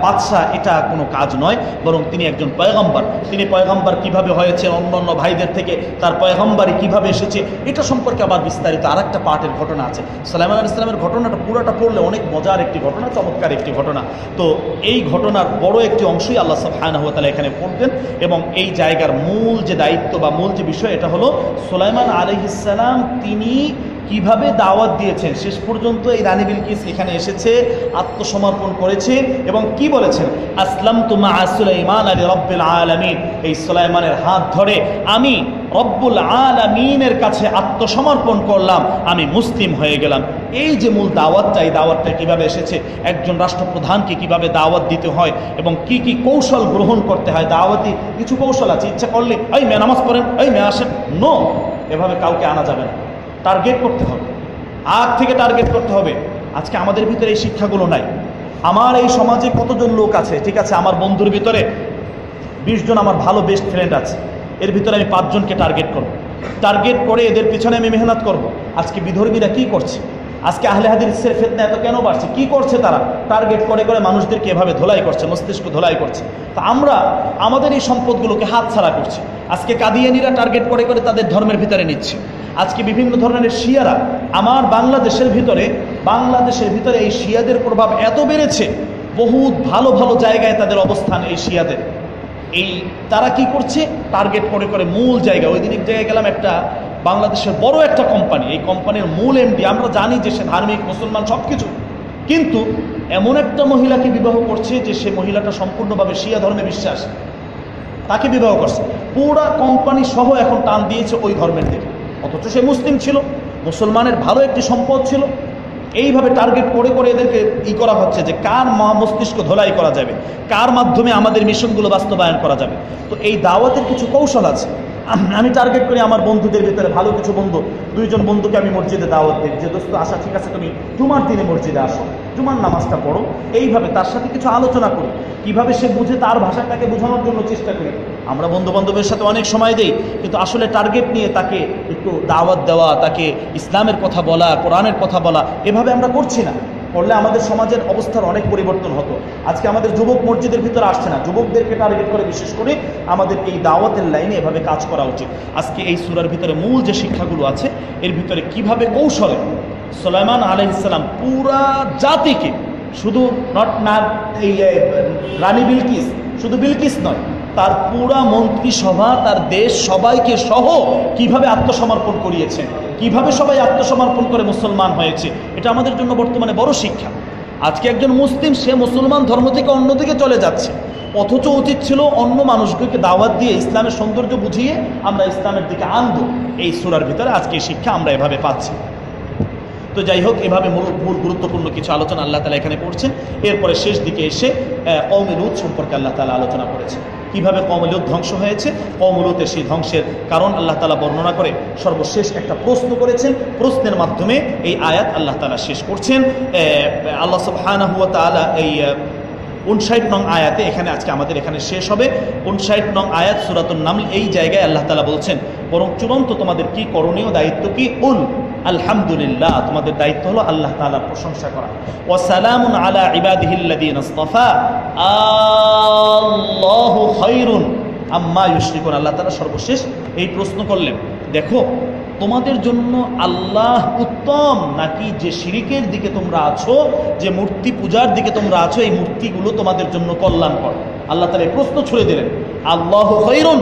বাদশাহ, এটা কোনো কাজ নয়, বরং তিনি একজন পয়গম্বর। তিনি পয়গম্বর কীভাবে হয়েছে অন্য অন্য ভাইদের থেকে তার পয়গম্বারই কীভাবে এসেছে, এটা সম্পর্কে আবার বিস্তারিত আর একটা পার্টের ঘটনা আছে। সালাইমান আল ইসলামের ঘটনাটা পুরোটা পড়লে অনেক মজার একটি ঘটনা, চমৎকার একটি ঘটনা। তো এই ঘটনার বড় একটি অংশই আল্লাহ তাআলা এখানে পড়বেন, এবং এই জায়গার মূল যে দায়িত্ব বা মূল যে বিষয়, এটা হলো সুলাইমান আলাইহিসসালাম তিনি কীভাবে দাওয়াত দিয়েছেন? শেষ পর্যন্ত এই রানী বিলকিস এখানে এসেছে, আত্মসমর্পণ করেছে এবং কি বলেছেন? আসলাম তুমা সুলাইমান আলী রব্বুল আলামিন। এই সুলাইমানের হাত ধরে আমি রব্বুল আলামিনের কাছে আত্মসমর্পণ করলাম, আমি মুসলিম হয়ে গেলাম। এই যে মূল দাওয়াতটা, এই দাওয়াতটা কীভাবে এসেছে? একজন রাষ্ট্রপ্রধানকে কীভাবে দাওয়াত দিতে হয় এবং কি কি কৌশল গ্রহণ করতে হয়? দাওয়াতি কিছু কৌশল আছে, ইচ্ছা করলে, এই মে নামাজ পড়েন, এই মে আসেন। নো, এভাবে কাউকে আনা যাবে না। টার্গেট করতে হবে। আগ থেকে টার্গেট করতে হবে। আজকে আমাদের ভিতরে এই শিক্ষাগুলো নাই। আমার এই সমাজে কতজন লোক আছে? ঠিক আছে, আমার বন্ধুর ভিতরে বিশজন আমার ভালো বেস্ট ফ্রেন্ড আছে। এর ভিতরে আমি পাঁচজনকে টার্গেট করব। টার্গেট করে এদের পিছনে আমি মেহনত করব। আজকে বিধর্মীরা কি করছে? আজকে আহলে হাদিসের ফেতনা এত কেন বাড়ছে? কি করছে তারা? টার্গেট করে করে মানুষদেরকে এভাবে ধোলাই করছে, মস্তিষ্ক ধোলাই করছে। তা আমরা, আমাদের এই সম্পদগুলোকে হাতছাড়া করছি। আজকে কাদিয়ানিরা টার্গেট করে করে তাদের ধর্মের ভিতরে নিচ্ছে। আজকে বিভিন্ন ধরনের শিয়ারা আমার বাংলাদেশের ভিতরে বাংলাদেশের ভিতরে এই শিয়াদের প্রভাব এত বেড়েছে, বহুত ভালো ভালো জায়গায় তাদের অবস্থান এই শিয়াদের। এই তারা কি করছে? টার্গেট করে করে মূল জায়গা। ওই দিন এক জায়গায় গেলাম একটা বাংলাদেশের বড় একটা কোম্পানি এই কোম্পানির মূল এমডি আমরা জানি যে সে ধার্মিক, মুসলমান সব কিছু কিন্তু এমন একটা মহিলাকে বিবাহ করছে যে সে মহিলাটা সম্পূর্ণভাবে শিয়া ধর্মে বিশ্বাস। তাকে বিবাহ করছে। পুরা কোম্পানি সহ এখন টান দিয়েছে ওই ধর্মের দিকে। অথচ সে মুসলিম ছিল, মুসলমানের ভালো একটি সম্পদ ছিল। এইভাবে টার্গেট করে করে এদেরকে ই করা হচ্ছে যে কার মস্তিষ্ক ধোলাই করা যাবে, কার মাধ্যমে আমাদের মিশনগুলো বাস্তবায়ন করা যাবে। তো এই দাওয়াতের কিছু কৌশল আছে। আম- টার্গেট করি আমার বন্ধুদের ভিতরে, ভালো কিছু বন্ধু। দুইজন বন্ধুকে আমি মসজিদে দাওয়াত দিই। যে, দোস্ত আসা ঠিক আছে, তুমি জুমার দিনে মসজিদে আসো। জুমার নামাজটা পড়ো। এইভাবে তার সাথে কিছু আলোচনা করি। কীভাবে সে বুঝে তার ভাষাটাকে বোঝানোর জন্য চেষ্টা করি? আমরা বন্ধু বান্ধবের সাথে অনেক সময় দেই, কিন্তু আসলে টার্গেট নিয়ে তাকে একটু দাওয়াত দেওয়া, তাকে ইসলামের কথা বলা, কোরআনের কথা বলা, এভাবে আমরা করছি না। করলে আমাদের সমাজের অবস্থার অনেক পরিবর্তন হতো। আজকে আমাদের যুবক মসজিদের ভিতরে আসছে না। যুবকদেরকে টার্গেট করে বিশেষ করে আমাদের এই দাওয়াতের লাইনে এভাবে কাজ করা উচিত। আজকে এই সুরার ভিতরে মূল যে শিক্ষাগুলো আছে, এর ভিতরে কীভাবে কৌশলে সোলাইমান আলহিসাল্লাম পুরা জাতিকে শুধু নট না এই রানী বিলকিস, শুধু বিলকিস নয়, তার পুরা মন্ত্রিসভা, তার দেশ সবাইকে সহ কীভাবে আত্মসমর্পণ করিয়েছেন কীভাবে সবাই আত্মসমর্পণ করে মুসলমান হয়েছে, এটা আমাদের জন্য বর্তমানে বড় শিক্ষা। আজকে একজন মুসলিম, সে মুসলমান ধর্ম থেকে অন্যদিকে চলে যাচ্ছে। অথচ উচিত ছিল অন্য মানুষগুলোকে দাওয়াত দিয়ে ইসলামের সৌন্দর্য বুঝিয়ে আমরা ইসলামের দিকে আনব। এই সুরার ভিতরে আজকে শিক্ষা আমরা এভাবে পাচ্ছি। তো যাই হোক, এভাবে মূল মূল গুরুত্বপূর্ণ কিছু আলোচনা আল্লাহ তালা এখানে করছেন। এরপরে শেষ দিকে এসে কৌমিলুদ সম্পর্কে আল্লাহ তালা আলোচনা করেছে কীভাবে কৌমিলুদ ধ্বংস হয়েছে? কৌমিলুতের সেই ধ্বংসের কারণ আল্লাহ তালা বর্ণনা করে সর্বশেষ একটা প্রশ্ন করেছেন। প্রশ্নের মাধ্যমে এই আয়াত আল্লাহ তালা শেষ করছেন। আল্লাহ সুবহানাহু ওয়া তাআলা এই উনষাট নং আয়াতে এখানে আজকে আমাদের এখানে শেষ হবে। উনষাট নং আয়াত সুরাতুল নাম এই জায়গায় আল্লাহ তালা বলছেন, বরং চূড়ান্ত তোমাদের কি করণীয় দায়িত্ব কি? উল আলহামদুলিল্লাহ, তোমাদের দায়িত্ব হলো আল্লাহ তাআলার প্রশংসা করা। ও সালামুন আলা ইবাদিহিল্লাদিন আস্তাফা। আল্লাহু খায়রুন আম্মা ইউশরিকুন। আল্লাহ তালা সর্বশেষ এই প্রশ্ন করলেন, দেখো, তোমাদের জন্য আল্লাহ উত্তম, নাকি যে শিরিকের দিকে তোমরা আছো, যে মূর্তি পূজার দিকে তোমরা আছো, এই মূর্তিগুলো তোমাদের জন্য কল্যাণকর? আল্লাহ তালা এই প্রশ্ন ছুড়ে দিলেন, আল্লাহ খৈরুন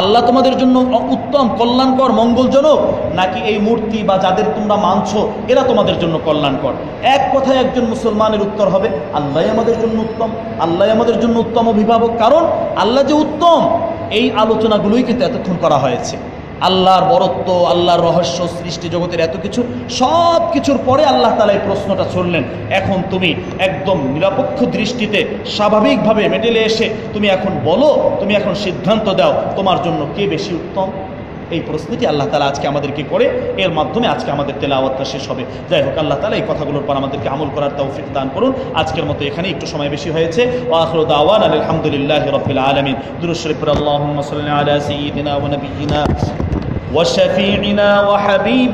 আল্লাহ তোমাদের জন্য উত্তম, কল্যাণকর, মঙ্গলজনক, নাকি এই মূর্তি বা যাদের তোমরা মানছ, এরা তোমাদের জন্য কল্যাণকর? এক কথায় একজন মুসলমানের উত্তর হবে আল্লাহ আমাদের জন্য উত্তম আল্লাহ আমাদের জন্য উত্তম অভিভাবক। কারণ আল্লাহ যে উত্তম, এই আলোচনাগুলোই কিন্তু এতক্ষণ করা হয়েছে। আল্লাহর বরত্ব, আল্লাহর রহস্য, সৃষ্টি জগতের এত কিছু, সব কিছুর পরে আল্লাহ তালা এই প্রশ্নটা ছড়লেন। এখন তুমি একদম নিরপেক্ষ দৃষ্টিতে স্বাভাবিকভাবে মেডেলে এসে তুমি এখন বলো, তুমি এখন সিদ্ধান্ত দাও তোমার জন্য কে বেশি উত্তম? এই প্রশ্নটি আল্লাহ তালা আজকে আমাদেরকে করে এর মাধ্যমে আজকে আমাদের তেলাওয়াতটা শেষ হবে যাই হোক আল্লাহ তালা এই কথাগুলোর পর আমাদেরকে আমল করার তৌফিক দান করুন আজকের মতো এখানে একটু সময় বেশি হয়েছে ওয়াখরুদ আওয়ান আলহামদুলিল্লাহ রবিল আলমিন দুরুদ শরীফ আল্লাহুম্মা সাল্লি আলা সাইয়্যিদিনা ওয়া নাবিয়িনা وشفيعنا وحبيب